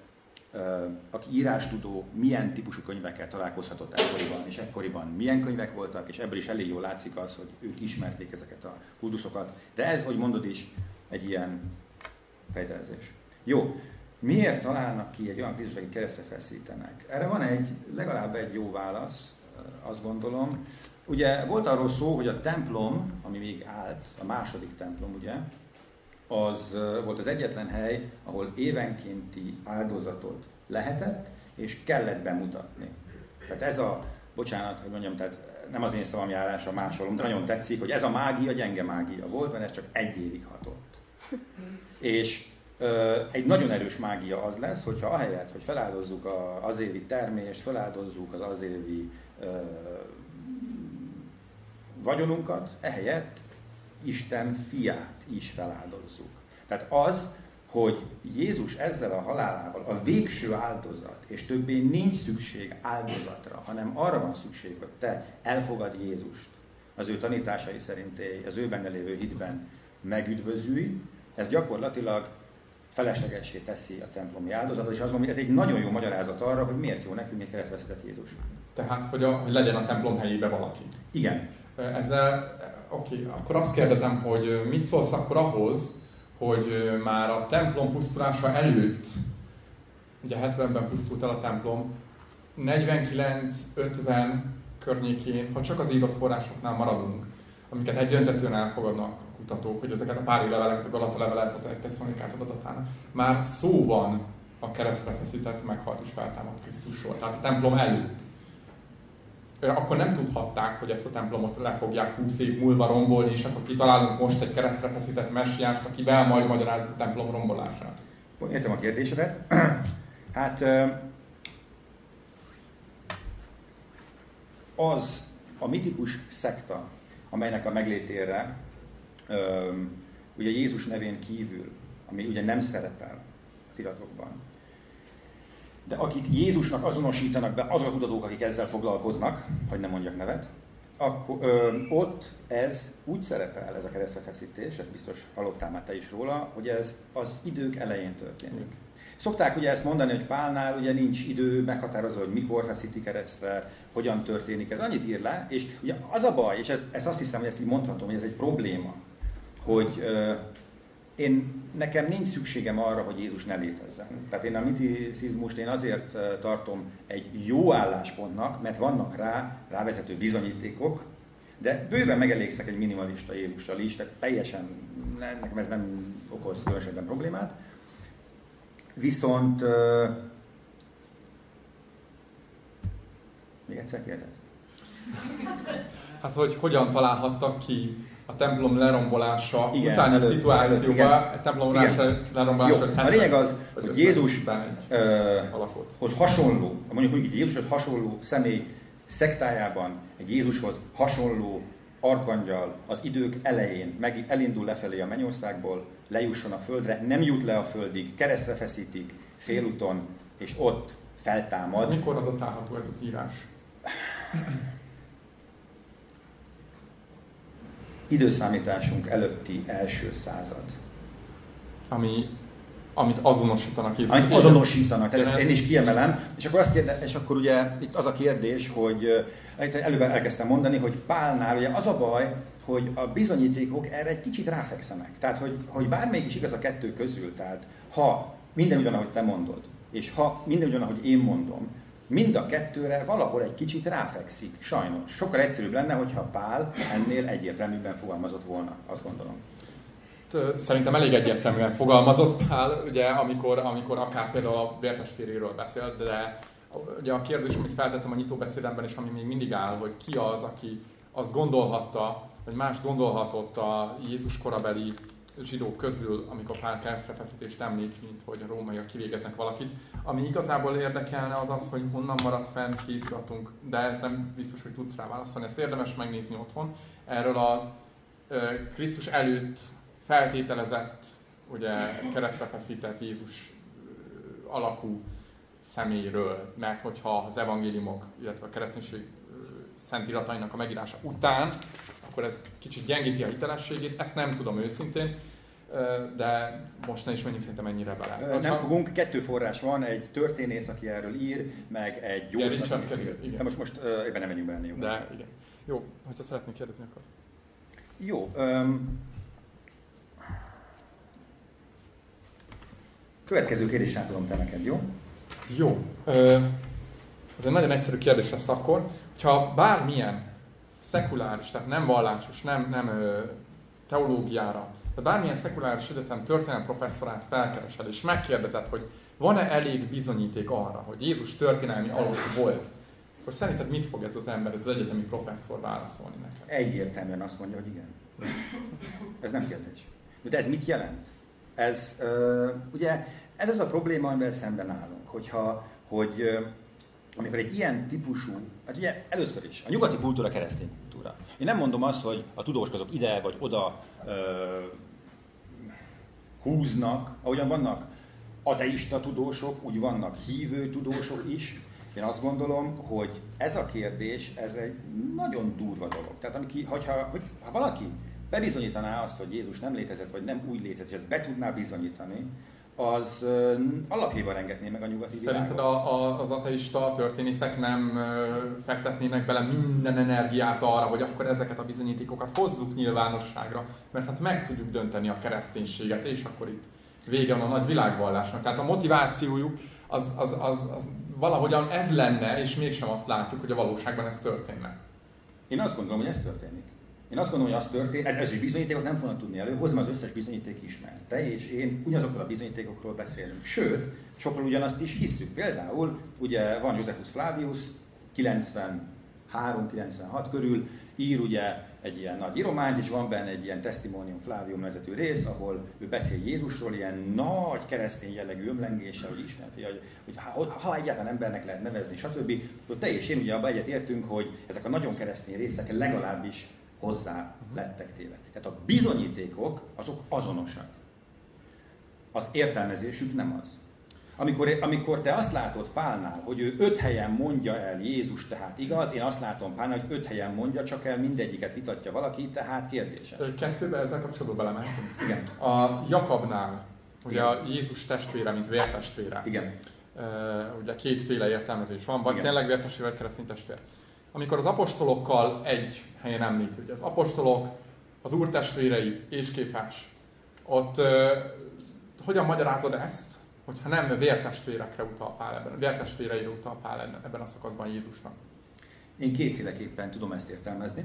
aki írás tudó, milyen típusú könyvekkel találkozhatott ekkoriban, és ekkoriban milyen könyvek voltak, és ebből is elég jól látszik az, hogy ők ismerték ezeket a kulduszokat. De ez, hogy mondod is, egy ilyen fejtelezés. Jó, miért találnak ki egy olyan Krisztus, akit keresztre feszítenek? Erre van egy, legalább egy jó válasz, azt gondolom. Ugye volt arról szó, hogy a templom, ami még állt, a második templom, ugye, az volt az egyetlen hely, ahol évenkénti áldozatot lehetett és kellett bemutatni. Tehát ez a, bocsánat, hogy mondjam, tehát nem az én szavam járása másolom, de nagyon tetszik, hogy ez a mágia gyenge mágia volt, mert ez csak egy évig hatott. és ö, egy nagyon erős mágia az lesz, hogyha ahelyett, hogy feláldozzuk az évi termést, feláldozzuk az azévi ö, vagyonunkat, ehelyett Isten fiát is feláldozzuk. Tehát az, hogy Jézus ezzel a halálával a végső áldozat, és többé nincs szükség áldozatra, hanem arra van szükség, hogy te elfogad Jézust az ő tanításai szerint, az ő benne lévő hitben megüdvözülj, ez gyakorlatilag feleslegessé teszi a templomi áldozatot, és azt mondom, hogy ez egy nagyon jó magyarázat arra, hogy miért jó nekünk, miért keresztveszített Jézus. Tehát, hogy, a, hogy legyen a templom helyébe valaki. Igen. Ezzel, oké, okay, akkor azt kérdezem, hogy mit szólsz akkor ahhoz, hogy már a templom pusztulása előtt, ugye 70-ben pusztult el a templom, 49-50 környékén, ha csak az írott forrásoknál maradunk, amiket egyöntetően elfogadnak a kutatók, hogy ezeket a pári leveleket, a Galata levelet, a Tesszalonikát adatának, már szó van a keresztre feszített, meghalt és feltámadt Krisztusról, tehát a templom előtt. Akkor nem tudhatták, hogy ezt a templomot le fogják 20 év múlva rombolni, és akkor kitalálunk most egy keresztre feszített messiást, akivel majd magyarázik a templom rombolását. Értem a kérdésedet. Hát az a mitikus szekta, amelynek a meglétére ugye Jézus nevén kívül, ami ugye nem szerepel az iratokban, de akit Jézusnak azonosítanak be azok a kutatók, akik ezzel foglalkoznak, hogy nem mondjak nevet, akkor, ö, ott ez úgy szerepel, ez a keresztrefeszítés, ezt biztos hallottál már te is róla, hogy ez az idők elején történik. Szokták ugye ezt mondani, hogy Pálnál ugye nincs idő meghatározó, hogy mikor feszíti keresztre, hogyan történik. Ez annyit ír le, és ugye az a baj, és ez, ez azt hiszem, hogy ezt így mondhatom, hogy ez egy probléma, hogy ö, én, nekem nincs szükségem arra, hogy Jézus ne létezzen. Tehát én a miticizmust én azért tartom egy jó álláspontnak, mert vannak rá rávezető bizonyítékok, de bőven megelégszek egy minimalista Jézussal is, tehát teljesen nekem ez nem okoz különösebben problémát. Viszont még egyszer kérdezt. Hát, hogy hogyan találhattak ki a templom lerombolása igen, utáni előtt, szituációban, a templom lerombolása. Jó, a lényeg az, hogy Jézushoz hasonló, mondjuk úgy, Jézushoz hasonló személy szektájában egy Jézushoz hasonló arkangyal az idők elején meg elindul lefelé a mennyországból, lejusson a földre, nem jut le a földig, keresztre feszítik félúton, és ott feltámad. Mikor adatálható ez az írás? Időszámításunk előtti első század. Ami, amit azonosítanak Jézus. Amit azonosítanak, tehát ezt én is kiemelem, és akkor, azt kérde, és akkor ugye itt az a kérdés, hogy előbb elkezdtem mondani, hogy Pálnál ugye az a baj, hogy a bizonyítékok erre egy kicsit ráfekszenek. Tehát, hogy, hogy bármelyik is igaz a kettő közül, tehát ha minden ugyan, ahogy te mondod, és ha minden ugyan, ahogy én mondom, mind a kettőre valahol egy kicsit ráfekszik, sajnos. Sokkal egyszerűbb lenne, hogyha Pál ennél egyértelműbben fogalmazott volna, azt gondolom. Szerintem elég egyértelműen fogalmazott Pál, ugye, amikor, amikor akár például a vértestvéréről beszél, de ugye a kérdés, amit feltettem a nyitóbeszédemben, és ami még mindig áll, hogy ki az, aki azt gondolhatta, vagy más gondolhatott a Jézus korabeli zsidók közül, amikor pár keresztrefeszítést említ, mint hogy a rómaiak kivégeznek valakit. Ami igazából érdekelne az az, hogy honnan maradt fent kéziratunk, de ez nem biztos, hogy tudsz rá válaszolni. Ezt érdemes megnézni otthon. Erről az Krisztus előtt feltételezett, ugye keresztrefeszített Jézus alakú személyről, mert hogyha az evangéliumok, illetve a kereszténység szentiratainak a megírása után akkor ez kicsit gyengíti a hitelességét, ezt nem tudom őszintén, de most ne is menjünk szerintem ennyire bele. Nem fogunk, kettő forrás van, egy történész, aki erről ír, meg egy jó igen, igen. De most, most ebben nem menjünk bele. De igen. Jó, hogyha szeretnék kérdezni, akkor. Jó. Um, következő kérdést átadom te neked, jó? Jó. Ez egy nagyon egyszerű kérdés lesz akkor. Ha bármilyen szekuláris, tehát nem vallásos, nem, nem teológiára, de bármilyen szekuláris egyetem történelmi professzorát felkeresel, és megkérdezed, hogy van-e elég bizonyíték arra, hogy Jézus történelmi alakú volt, akkor szerinted mit fog ez az ember, ez az egyetemi professzor válaszolni neked? Egyértelműen azt mondja, hogy igen. Ez nem kérdés. De ez mit jelent? Ez, uh, ugye, ez az a probléma, amivel szemben állunk, hogyha, hogy amikor egy ilyen típusú, hát ugye először is, a nyugati kultúra keresztény kultúra. Én nem mondom azt, hogy a tudósok azok ide vagy oda ö, húznak, ahogyan vannak ateista tudósok, úgy vannak hívő tudósok is. Én azt gondolom, hogy ez a kérdés, ez egy nagyon durva dolog. Tehát amikor, hogyha, hogy, ha valaki bebizonyítaná azt, hogy Jézus nem létezett, vagy nem úgy létezett, és ezt be tudná bizonyítani, az alapjában engedné meg a nyugati Szerinted a, a, az ateista történészek nem fektetnének bele minden energiát arra, hogy akkor ezeket a bizonyítékokat hozzuk nyilvánosságra, mert hát meg tudjuk dönteni a kereszténységet, és akkor itt vége van a nagy világvallásnak. Tehát a motivációjuk az, az, az, az valahogyan ez lenne, és mégsem azt látjuk, hogy a valóságban ez történne. Én azt gondolom, hogy ez történik. Én azt gondolom, hogy az történt, ez is bizonyítékot nem fognak tudni elő, hozzám az összes bizonyíték ismerte, és én ugyanazokról a bizonyítékokról beszélünk. Sőt, sokról ugyanazt is hiszük. Például ugye van Josephus Flavius, 93-96 körül, ír ugye egy ilyen nagy írományt, és van benne egy ilyen testimonium Flavium vezető rész, ahol ő beszél Jézusról ilyen nagy keresztény jellegű ömlengéssel, hogy ismerti, hogy, hogy ha, ha egyáltalán embernek lehet nevezni, stb. Te és én ugye abban egyet értünk, hogy ezek a nagyon keresztény részek legalábbis hozzá lettek téve. Tehát a bizonyítékok azok azonosak. Az értelmezésük nem az. Amikor, amikor te azt látod Pálnál, hogy ő öt helyen mondja el Jézus, tehát igaz, én azt látom Pálnál, hogy öt helyen mondja, csak el mindegyiket vitatja valaki, tehát kérdéses. Kettőbe ezzel kapcsolatban belementünk. Igen. A Jakabnál, ugye a Jézus testvére, mint vértestvére. Igen. Uh, ugye kétféle értelmezés van, vagy Igen. tényleg vértestvére, vagy keresztény testvér amikor az apostolokkal egy helyen említ, hogy az apostolok, az úr testvérei és Kéfás, ott uh, hogyan magyarázod ezt, hogyha nem vértestvérekre utal Pál ebben, vértestvéreire utal Pál ebben a szakaszban Jézusnak? Én kétféleképpen tudom ezt értelmezni.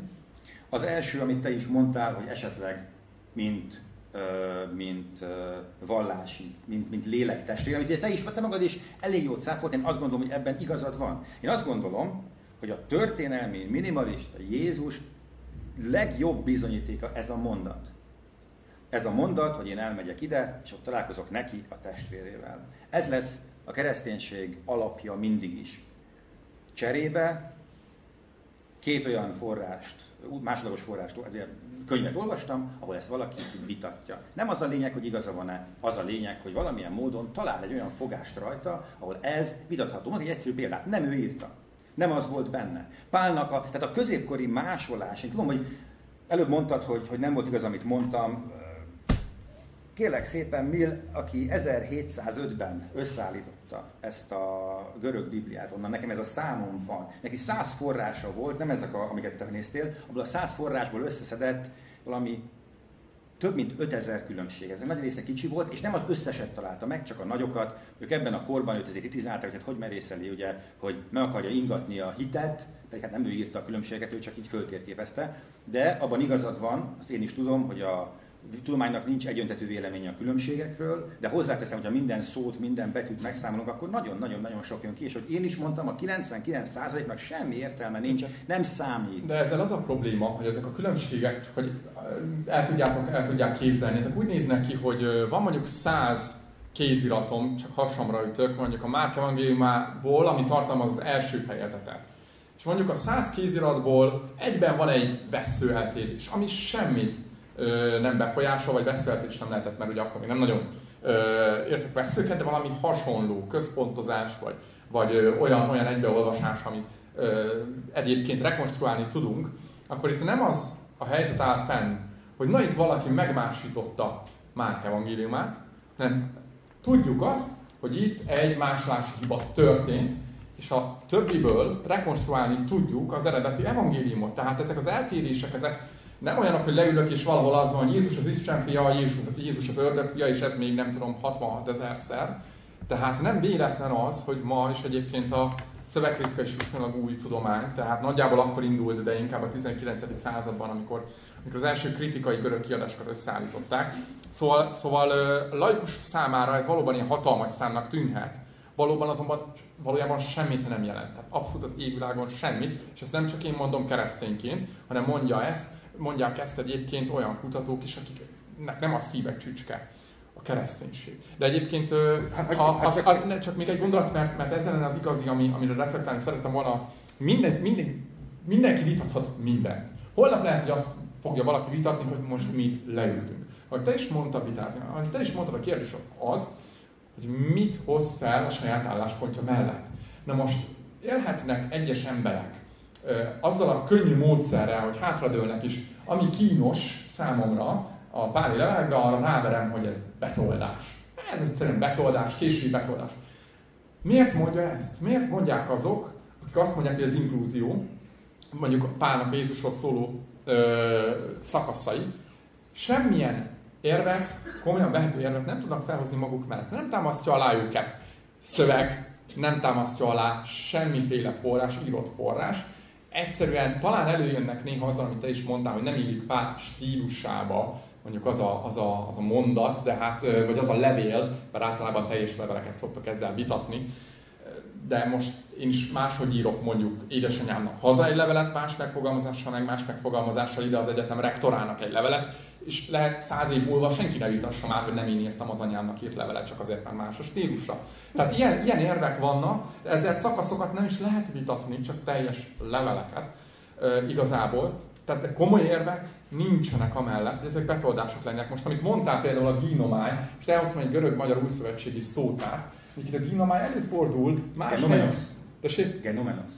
Az első, amit te is mondtál, hogy esetleg mint mint vallási, mint, mint lélektestvér, amit te is te magad is elég jót cáfolt, én azt gondolom, hogy ebben igazad van. Én azt gondolom, hogy a történelmi minimalista Jézus legjobb bizonyítéka ez a mondat. Ez a mondat, hogy én elmegyek ide, és ott találkozok neki a testvérével. Ez lesz a kereszténység alapja mindig is. Cserébe két olyan forrást, másodlagos forrást, könyvet olvastam, ahol ezt valaki vitatja. Nem az a lényeg, hogy igaza van-e, az a lényeg, hogy valamilyen módon talál egy olyan fogást rajta, ahol ez vitatható. Mondok egy egyszerű példát, nem ő írta. Nem az volt benne. Pálnak a, tehát a középkori másolás, én tudom, hogy előbb mondtad, hogy, hogy nem volt igaz, amit mondtam. Kérlek szépen, Mill, aki 1705-ben összeállította ezt a görög Bibliát, onnan nekem ez a számom van. Neki száz forrása volt, nem ezek, a, amiket te néztél, abból a száz forrásból összeszedett valami több mint 5000 különbség. Ez a nagy része kicsi volt, és nem az összeset találta meg, csak a nagyokat. Ők ebben a korban őt ezért kritizálták, hogy hát hogy merészeli, ugye, hogy meg akarja ingatni a hitet, pedig hát nem ő írta a különbséget, ő csak így föltérképezte. De abban igazad van, azt én is tudom, hogy a tudománynak nincs egyöntetű véleménye a különbségekről, de hozzáteszem, hogy ha minden szót, minden betűt megszámolunk, akkor nagyon-nagyon-nagyon sok jön ki, és hogy én is mondtam, a 99%-nak semmi értelme nincs, nem számít. De ezzel az a probléma, hogy ezek a különbségek, hogy el, tudjátok, el tudják képzelni, ezek úgy néznek ki, hogy van mondjuk 100 kéziratom, csak hasamra ütök, mondjuk a Márk evangéliumából, ami tartalmaz az első fejezetet. És mondjuk a 100 kéziratból egyben van egy veszőeltérés, ami semmit nem befolyásol, vagy beszélgetés nem lehetett, mert ugye akkor még nem nagyon értek veszőket, de valami hasonló központozás, vagy, vagy olyan, olyan egybeolvasás, amit ö, egyébként rekonstruálni tudunk, akkor itt nem az a helyzet áll fenn, hogy na itt valaki megmásította Márk evangéliumát, hanem tudjuk azt, hogy itt egy másolási hiba történt, és a többiből rekonstruálni tudjuk az eredeti evangéliumot. Tehát ezek az eltérések, ezek nem olyanok, hogy leülök és valahol az van, Jézus az Isten fia, Jézus, Jézus az ördög fia, és ez még nem tudom 66 ezerszer. Tehát nem véletlen az, hogy ma is egyébként a szövegkritika is viszonylag új tudomány, tehát nagyjából akkor indult, de inkább a 19. században, amikor, amikor az első kritikai görög kiadásokat összeállították. Szóval, szóval laikus számára ez valóban ilyen hatalmas számnak tűnhet, valóban azonban valójában semmit nem jelent. Tehát abszolút az égvilágon semmit, és ezt nem csak én mondom keresztényként, hanem mondja ezt mondják ezt egyébként olyan kutatók is, akiknek nem a szíve csücske a kereszténység. De egyébként hát, a, hát, az, a, ne, csak még egy gondolat, mert, mert ezzel az igazi, ami, amire reflektálni szeretem volna, minden, minden, mindenki vitathat mindent. Holnap lehet, hogy azt fogja valaki vitatni, hogy most mit leültünk. Ahogy te is mondtad vitázni, ahogy te is mondtad, a kérdés az az, hogy mit hoz fel a saját álláspontja mellett. Na most élhetnek egyes emberek azzal a könnyű módszerrel, hogy hátradőlnek is, ami kínos számomra a páli levegbe, arra ráverem, hogy ez betoldás. ez egyszerűen betoldás, késői betoldás. Miért mondja ezt? Miért mondják azok, akik azt mondják, hogy az inkluzió, mondjuk Pálnak Jézushoz szóló ö, szakaszai, semmilyen érvet, komolyan vehető érvet nem tudnak felhozni maguk mellett. Nem támasztja alá őket szöveg, nem támasztja alá semmiféle forrás, írott forrás. Egyszerűen talán előjönnek néha az, amit te is mondtál, hogy nem illik Pál stílusába, mondjuk az a, az, a, az a mondat, de hát, vagy az a levél, mert általában teljes leveleket szoktak ezzel vitatni, de most én is máshogy írok mondjuk édesanyámnak hazai levelet más megfogalmazással, meg más megfogalmazással ide az egyetem rektorának egy levelet, és lehet száz év múlva senki ne vitassa már, hogy nem én írtam az anyámnak írt levelet, csak azért, mert más a stílusa. Tehát ilyen, ilyen érvek vannak, ezzel szakaszokat nem is lehet vitatni, csak teljes leveleket e, igazából. Tehát komoly érvek nincsenek amellett, hogy ezek betoldások lennének. Most, amit mondtál például a gínomáj, és te elhoztam egy görög-magyar újszövetségi szótár, hogy a gínomáj előfordul más Genomenos. Tessék? Genomenos.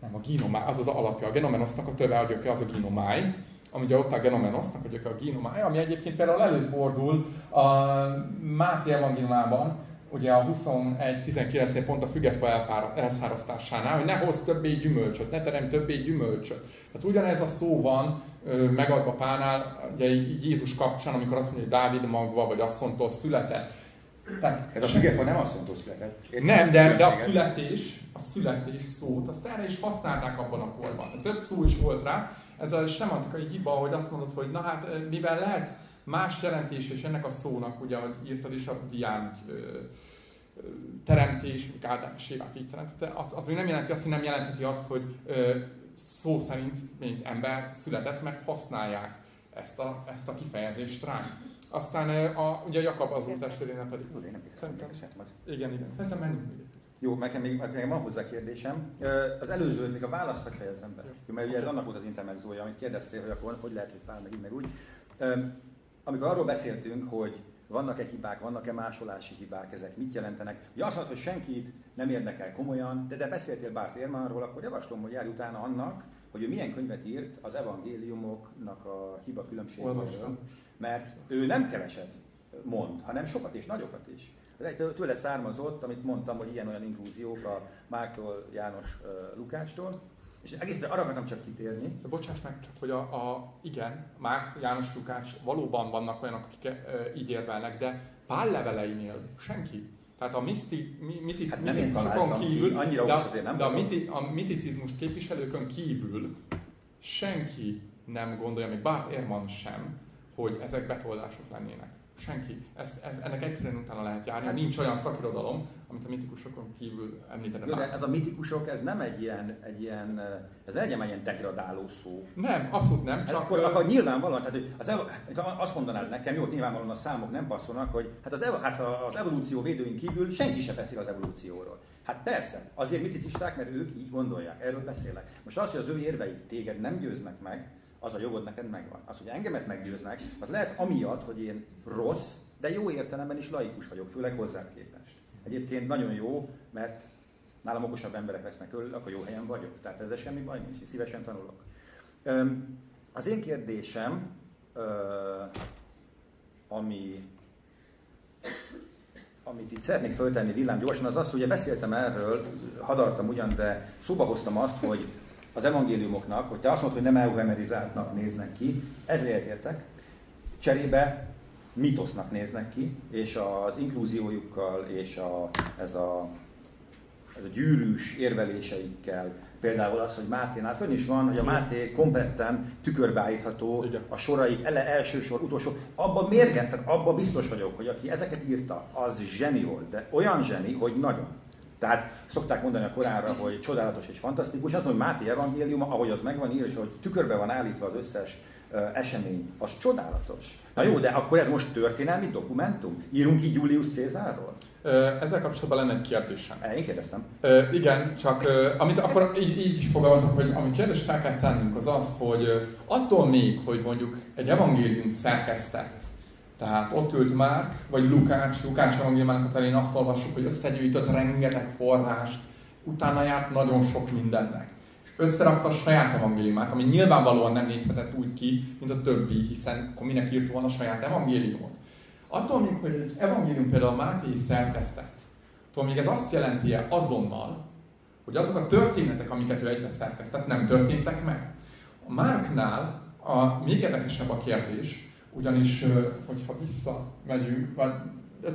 Nem, a gínomáj, az az alapja. A genomenosnak a töve a az a gínomáj, ami ugye ott a genomenosnak, hogy a gínomáj, ami egyébként például előfordul a Máté evangéliumában, ugye a 21-19 pont a fügefa elszárasztásánál, hogy ne hozz többé gyümölcsöt, ne terem többé gyümölcsöt. Tehát ugyanez a szó van megadva Pánál, ugye Jézus kapcsán, amikor azt mondja, hogy Dávid magva, vagy asszonytól született. Tehát, Ez a fügefa nem asszonytól született. Én nem, de, de a születés, a születés szót, azt erre is használták abban a korban. Tehát több szó is volt rá. Ez a semantikai hiba, hogy azt mondod, hogy na hát, mivel lehet más jelentés és ennek a szónak, ugye, ahogy írtad is a dián, teremtés, Ádám és Évát így teremtette, az, az még nem jelenti azt, hogy nem jelentheti azt, hogy ö, szó szerint, mint ember született, mert használják ezt a, ezt a kifejezést rá. Aztán a, ugye Jakab az úr testvérének pedig. Szerintem, igen, igen. Szerintem menjünk még jó, nekem még, nekem van hozzá kérdésem. Az előző, még a választ fejezem be. Jó, mert ugye ez annak volt az intermezója, amit kérdeztél, hogy akkor hogy lehet, hogy pár meg így, meg úgy. Amikor arról beszéltünk, hogy vannak-e hibák, vannak-e másolási hibák, ezek mit jelentenek. Ugye azt mondod, hogy senkit nem érdekel komolyan, de te beszéltél Bárt Érmánról, akkor javaslom, hogy járj utána annak, hogy ő milyen könyvet írt az evangéliumoknak a hiba különbségéről. Mert ő nem keveset mond, hanem sokat és nagyokat is. Tőle származott, amit mondtam, hogy ilyen-olyan inklúziók a Mártól, János, Lukácstól. És egész arra akartam csak kitérni. De bocsáss meg, csak hogy a, a igen, Márk, János, Lukács valóban vannak olyanok, akik e, így érvelnek, de Pál leveleinél senki. Tehát a miszti, miti, hát nem miticizmukon kívül, ki, annyira de, azért nem de a, miti, a miticizmus képviselőkön kívül senki nem gondolja, még Bart Ehrman sem, hogy ezek betoldások lennének. Senki. Ez, ez, ennek egyszerűen utána lehet járni. Hát, Nincs olyan szakirodalom, amit a mitikusokon kívül említenem. de ez a mitikusok, ez nem egy ilyen, egy ilyen ez egy ilyen degradáló szó. Nem, abszolút nem. Hát csak akkor, akkor nyilvánvalóan, tehát az, azt mondanád nekem, jó, nyilvánvalóan a számok nem passzolnak, hogy hát az, hát az evolúció védőink kívül senki sem beszél az evolúcióról. Hát persze, azért miticisták, mert ők így gondolják, erről beszélek. Most az, hogy az ő érveik téged nem győznek meg, az a jogod neked megvan. Az, hogy engemet meggyőznek, az lehet amiatt, hogy én rossz, de jó értelemben is laikus vagyok, főleg hozzád képest. Egyébként nagyon jó, mert nálam okosabb emberek vesznek körül, akkor jó helyen vagyok. Tehát ezzel semmi baj nincs, és szívesen tanulok. Az én kérdésem, ami, amit itt szeretnék föltenni villám gyorsan, az az, hogy ugye beszéltem erről, hadartam ugyan, de szóba hoztam azt, hogy az evangéliumoknak, hogy te azt mondod, hogy nem euhemerizáltnak néznek ki, ezzel értek. Cserébe mitosznak néznek ki, és az inkluziójukkal és a, ez, a, ez a gyűrűs érveléseikkel, például az, hogy Máténál fönn is van, hogy a Máté kompletten tükörbeállítható, a soraik, ele, első sor, utolsó, abban mérgen, tehát abban biztos vagyok, hogy aki ezeket írta, az zseni volt, de olyan zseni, hogy nagyon. Tehát szokták mondani a Koránra, hogy csodálatos és fantasztikus, azt mondja, hogy Máté evangéliuma, ahogy az megvan írva, és hogy tükörbe van állítva az összes esemény, az csodálatos. Na jó, de akkor ez most történelmi dokumentum? Írunk így Julius Cézárról? Ezzel kapcsolatban lenne egy kérdésem. E, én kérdeztem. Uh, igen, csak amit akkor így, így fogalmazok, hogy ami kérdés fel kell tennünk, az az, hogy attól még, hogy mondjuk egy evangélium szerkesztett, tehát ott ült Márk, vagy Lukács, Lukács evangéliumának az elején azt olvassuk, hogy összegyűjtött rengeteg forrást, utána járt nagyon sok mindennek. És összerakta a saját evangéliumát, ami nyilvánvalóan nem nézhetett úgy ki, mint a többi, hiszen akkor minek írt volna a saját evangéliumot. Attól még, hogy egy evangélium például Máté is szerkesztett, attól még ez azt jelenti -e azonnal, hogy azok a történetek, amiket ő egybe szerkesztett, nem történtek meg. A Márknál a, még érdekesebb a kérdés, ugyanis, hogyha visszamegyünk,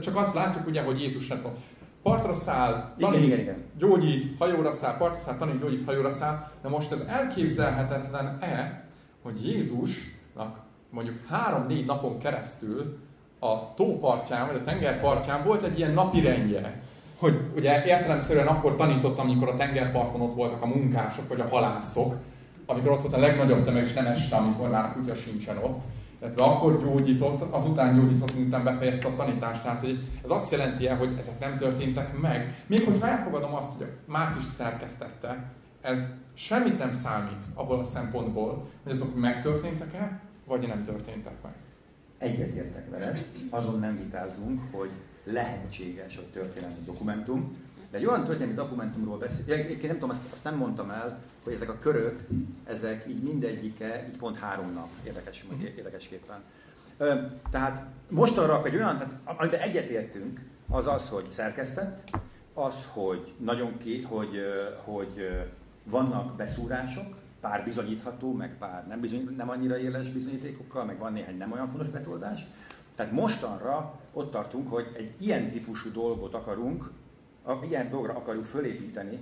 csak azt látjuk ugye, hogy Jézus nem tudom, partra száll, tanít, igen, igen, igen. gyógyít, hajóra száll, partra száll, tanít, gyógyít, hajóra száll, de most ez elképzelhetetlen-e, hogy Jézusnak mondjuk három-négy napon keresztül a tópartján, vagy a tengerpartján volt egy ilyen napi rendje, hogy ugye értelemszerűen akkor tanítottam, amikor a tengerparton ott voltak a munkások, vagy a halászok, amikor ott volt a legnagyobb tömeg, és nem este, amikor már a kutya sincsen ott. Tehát akkor gyógyított, azután gyógyított, miután befejezte a tanítást. Tehát hogy ez azt jelenti el, hogy ezek nem történtek meg. Még hogyha elfogadom azt, hogy Márk is szerkesztette, ez semmit nem számít abból a szempontból, hogy azok megtörténtek-e, vagy nem történtek meg. Egyetértek veled, azon nem vitázunk, hogy lehetséges a történelmi dokumentum, de egy olyan történelmi dokumentumról beszél, egyébként nem tudom, azt, azt nem mondtam el, hogy ezek a körök, ezek így mindegyike, így pont három nap, érdekes, mhm. érdekesképpen. Tehát mostanra egy olyan, tehát amiben egyetértünk, az az, hogy szerkesztett, az, hogy nagyon ki, hogy, hogy vannak beszúrások, pár bizonyítható, meg pár nem, bizony, nem annyira éles bizonyítékokkal, meg van néhány nem olyan fontos betoldás. Tehát mostanra ott tartunk, hogy egy ilyen típusú dolgot akarunk, ilyen dolgra akarjuk fölépíteni,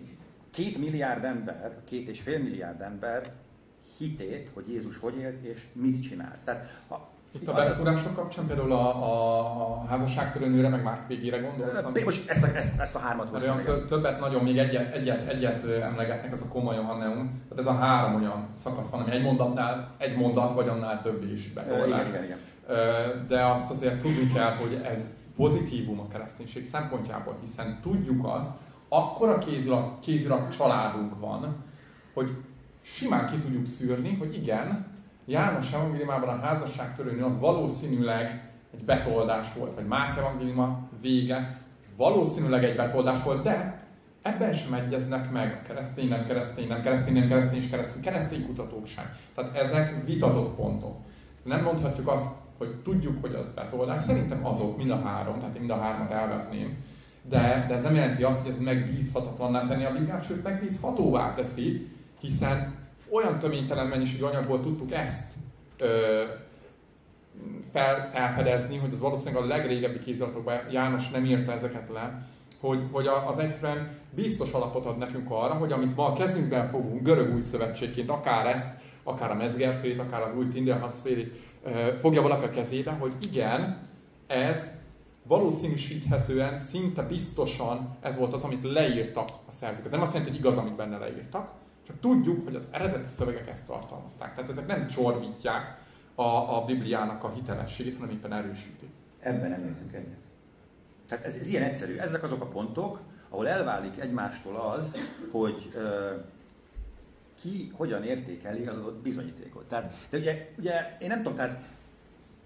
két milliárd ember, két és fél milliárd ember hitét, hogy Jézus hogy élt és mit csinált. Tehát ha itt a beszúrások kapcsán például a, a, a házasságtörő nőre, meg már végére gondolsz? Ami... Most ezt a, ezt, ezt a hármat hoztam. Olyan többet nagyon még egyet, egyet, egyet emlegetnek, az a komoly Johanneum. Tehát ez a három olyan szakasz van, ami egy mondatnál, egy mondat vagy annál több is betoldás. Igen, igen, igen. De azt azért tudni kell, hogy ez pozitívum a kereszténység szempontjából, hiszen tudjuk azt, akkora kézirat, kézirat családunk van, hogy simán ki tudjuk szűrni, hogy igen, János evangéliumában a házasságtörőnő az valószínűleg egy betoldás volt, vagy Márk evangéliuma vége valószínűleg egy betoldás volt, de ebben sem egyeznek meg a keresztény, nem keresztény, nem keresztény, nem keresztény és keresztény, keresztény kutatók sem. Tehát ezek vitatott pontok. Nem mondhatjuk azt, hogy tudjuk, hogy az betoldás. Szerintem azok, mind a három, tehát én mind a hármat elvetném. De, de ez nem jelenti azt, hogy ez megbízhatatlanná tenni a Bibliát, sőt megbízhatóvá teszi, hiszen olyan töménytelen mennyiségű anyagból tudtuk ezt ö, fel, felfedezni, hogy az valószínűleg a legrégebbi kéziratokban János nem írta ezeket le, hogy, hogy az egyszerűen biztos alapot ad nekünk arra, hogy amit ma a kezünkben fogunk, görög új szövetségként, akár ezt, akár a mezgerfélét, akár az új Tinderhasszfélét fogja valaki a kezébe, hogy igen, ez valószínűsíthetően, szinte biztosan ez volt az, amit leírtak a szerzők. Ez nem azt jelenti, hogy igaz, amit benne leírtak, csak tudjuk, hogy az eredeti szövegek ezt tartalmazták. Tehát ezek nem csorbítják a, a Bibliának a hitelességét, hanem éppen erősítik. Ebben nem értünk egyet. Tehát ez, ez ilyen egyszerű. Ezek azok a pontok, ahol elválik egymástól az, hogy ö, ki hogyan értékeli az adott bizonyítékot. Tehát, de ugye, ugye én nem tudom, tehát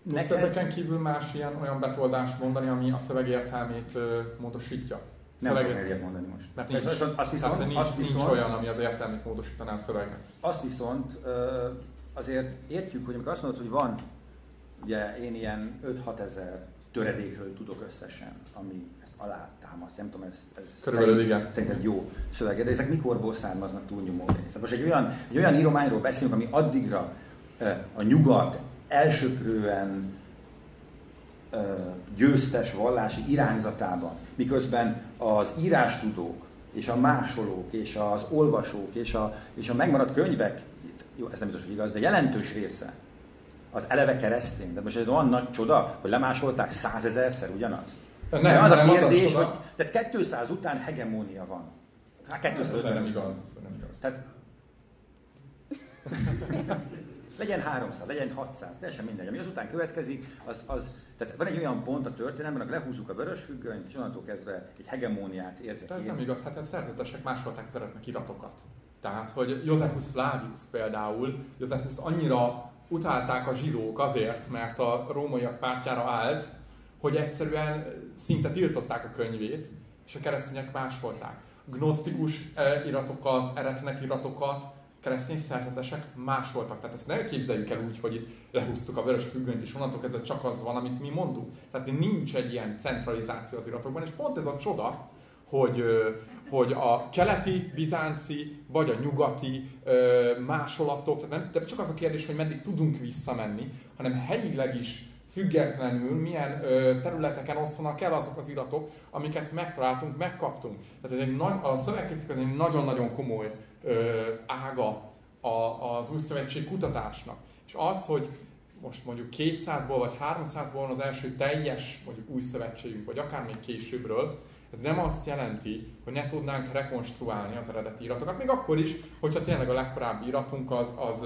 Tudsz neked... ezeken kívül más ilyen olyan betoldást mondani, ami a szöveg értelmét ö, módosítja? Nem tudom ilyet mondani most. Mert nincs, viszont, azt viszont, nincs, azt viszont, nincs olyan, ami az értelmét módosítaná a szövegnek. Azt viszont azért értjük, hogy amikor azt mondod, hogy van, ugye én ilyen 5-6 ezer töredékről tudok összesen, ami ezt támaszt, nem tudom, ez, ez Körülbelül igen. Szerinted jó szövege, de ezek mikorból származnak túlnyomó rész. Most egy olyan, egy olyan írományról beszélünk, ami addigra a nyugat elsöprően győztes vallási irányzatában, miközben az írástudók és a másolók és az olvasók és a, és a megmaradt könyvek, jó, ez nem biztos, hogy igaz, de jelentős része az eleve keresztény. De most ez olyan nagy csoda, hogy lemásolták százezerszer ugyanazt. Nem, nem, az a kérdés, hogy tehát 200 után hegemónia van. Hát 200 ez nem igaz. Nem igaz. Tehát, legyen 300, legyen 600, teljesen mindegy. Ami azután következik, az, az tehát van egy olyan pont a történelemben, hogy lehúzzuk a vörös függönyt, és onnantól kezdve egy hegemóniát érzek. ez nem igaz, hát a szerzetesek másolták az eredetnek iratokat. Tehát, hogy Josephus Flavius például, Josephus annyira utálták a zsidók azért, mert a rómaiak pártjára állt, hogy egyszerűen szinte tiltották a könyvét, és a keresztények másolták. Gnosztikus eh, iratokat, eretnek iratokat keresztény szerzetesek másoltak. Tehát ezt ne képzeljük el úgy, hogy lehúztuk a vörös függönyt, és onnantól kezdve csak az van, amit mi mondunk. Tehát nincs egy ilyen centralizáció az iratokban, és pont ez a csoda, hogy, hogy a keleti, bizánci, vagy a nyugati másolatok, tehát nem, de csak az a kérdés, hogy meddig tudunk visszamenni, hanem helyileg is függetlenül milyen ö, területeken osztanak el azok az iratok, amiket megtaláltunk, megkaptunk. Tehát ez egy nagy, a szövegkritika egy nagyon-nagyon komoly ö, ága a, az új szövetség kutatásnak. És az, hogy most mondjuk 200-ból vagy 300-ból az első teljes mondjuk új szövetségünk, vagy akár még későbbről, ez nem azt jelenti, hogy ne tudnánk rekonstruálni az eredeti iratokat, még akkor is, hogyha tényleg a legkorábbi iratunk az, az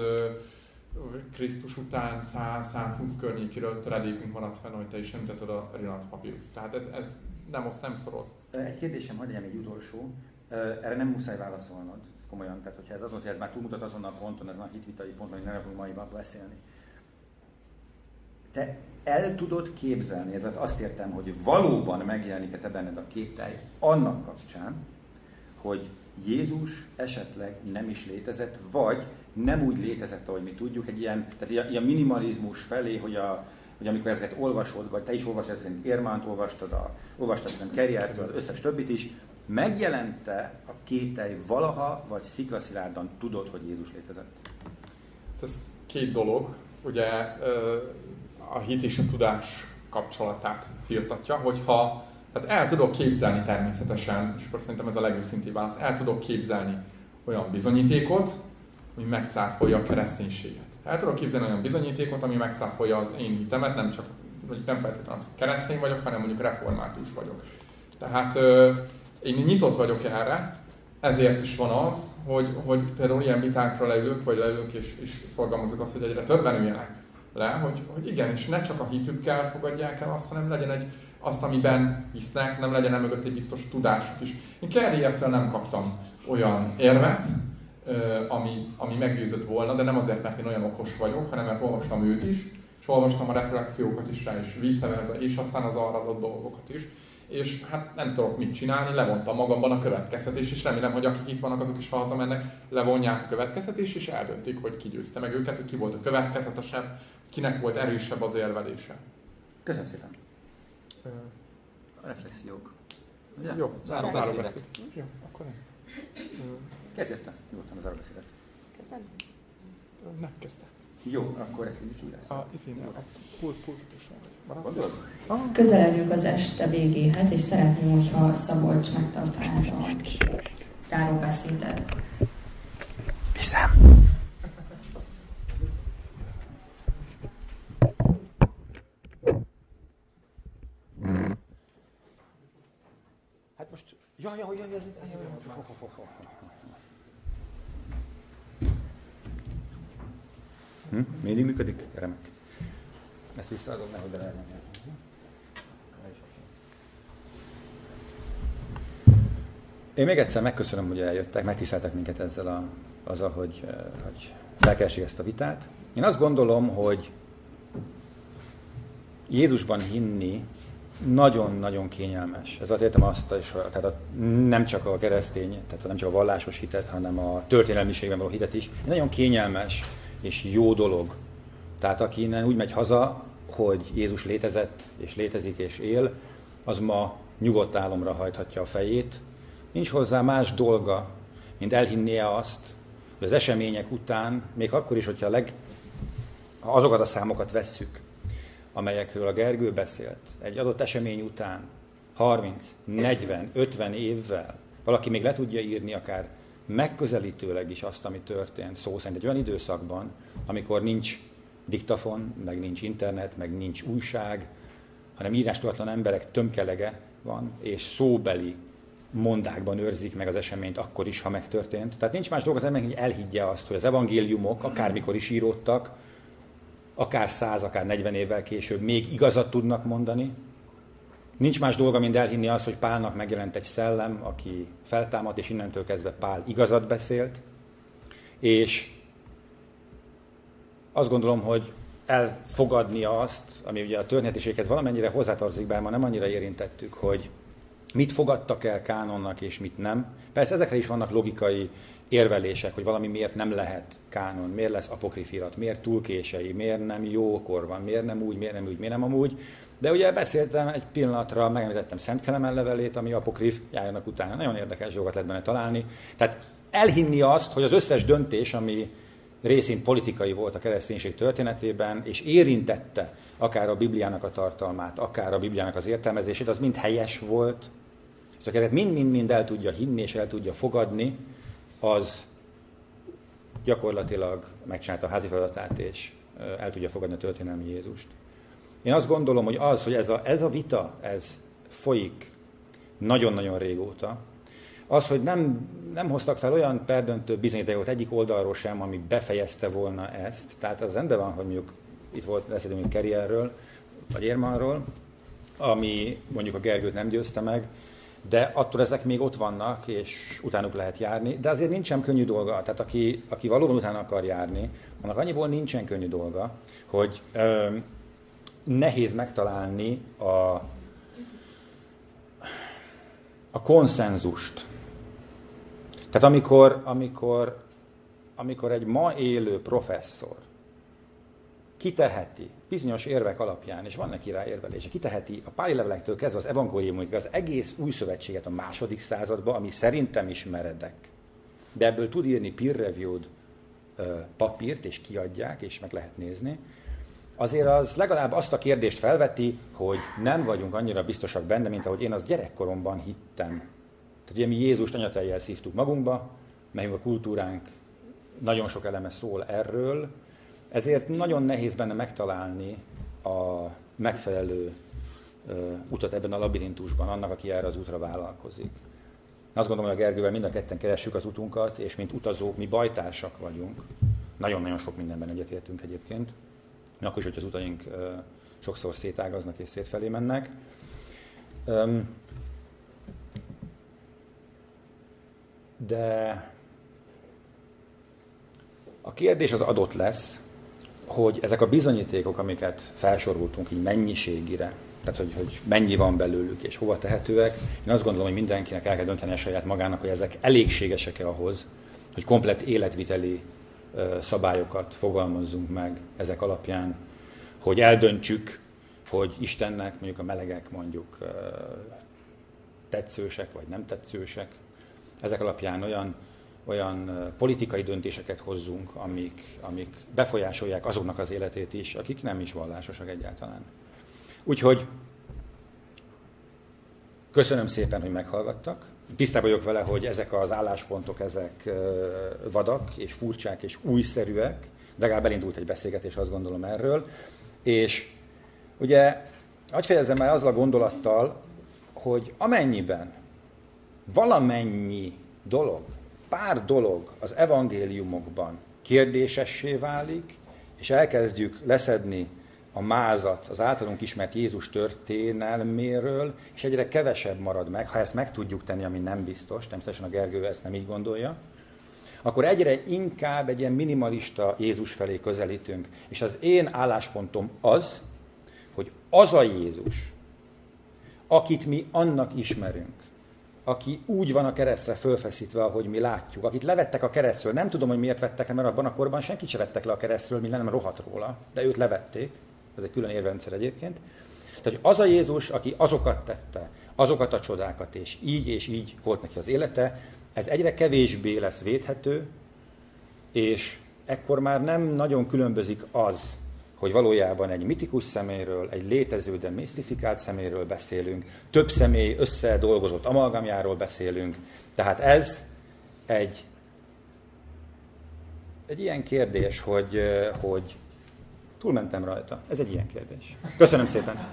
Krisztus után 100-120 környékiről töredékünk maradt fenn, hogy te is említetted a Rinalds Papyrus. Tehát ez, ez nem azt nem szoroz. Egy kérdésem, legyen egy utolsó. Erre nem muszáj válaszolnod, ez komolyan. Tehát, hogyha ez azon, hogy ez már túlmutat azon a ponton, ez a hitvitai pont, hogy nem fogunk mai beszélni. Te el tudod képzelni, ez azt értem, hogy valóban megjelenik-e benned a kételj annak kapcsán, hogy Jézus esetleg nem is létezett, vagy nem úgy létezett, ahogy mi tudjuk, egy ilyen, tehát ilyen, ilyen minimalizmus felé, hogy, a, hogy amikor ezeket olvasod, vagy te is olvastad, ezeket Érmánt olvastad, a, olvastad szerintem Kerjárt, az összes többit is, megjelente a kételj valaha, vagy sziklaszilárdan tudod, hogy Jézus létezett? Ez két dolog. Ugye a hit és a tudás kapcsolatát firtatja, hogyha tehát el tudok képzelni természetesen, és akkor szerintem ez a legőszintébb válasz, el tudok képzelni olyan bizonyítékot, ami megcáfolja a kereszténységet. El tudok képzelni olyan bizonyítékot, ami megcáfolja az én hitemet, nem csak, hogy nem feltétlenül az, keresztény vagyok, hanem mondjuk református vagyok. Tehát én nyitott vagyok erre, ezért is van az, hogy, hogy például ilyen vitánkra leülök, vagy leülünk és, és szorgalmazok azt, hogy egyre többen üljenek le, hogy, hogy igen, és ne csak a hitükkel fogadják el azt, hanem legyen egy azt, amiben hisznek, nem legyen mögött egy biztos tudásuk is. Én Kerriertől nem kaptam olyan érvet, ami, ami meggyőzött volna, de nem azért, mert én olyan okos vagyok, hanem mert olvastam őt is, és olvastam a reflexiókat is rá, és vice és aztán az arra adott dolgokat is. És hát nem tudok mit csinálni, levontam magamban a következtetés, és remélem, hogy akik itt vannak, azok is ha hazamennek, levonják a következtetést, és eldöntik, hogy ki győzte meg őket, hogy ki volt a következetesebb, kinek volt erősebb az érvelése. Köszönöm szépen. A reflexiók. Ugye? Jó, záró, záró Jó, akkor nem. Kezdjette, te, nyugodtan az záróbeszédet. Kezdem? Nem kezdte. Jó, akkor ezt így újra. A, a pult, pultot is Gondolod? Közeledünk az este végéhez, és szeretném, hogyha Szabolcs megtartaná a záróbeszédet. Viszem. Hát most... Ja, ja, ja, ja, ja, ja, ja. Hm? Mindig működik? Remek. Ezt visszaadom, nehogy bele Én még egyszer megköszönöm, hogy eljöttek, megtiszteltek minket ezzel a, azzal, hogy, eh, hogy felkeresi ezt a vitát. Én azt gondolom, hogy Jézusban hinni nagyon-nagyon kényelmes. Ez értem azt, és, tehát a, nem csak a keresztény, tehát nem csak a vallásos hitet, hanem a történelmiségben való hitet is. Nagyon kényelmes és jó dolog. Tehát aki innen úgy megy haza, hogy Jézus létezett, és létezik, és él, az ma nyugodt álomra hajthatja a fejét. Nincs hozzá más dolga, mint elhinnie azt, hogy az események után, még akkor is, hogyha leg, ha azokat a számokat vesszük, amelyekről a Gergő beszélt, egy adott esemény után 30, 40, 50 évvel valaki még le tudja írni akár megközelítőleg is azt, ami történt, szó szerint egy olyan időszakban, amikor nincs diktafon, meg nincs internet, meg nincs újság, hanem írástudatlan emberek tömkelege van, és szóbeli mondákban őrzik meg az eseményt akkor is, ha megtörtént. Tehát nincs más dolga az embernek, hogy elhiggye azt, hogy az evangéliumok akármikor is íródtak, akár száz, akár 40 évvel később még igazat tudnak mondani. Nincs más dolga, mint elhinni azt, hogy Pálnak megjelent egy szellem, aki feltámadt, és innentől kezdve Pál igazat beszélt. És azt gondolom, hogy elfogadnia azt, ami ugye a történetiséghez valamennyire hozzátartozik, bár ma nem annyira érintettük, hogy mit fogadtak el kánonnak és mit nem. Persze ezekre is vannak logikai érvelések, hogy valami miért nem lehet kánon, miért lesz apokrifirat, miért túl kései, miért nem jókor van, miért nem úgy, miért nem úgy, miért nem amúgy. De ugye beszéltem egy pillanatra, megemlítettem Szent Kelemen levelét, ami apokrif, járjanak utána. Nagyon érdekes dolgokat lehet benne találni. Tehát elhinni azt, hogy az összes döntés, ami részint politikai volt a kereszténység történetében, és érintette akár a Bibliának a tartalmát, akár a Bibliának az értelmezését, az mind helyes volt, és ezeket mind-mind-mind el tudja hinni és el tudja fogadni, az gyakorlatilag megcsinálta a házi feladatát, és el tudja fogadni a történelmi Jézust. Én azt gondolom, hogy az, hogy ez a, ez a vita, ez folyik nagyon-nagyon régóta, az, hogy nem, nem hoztak fel olyan perdöntő bizonyítékot egyik oldalról sem, ami befejezte volna ezt. Tehát az rendben van, hogy mondjuk itt volt beszélünk Kerrierről, vagy Érmanról, ami mondjuk a Gergőt nem győzte meg, de attól ezek még ott vannak, és utánuk lehet járni, de azért nincsen könnyű dolga. Tehát aki, aki valóban utána akar járni, annak annyiból nincsen könnyű dolga, hogy ö, nehéz megtalálni a, a konszenzust. Tehát amikor, amikor, amikor egy ma élő professzor kiteheti bizonyos érvek alapján, és van neki rá érvelése, kiteheti a páli levelektől kezdve az evangéliumig az egész új szövetséget a második századba, ami szerintem is meredek. De ebből tud írni peer-reviewed papírt, és kiadják, és meg lehet nézni, azért az legalább azt a kérdést felveti, hogy nem vagyunk annyira biztosak benne, mint ahogy én az gyerekkoromban hittem. Tehát ugye mi Jézust anyateljel szívtuk magunkba, melyünk a kultúránk nagyon sok eleme szól erről, ezért nagyon nehéz benne megtalálni a megfelelő utat ebben a labirintusban, annak, aki erre az útra vállalkozik. Azt gondolom, hogy a Gergővel mind a ketten keressük az utunkat, és mint utazók mi bajtársak vagyunk. Nagyon-nagyon sok mindenben egyetértünk egyébként. Akkor is, hogy az utaink sokszor szétágaznak és szétfelé mennek. De a kérdés az adott lesz, hogy ezek a bizonyítékok, amiket felsoroltunk így mennyiségire, tehát hogy, hogy mennyi van belőlük és hova tehetőek, én azt gondolom, hogy mindenkinek el kell dönteni a saját magának, hogy ezek elégségesek-e ahhoz, hogy komplet életviteli szabályokat fogalmazzunk meg ezek alapján, hogy eldöntsük, hogy Istennek mondjuk a melegek mondjuk tetszősek vagy nem tetszősek. Ezek alapján olyan olyan politikai döntéseket hozzunk, amik, amik befolyásolják azoknak az életét is, akik nem is vallásosak egyáltalán. Úgyhogy köszönöm szépen, hogy meghallgattak. Tisztában vagyok vele, hogy ezek az álláspontok, ezek vadak és furcsák és újszerűek, de legalább elindult egy beszélgetés, azt gondolom erről. És ugye, hogy fejezem el azzal a gondolattal, hogy amennyiben valamennyi dolog, pár dolog az evangéliumokban kérdésessé válik, és elkezdjük leszedni a mázat az általunk ismert Jézus történelméről, és egyre kevesebb marad meg, ha ezt meg tudjuk tenni, ami nem biztos, természetesen a Gergő ezt nem így gondolja, akkor egyre inkább egy ilyen minimalista Jézus felé közelítünk. És az én álláspontom az, hogy az a Jézus, akit mi annak ismerünk, aki úgy van a keresztre fölfeszítve, ahogy mi látjuk, akit levettek a keresztről. Nem tudom, hogy miért vettek le, mert abban a korban senkit se vettek le a keresztről, mi nem rohadt róla, de őt levették. Ez egy külön érvendszer egyébként. Tehát az a Jézus, aki azokat tette, azokat a csodákat, és így és így volt neki az élete, ez egyre kevésbé lesz védhető, és ekkor már nem nagyon különbözik az, hogy valójában egy mitikus szeméről, egy létező, de misztifikált szeméről beszélünk, több személy összedolgozott amalgamjáról beszélünk. Tehát ez egy, egy ilyen kérdés, hogy, hogy túlmentem rajta. Ez egy ilyen kérdés. Köszönöm szépen!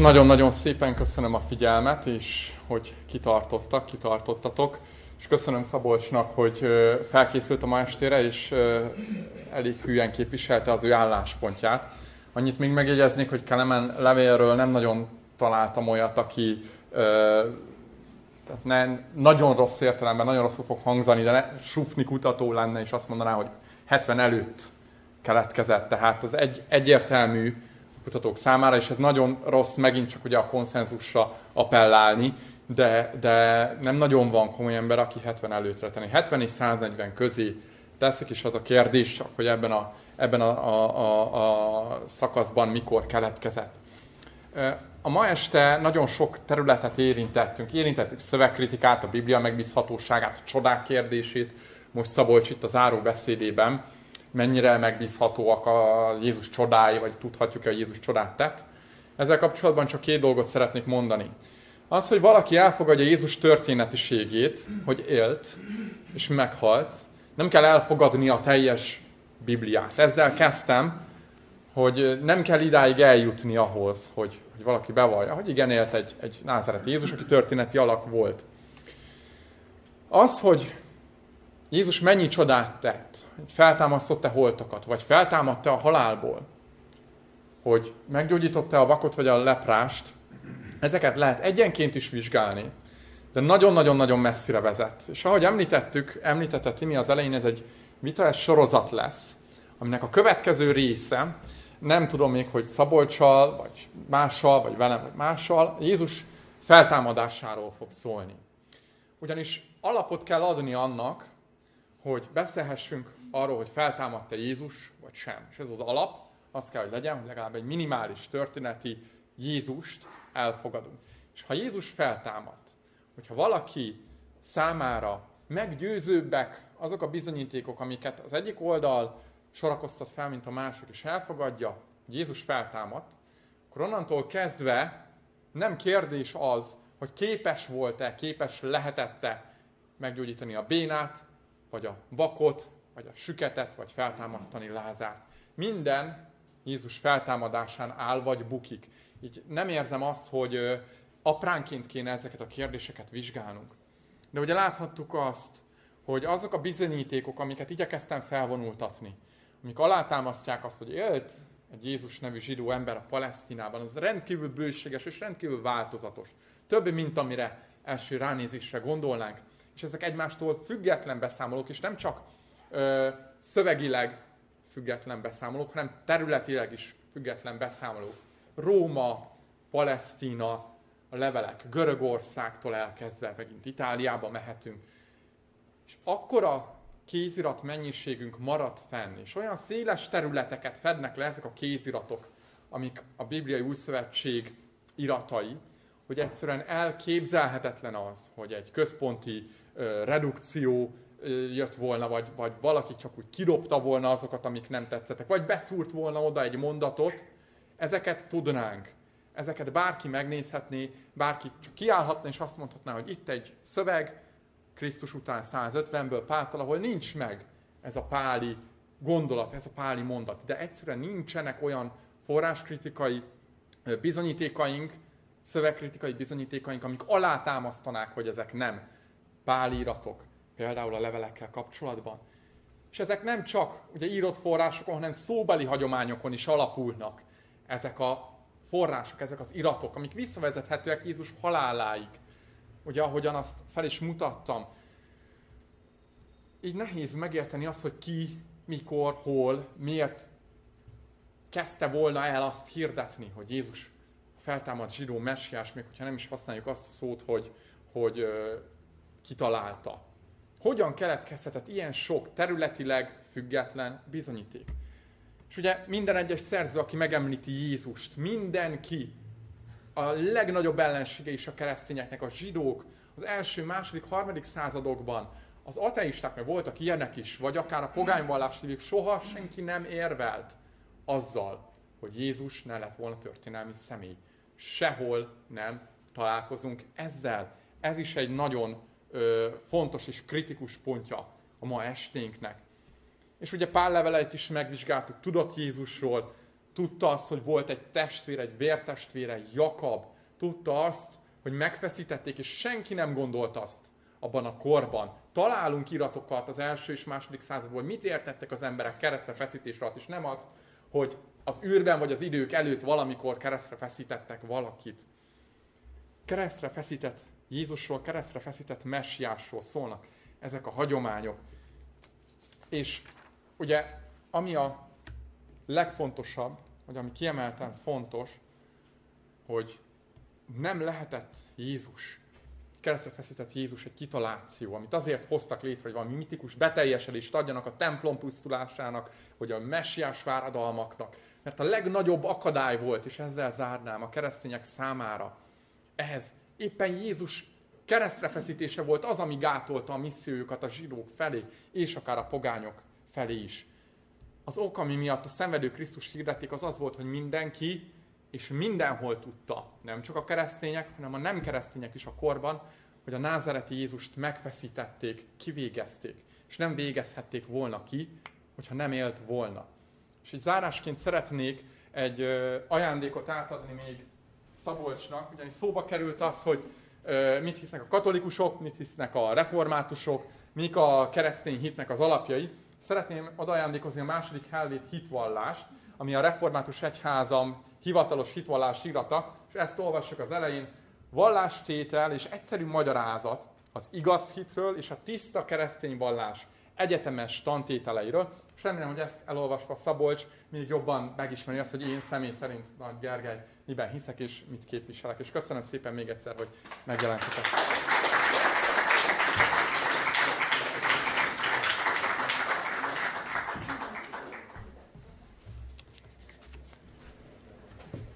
Nagyon-nagyon szépen köszönöm a figyelmet, és hogy kitartottak, kitartottatok. és köszönöm Szabolcsnak, hogy felkészült a ma estére, és elég hülyen képviselte az ő álláspontját. Annyit még megjegyeznék, hogy Kelemen levélről nem nagyon találtam olyat, aki tehát ne, nagyon rossz értelemben, nagyon rosszul fog hangzani, de ne, sufni kutató lenne, és azt mondaná, hogy 70 előtt keletkezett. Tehát az egy, egyértelmű kutatók számára, és ez nagyon rossz megint csak ugye a konszenzusra appellálni, de, de nem nagyon van komoly ember, aki 70 előttre tenni. 70 és 140 közé teszik, és az a kérdés hogy ebben a, ebben a, a, a, a szakaszban mikor keletkezett. A ma este nagyon sok területet érintettünk. Érintettük szövegkritikát, a Biblia megbízhatóságát, a csodák kérdését. Most Szabolcs itt az záró beszédében mennyire megbízhatóak a Jézus csodái, vagy tudhatjuk-e, hogy Jézus csodát tett. Ezzel kapcsolatban csak két dolgot szeretnék mondani. Az, hogy valaki elfogadja Jézus történetiségét, hogy élt és meghalt, nem kell elfogadni a teljes Bibliát. Ezzel kezdtem, hogy nem kell idáig eljutni ahhoz, hogy, hogy valaki bevallja, hogy igen, élt egy, egy názereti Jézus, aki történeti alak volt. Az, hogy Jézus mennyi csodát tett, hogy feltámasztott-e holtakat, vagy feltámadta a halálból, hogy meggyógyította a vakot vagy a leprást, ezeket lehet egyenként is vizsgálni, de nagyon-nagyon-nagyon messzire vezet. És ahogy említettük, említette Timi az elején, ez egy vitaes sorozat lesz, aminek a következő része, nem tudom még, hogy Szabolcsal, vagy mással, vagy velem, vagy mással, Jézus feltámadásáról fog szólni. Ugyanis alapot kell adni annak, hogy beszélhessünk arról, hogy feltámadta Jézus, vagy sem. És ez az alap, az kell, hogy legyen, hogy legalább egy minimális történeti Jézust elfogadunk. És ha Jézus feltámad, hogyha valaki számára meggyőzőbbek azok a bizonyítékok, amiket az egyik oldal sorakoztat fel, mint a másik, és elfogadja, hogy Jézus feltámadt, akkor onnantól kezdve nem kérdés az, hogy képes volt-e, képes lehetette meggyógyítani a bénát, vagy a vakot, vagy a süketet, vagy feltámasztani Lázárt. Minden Jézus feltámadásán áll, vagy bukik. Így nem érzem azt, hogy apránként kéne ezeket a kérdéseket vizsgálnunk. De ugye láthattuk azt, hogy azok a bizonyítékok, amiket igyekeztem felvonultatni, amik alátámasztják azt, hogy élt egy Jézus nevű zsidó ember a Palesztinában, az rendkívül bőséges és rendkívül változatos. Több, mint amire első ránézésre gondolnánk. És ezek egymástól független beszámolók, és nem csak ö, szövegileg független beszámolók, hanem területileg is független beszámolók. Róma, Palesztina, a levelek Görögországtól elkezdve, megint Itáliába mehetünk. És akkora kézirat mennyiségünk maradt fenn, és olyan széles területeket fednek le ezek a kéziratok, amik a Bibliai Újszövetség iratai, hogy egyszerűen elképzelhetetlen az, hogy egy központi redukció jött volna, vagy, vagy valaki csak úgy kidobta volna azokat, amik nem tetszettek, vagy beszúrt volna oda egy mondatot, ezeket tudnánk. Ezeket bárki megnézhetné, bárki csak kiállhatna, és azt mondhatná, hogy itt egy szöveg, Krisztus után 150-ből Páltal, ahol nincs meg ez a páli gondolat, ez a páli mondat. De egyszerűen nincsenek olyan forráskritikai bizonyítékaink, szövegkritikai bizonyítékaink, amik alátámasztanák, hogy ezek nem pálíratok, például a levelekkel kapcsolatban. És ezek nem csak ugye írott forrásokon, hanem szóbeli hagyományokon is alapulnak ezek a források, ezek az iratok, amik visszavezethetőek Jézus haláláig ugye ahogyan azt fel is mutattam. Így nehéz megérteni azt, hogy ki, mikor, hol, miért kezdte volna el azt hirdetni, hogy Jézus feltámad zsidó messiás, még hogyha nem is használjuk azt a szót, hogy, hogy kitalálta. Hogyan keletkezhetett ilyen sok területileg független bizonyíték? És ugye minden egyes szerző, aki megemlíti Jézust, mindenki a legnagyobb ellensége is a keresztényeknek, a zsidók, az első, második, harmadik századokban, az ateisták, mert voltak ilyenek is, vagy akár a pogányvallás soha senki nem érvelt azzal, hogy Jézus ne lett volna történelmi személy. Sehol nem találkozunk ezzel. Ez is egy nagyon ö, fontos és kritikus pontja a ma esténknek. És ugye pár leveleit is megvizsgáltuk, tudott Jézusról, Tudta azt, hogy volt egy testvére, egy vértestvére, Jakab. Tudta azt, hogy megfeszítették, és senki nem gondolt azt abban a korban. Találunk iratokat az első és második századból, mit értettek az emberek keresztre feszítésre alatt, és nem az, hogy az űrben vagy az idők előtt valamikor keresztre feszítettek valakit. Keresztre feszített Jézusról, keresztre feszített messiásról szólnak ezek a hagyományok. És ugye, ami a legfontosabb, vagy ami kiemelten fontos, hogy nem lehetett Jézus, keresztre feszített Jézus egy kitaláció, amit azért hoztak létre, hogy valami mitikus beteljesedést adjanak a templom pusztulásának, vagy a messiás váradalmaknak. Mert a legnagyobb akadály volt, és ezzel zárnám a keresztények számára, ehhez éppen Jézus keresztre feszítése volt az, ami gátolta a missziójukat a zsidók felé, és akár a pogányok felé is. Az ok, ami miatt a szenvedő Krisztus hirdették, az az volt, hogy mindenki és mindenhol tudta, nem csak a keresztények, hanem a nem keresztények is a korban, hogy a názereti Jézust megfeszítették, kivégezték, és nem végezhették volna ki, hogyha nem élt volna. És így zárásként szeretnék egy ajándékot átadni még Szabolcsnak, ugyanis szóba került az, hogy mit hisznek a katolikusok, mit hisznek a reformátusok, mik a keresztény hitnek az alapjai. Szeretném odajándékozni a második helvét hitvallást, ami a református egyházam hivatalos hitvallás irata, és ezt olvassuk az elején. Vallástétel és egyszerű magyarázat az igaz hitről és a tiszta keresztény vallás egyetemes tantételeiről, és remélem, hogy ezt elolvasva Szabolcs még jobban megismeri azt, hogy én személy szerint Nagy Gergely miben hiszek és mit képviselek. És köszönöm szépen még egyszer, hogy megjelentetek.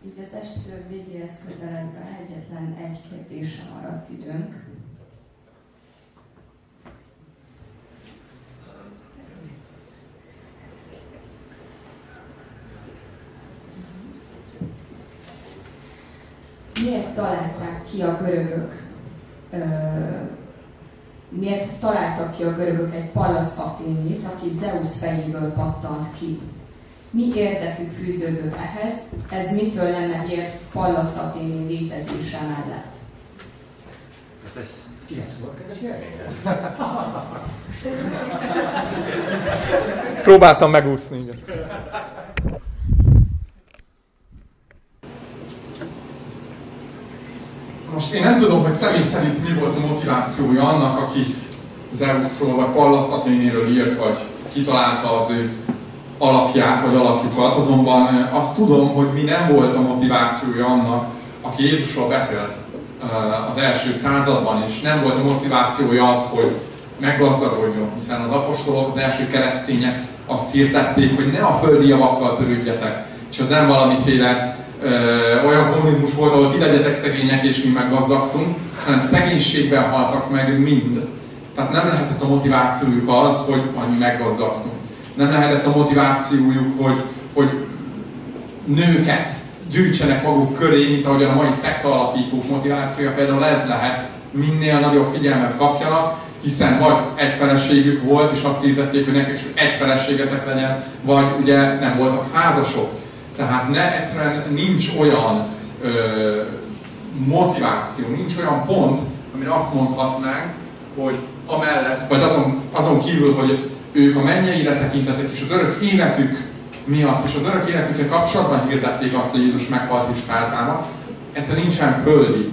Így az estő végéhez közeledve egyetlen egy kérdésre maradt időnk. miért találták ki a görögök, miért találtak ki a görögök egy Pallas Athénét, aki Zeus fejéből pattant ki. Mi érdekük fűződött ehhez, ez mitől lenne ért Pallas Athéné létezése mellett? Hát ez kihez kedves Próbáltam megúszni, igen. Most én nem tudom, hogy személy szerint mi volt a motivációja annak, aki Zeusról vagy Pallas Athénéről írt, vagy kitalálta az ő alakját, vagy alakjukat, azonban azt tudom, hogy mi nem volt a motivációja annak, aki Jézusról beszélt az első században, és nem volt a motivációja az, hogy meggazdagodjon, hiszen az apostolok, az első keresztények azt hirtették, hogy ne a földi javakkal törődjetek, és az nem valamiféle olyan kommunizmus volt, ahol ti legyetek szegények és mi meg gazdagszunk, hanem szegénységben haltak meg mind. Tehát nem lehetett a motivációjuk az, hogy mi meggazdagszunk. Nem lehetett a motivációjuk, hogy, hogy nőket gyűjtsenek maguk köré, mint ahogyan a mai szekta alapítók motivációja például ez lehet, minél nagyobb figyelmet kapjanak, hiszen vagy egy feleségük volt, és azt hirdették, hogy nekik egy feleségetek legyen, vagy ugye nem voltak házasok tehát ne, egyszerűen nincs olyan ö, motiváció, nincs olyan pont, amire azt mondhatnánk, hogy amellett, vagy azon, azon kívül, hogy ők a mennyeire tekintetek, és az örök életük miatt, és az örök életükkel kapcsolatban hirdették azt, hogy Jézus meghalt és feltámadt, egyszerűen nincsen földi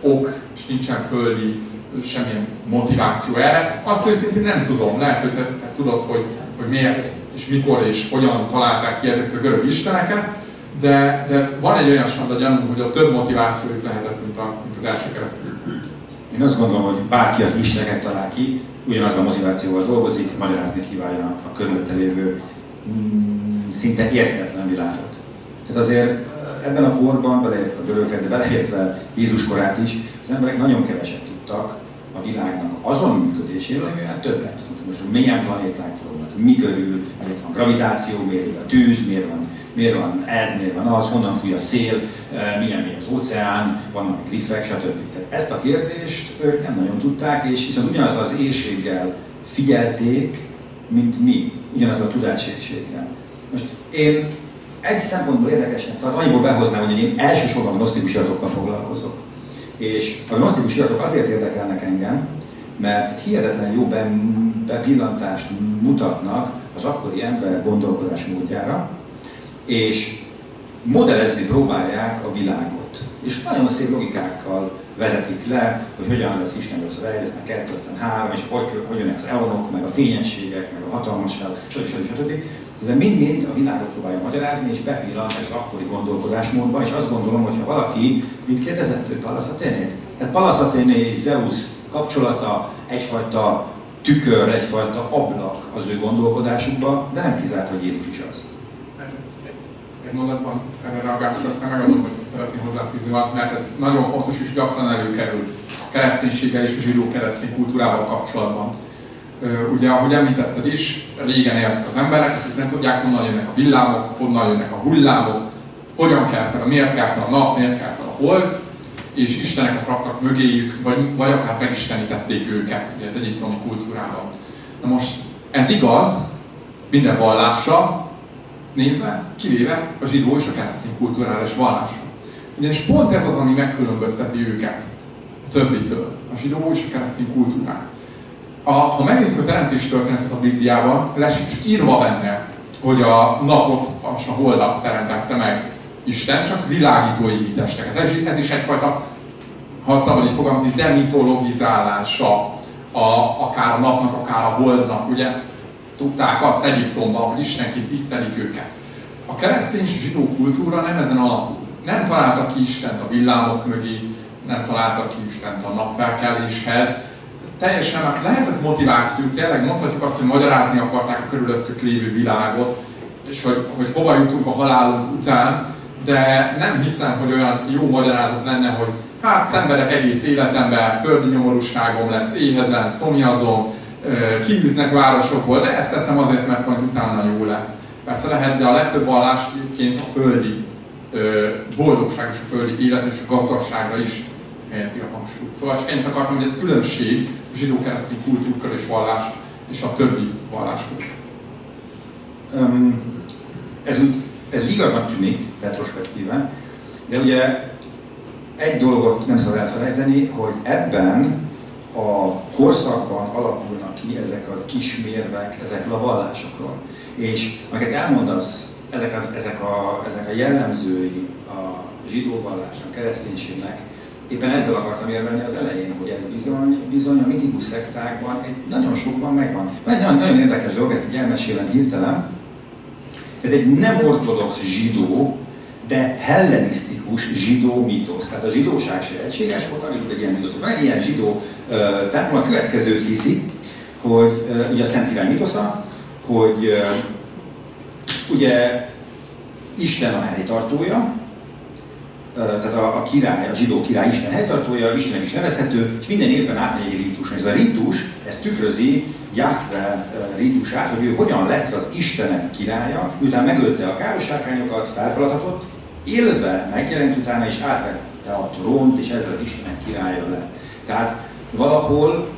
ok, és nincsen földi semmilyen motiváció erre. Azt őszintén nem tudom. Lehet, hogy te, te tudod, hogy, hogy miért és mikor és hogyan találták ki ezeket a görög isteneket, de, de van egy olyan sanda gyanúm, hogy a több motivációjuk lehetett, mint, a, mint az első keresztény. Én azt gondolom, hogy bárki, aki isteneket talál ki, ugyanaz a motivációval dolgozik, magyarázni kívánja a körülötte lévő mm, szinte érthetetlen világot. Tehát azért ebben a korban, beleértve a görögöket, de beleértve Jézus korát is, az emberek nagyon keveset tudtak a világnak azon működéséről, amivel többet. Most, milyen planéták forognak, mi körül, miért van gravitáció, miért a tűz, miért van, miért van ez, miért van az, honnan fúj a szél, milyen mély az óceán, vannak griffek, stb. Tehát ezt a kérdést ők nem nagyon tudták, és viszont ugyanaz az éjséggel figyelték, mint mi, ugyanaz a tudásészséggel. Most én egy szempontból érdekesnek tartom, annyiból behoznám, hogy én elsősorban a gnosztikus iratokkal foglalkozok. És a gnosztikus iratok azért érdekelnek engem, mert hihetetlen jó bepillantást mutatnak az akkori ember gondolkodás módjára, és modellezni próbálják a világot. És nagyon szép logikákkal vezetik le, hogy hogyan lesz Isten az egy, aztán kettő, aztán három, és hogy, hogy jönnek az eonok, meg a fényességek, meg a hatalmasság, stb. stb. stb. De mind-mind a világot próbálja magyarázni, és bepillant az akkori gondolkodásmódba, és azt gondolom, hogy ha valaki, mit kérdezett Pallas Athénét? Tehát Pallas és Zeus kapcsolata egyfajta tükör, egyfajta ablak az ő gondolkodásukba, de nem kizárt, hogy Jézus is az. Egy mondatban erre reagálok, aztán megadom, hogy szeretném hozzáfűzni mert ez nagyon fontos és gyakran előkerül kereszténységgel és a zsidó keresztény kultúrával kapcsolatban. Ugye, ahogy említetted is, régen éltek az emberek, akik nem tudják, honnan jönnek a villámok, honnan jönnek a hullámok, hogyan kell fel, miért kell fel a nap, miért kell fel a hold, és isteneket raktak mögéjük, vagy, vagy akár megistenítették őket, ugye ez egyiptomi kultúrában. Na most ez igaz minden vallásra nézve, kivéve a zsidó és a keresztény kultúrára és vallásra. Ugyanis pont ez az, ami megkülönbözteti őket a többitől, a zsidó és a keresztény kultúrát. A, ha megnézzük a teremtés történetet a Bibliában, lesz írva benne, hogy a napot és a holdat teremtette meg Isten, csak világító égitesteket. Ez, ez is egyfajta, ha szabad így fogalmazni, demitologizálása a, akár a napnak, akár a holdnak. Ugye tudták azt Egyiptomban, hogy Istenként tisztelik őket. A keresztény és zsidó kultúra nem ezen alapul. Nem találtak ki Istent a villámok mögé, nem találtak ki Istent a napfelkeléshez. Teljesen lehetett motiváció, tényleg mondhatjuk azt, hogy magyarázni akarták a körülöttük lévő világot, és hogy, hogy hova jutunk a halálunk után, de nem hiszem, hogy olyan jó magyarázat lenne, hogy hát szenvedek egész életemben, földi nyomorúságom lesz, éhezem, szomjazom, kiűznek városokból, de ezt teszem azért, mert majd utána jó lesz. Persze lehet, de a legtöbb vallás egyébként a földi boldogság és a földi élet és a gazdagságra is helyezi a hangsúlyt. Szóval csak ennyit akartam, hogy ez különbség a zsidó-keresztény kultúrkör és vallás és a többi vallás között. Um, ez úgy ez igaznak tűnik retrospektíven, de ugye egy dolgot nem szabad elfelejteni, hogy ebben a korszakban alakulnak ki ezek az ismérvek ezek a vallásokról. És amiket elmondasz, ezek a, ezek a, ezek a jellemzői a zsidó vallásnak, kereszténységnek, éppen ezzel akartam érvelni az elején, hogy ez bizony, bizony a mitikus szektákban egy nagyon sokban megvan. Egy nagyon, nagyon érdekes dolog, ezt így elmesélem hirtelen, ez egy nem ortodox zsidó, de hellenisztikus zsidó mítosz. Tehát a zsidóság se egységes volt, amikor egy ilyen mítosz. Van egy ilyen zsidó tehát a következőt hiszi, hogy ugye a Szent Irány mitosza, hogy ugye Isten a helytartója, tehát a, a király, a zsidó király Isten helytartója, Isten is nevezhető, és minden évben átmegy egy rítus. Ez a rítus, ez tükrözi Jahve rítusát, hogy ő hogyan lett az Istenek királya, miután megölte a károsárkányokat, felfeladatot, élve megjelent utána, és átvette a trónt, és ezzel az Istenek királya lett. Tehát valahol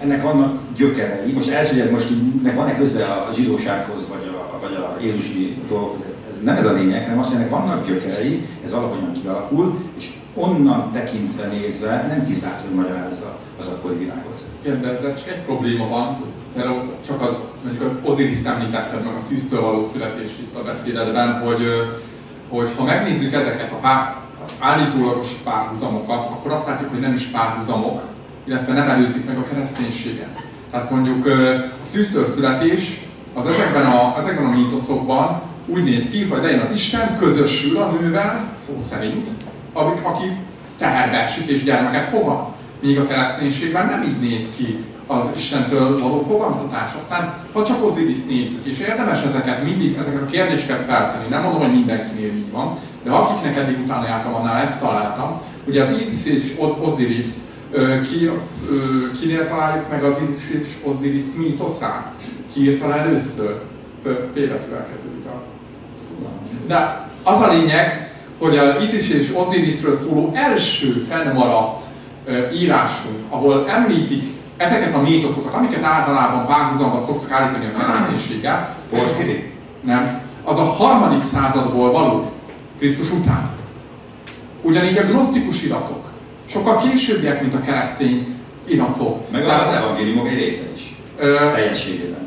ennek vannak gyökerei. Most ez, hogy ez most ennek van-e köze a zsidósághoz, vagy a, vagy a Jézusi dolgokhoz, ez nem ez a lényeg, hanem azt, hogy ennek vannak gyökerei, ez valahogyan kialakul, és onnan tekintve nézve nem kizárt, hogy magyarázza az akkori világot. Igen, de ezzel csak egy probléma van, például csak az, mondjuk az Osiris említetted meg a szűztől való születés itt a beszédedben, hogy, hogy ha megnézzük ezeket a pár, az állítólagos párhuzamokat, akkor azt látjuk, hogy nem is párhuzamok, illetve nem előzik meg a kereszténységet. Tehát mondjuk a szűztől születés az ezekben a, ezekben a mítoszokban úgy néz ki, hogy legyen az Isten közösül a nővel, szó szerint, akik, aki teherbe esik és gyermeket fogad. Míg a kereszténységben nem így néz ki az Istentől való fogadtatás. Aztán, ha csak Osiris nézzük, és érdemes ezeket mindig, ezeket a kérdéseket feltenni, nem mondom, hogy mindenkinél így van, de akiknek eddig utána jártam, annál ezt találtam, ugye az Isis és Osiris ki, kinél találjuk meg az Isis és Osiris mítoszát? Ki írta először? P betűvel kezdődik a de az a lényeg, hogy a Isis és Osirisről szóló első fennmaradt írásunk, ahol említik ezeket a mítoszokat, amiket általában párhuzamba szoktak állítani a kereszténységgel? Nem. Az a harmadik századból való, Krisztus után. Ugyanígy a gnosztikus iratok, sokkal későbbiek, mint a keresztény iratok. Meg az evangéliumok egy része is. Ö, teljességében.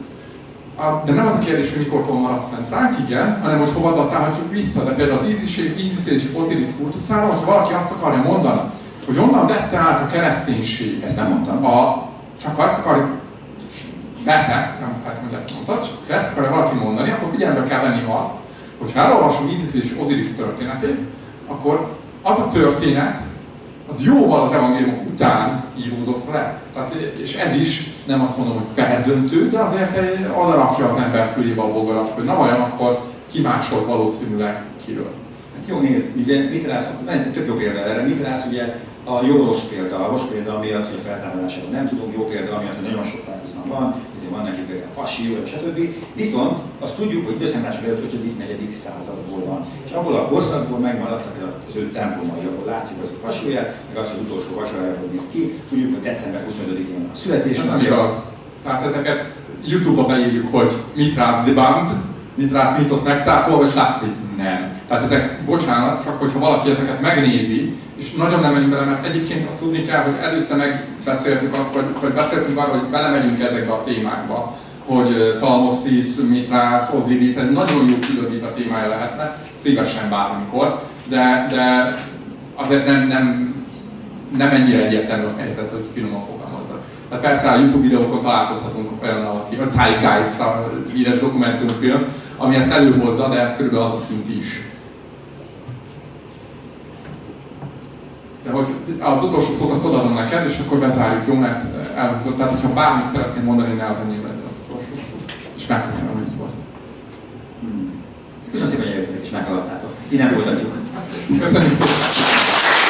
De nem az a kérdés, hogy mikortól maradt fent ránk, igen, hanem hogy hova datálhatjuk vissza. De például az Isis, és Osiris kultuszára, hogyha valaki azt akarja mondani, hogy onnan vette át a kereszténység. Ezt nem mondtam. A, csak azt akarja, persze, nem szeretem, hogy ezt mondtad, csak ezt akarja valaki mondani, akkor figyelembe kell venni azt, hogy ha elolvasom Isis és Osiris történetét, akkor az a történet, az jóval az evangéliumok után íródott le. Tehát, és ez is, nem azt mondom, hogy perdöntő, de azért oda rakja az ember fülébe a bogarat, hogy na vajon akkor kimásolt valószínűleg kiről. Hát jó, nézd, ugye mit rász, tök jó példa erre, mit rász, ugye a jó rossz példa, a rossz példa amiatt, hogy a feltámadásáról nem tudunk, jó példa amiatt, hogy nagyon sok párhuzam van, van neki például Pasi, stb. Viszont azt tudjuk, hogy időszámítások előtt 5.-4. századból van. És abból a korszakból megmaradtak az ő templomai, ahol látjuk az a pasióját, meg az, az utolsó vasarájáról néz ki. Tudjuk, hogy december 25-én van a születésnapja. Nem igaz. Tehát ezeket YouTube-ba beírjuk, hogy mit rász debunked, mit rász mítosz megcáfolva, és látjuk, hogy nem. Tehát ezek, bocsánat, csak hogyha valaki ezeket megnézi, és nagyon nem menjünk bele, mert egyébként azt tudni kell, hogy előtte megbeszéltük azt, hogy, hogy beszéltünk arról, hogy belemegyünk ezekbe a témákba, hogy Szalmoxis, Mitrász, Osiris, egy nagyon jó külön a témája lehetne, szívesen bármikor, de, de azért nem, nem, nem ennyire egyértelmű a helyzet, hogy finoman fogalmazza. De persze a YouTube videókon találkozhatunk olyannal, aki, a Zeitgeist, a híres dokumentumfilm, ami ezt előhozza, de ez körülbelül az a szint is. De hogy az utolsó szót azt odaadom neked, és akkor bezárjuk, jó? Mert elhúzott. Tehát, hogyha bármit szeretném mondani, ne az enyém legyen az utolsó szó. És megköszönöm, hogy itt volt. Hmm. Köszönöm szépen, hogy jöttetek és meghallgattátok. Innen folytatjuk. Köszönjük szépen.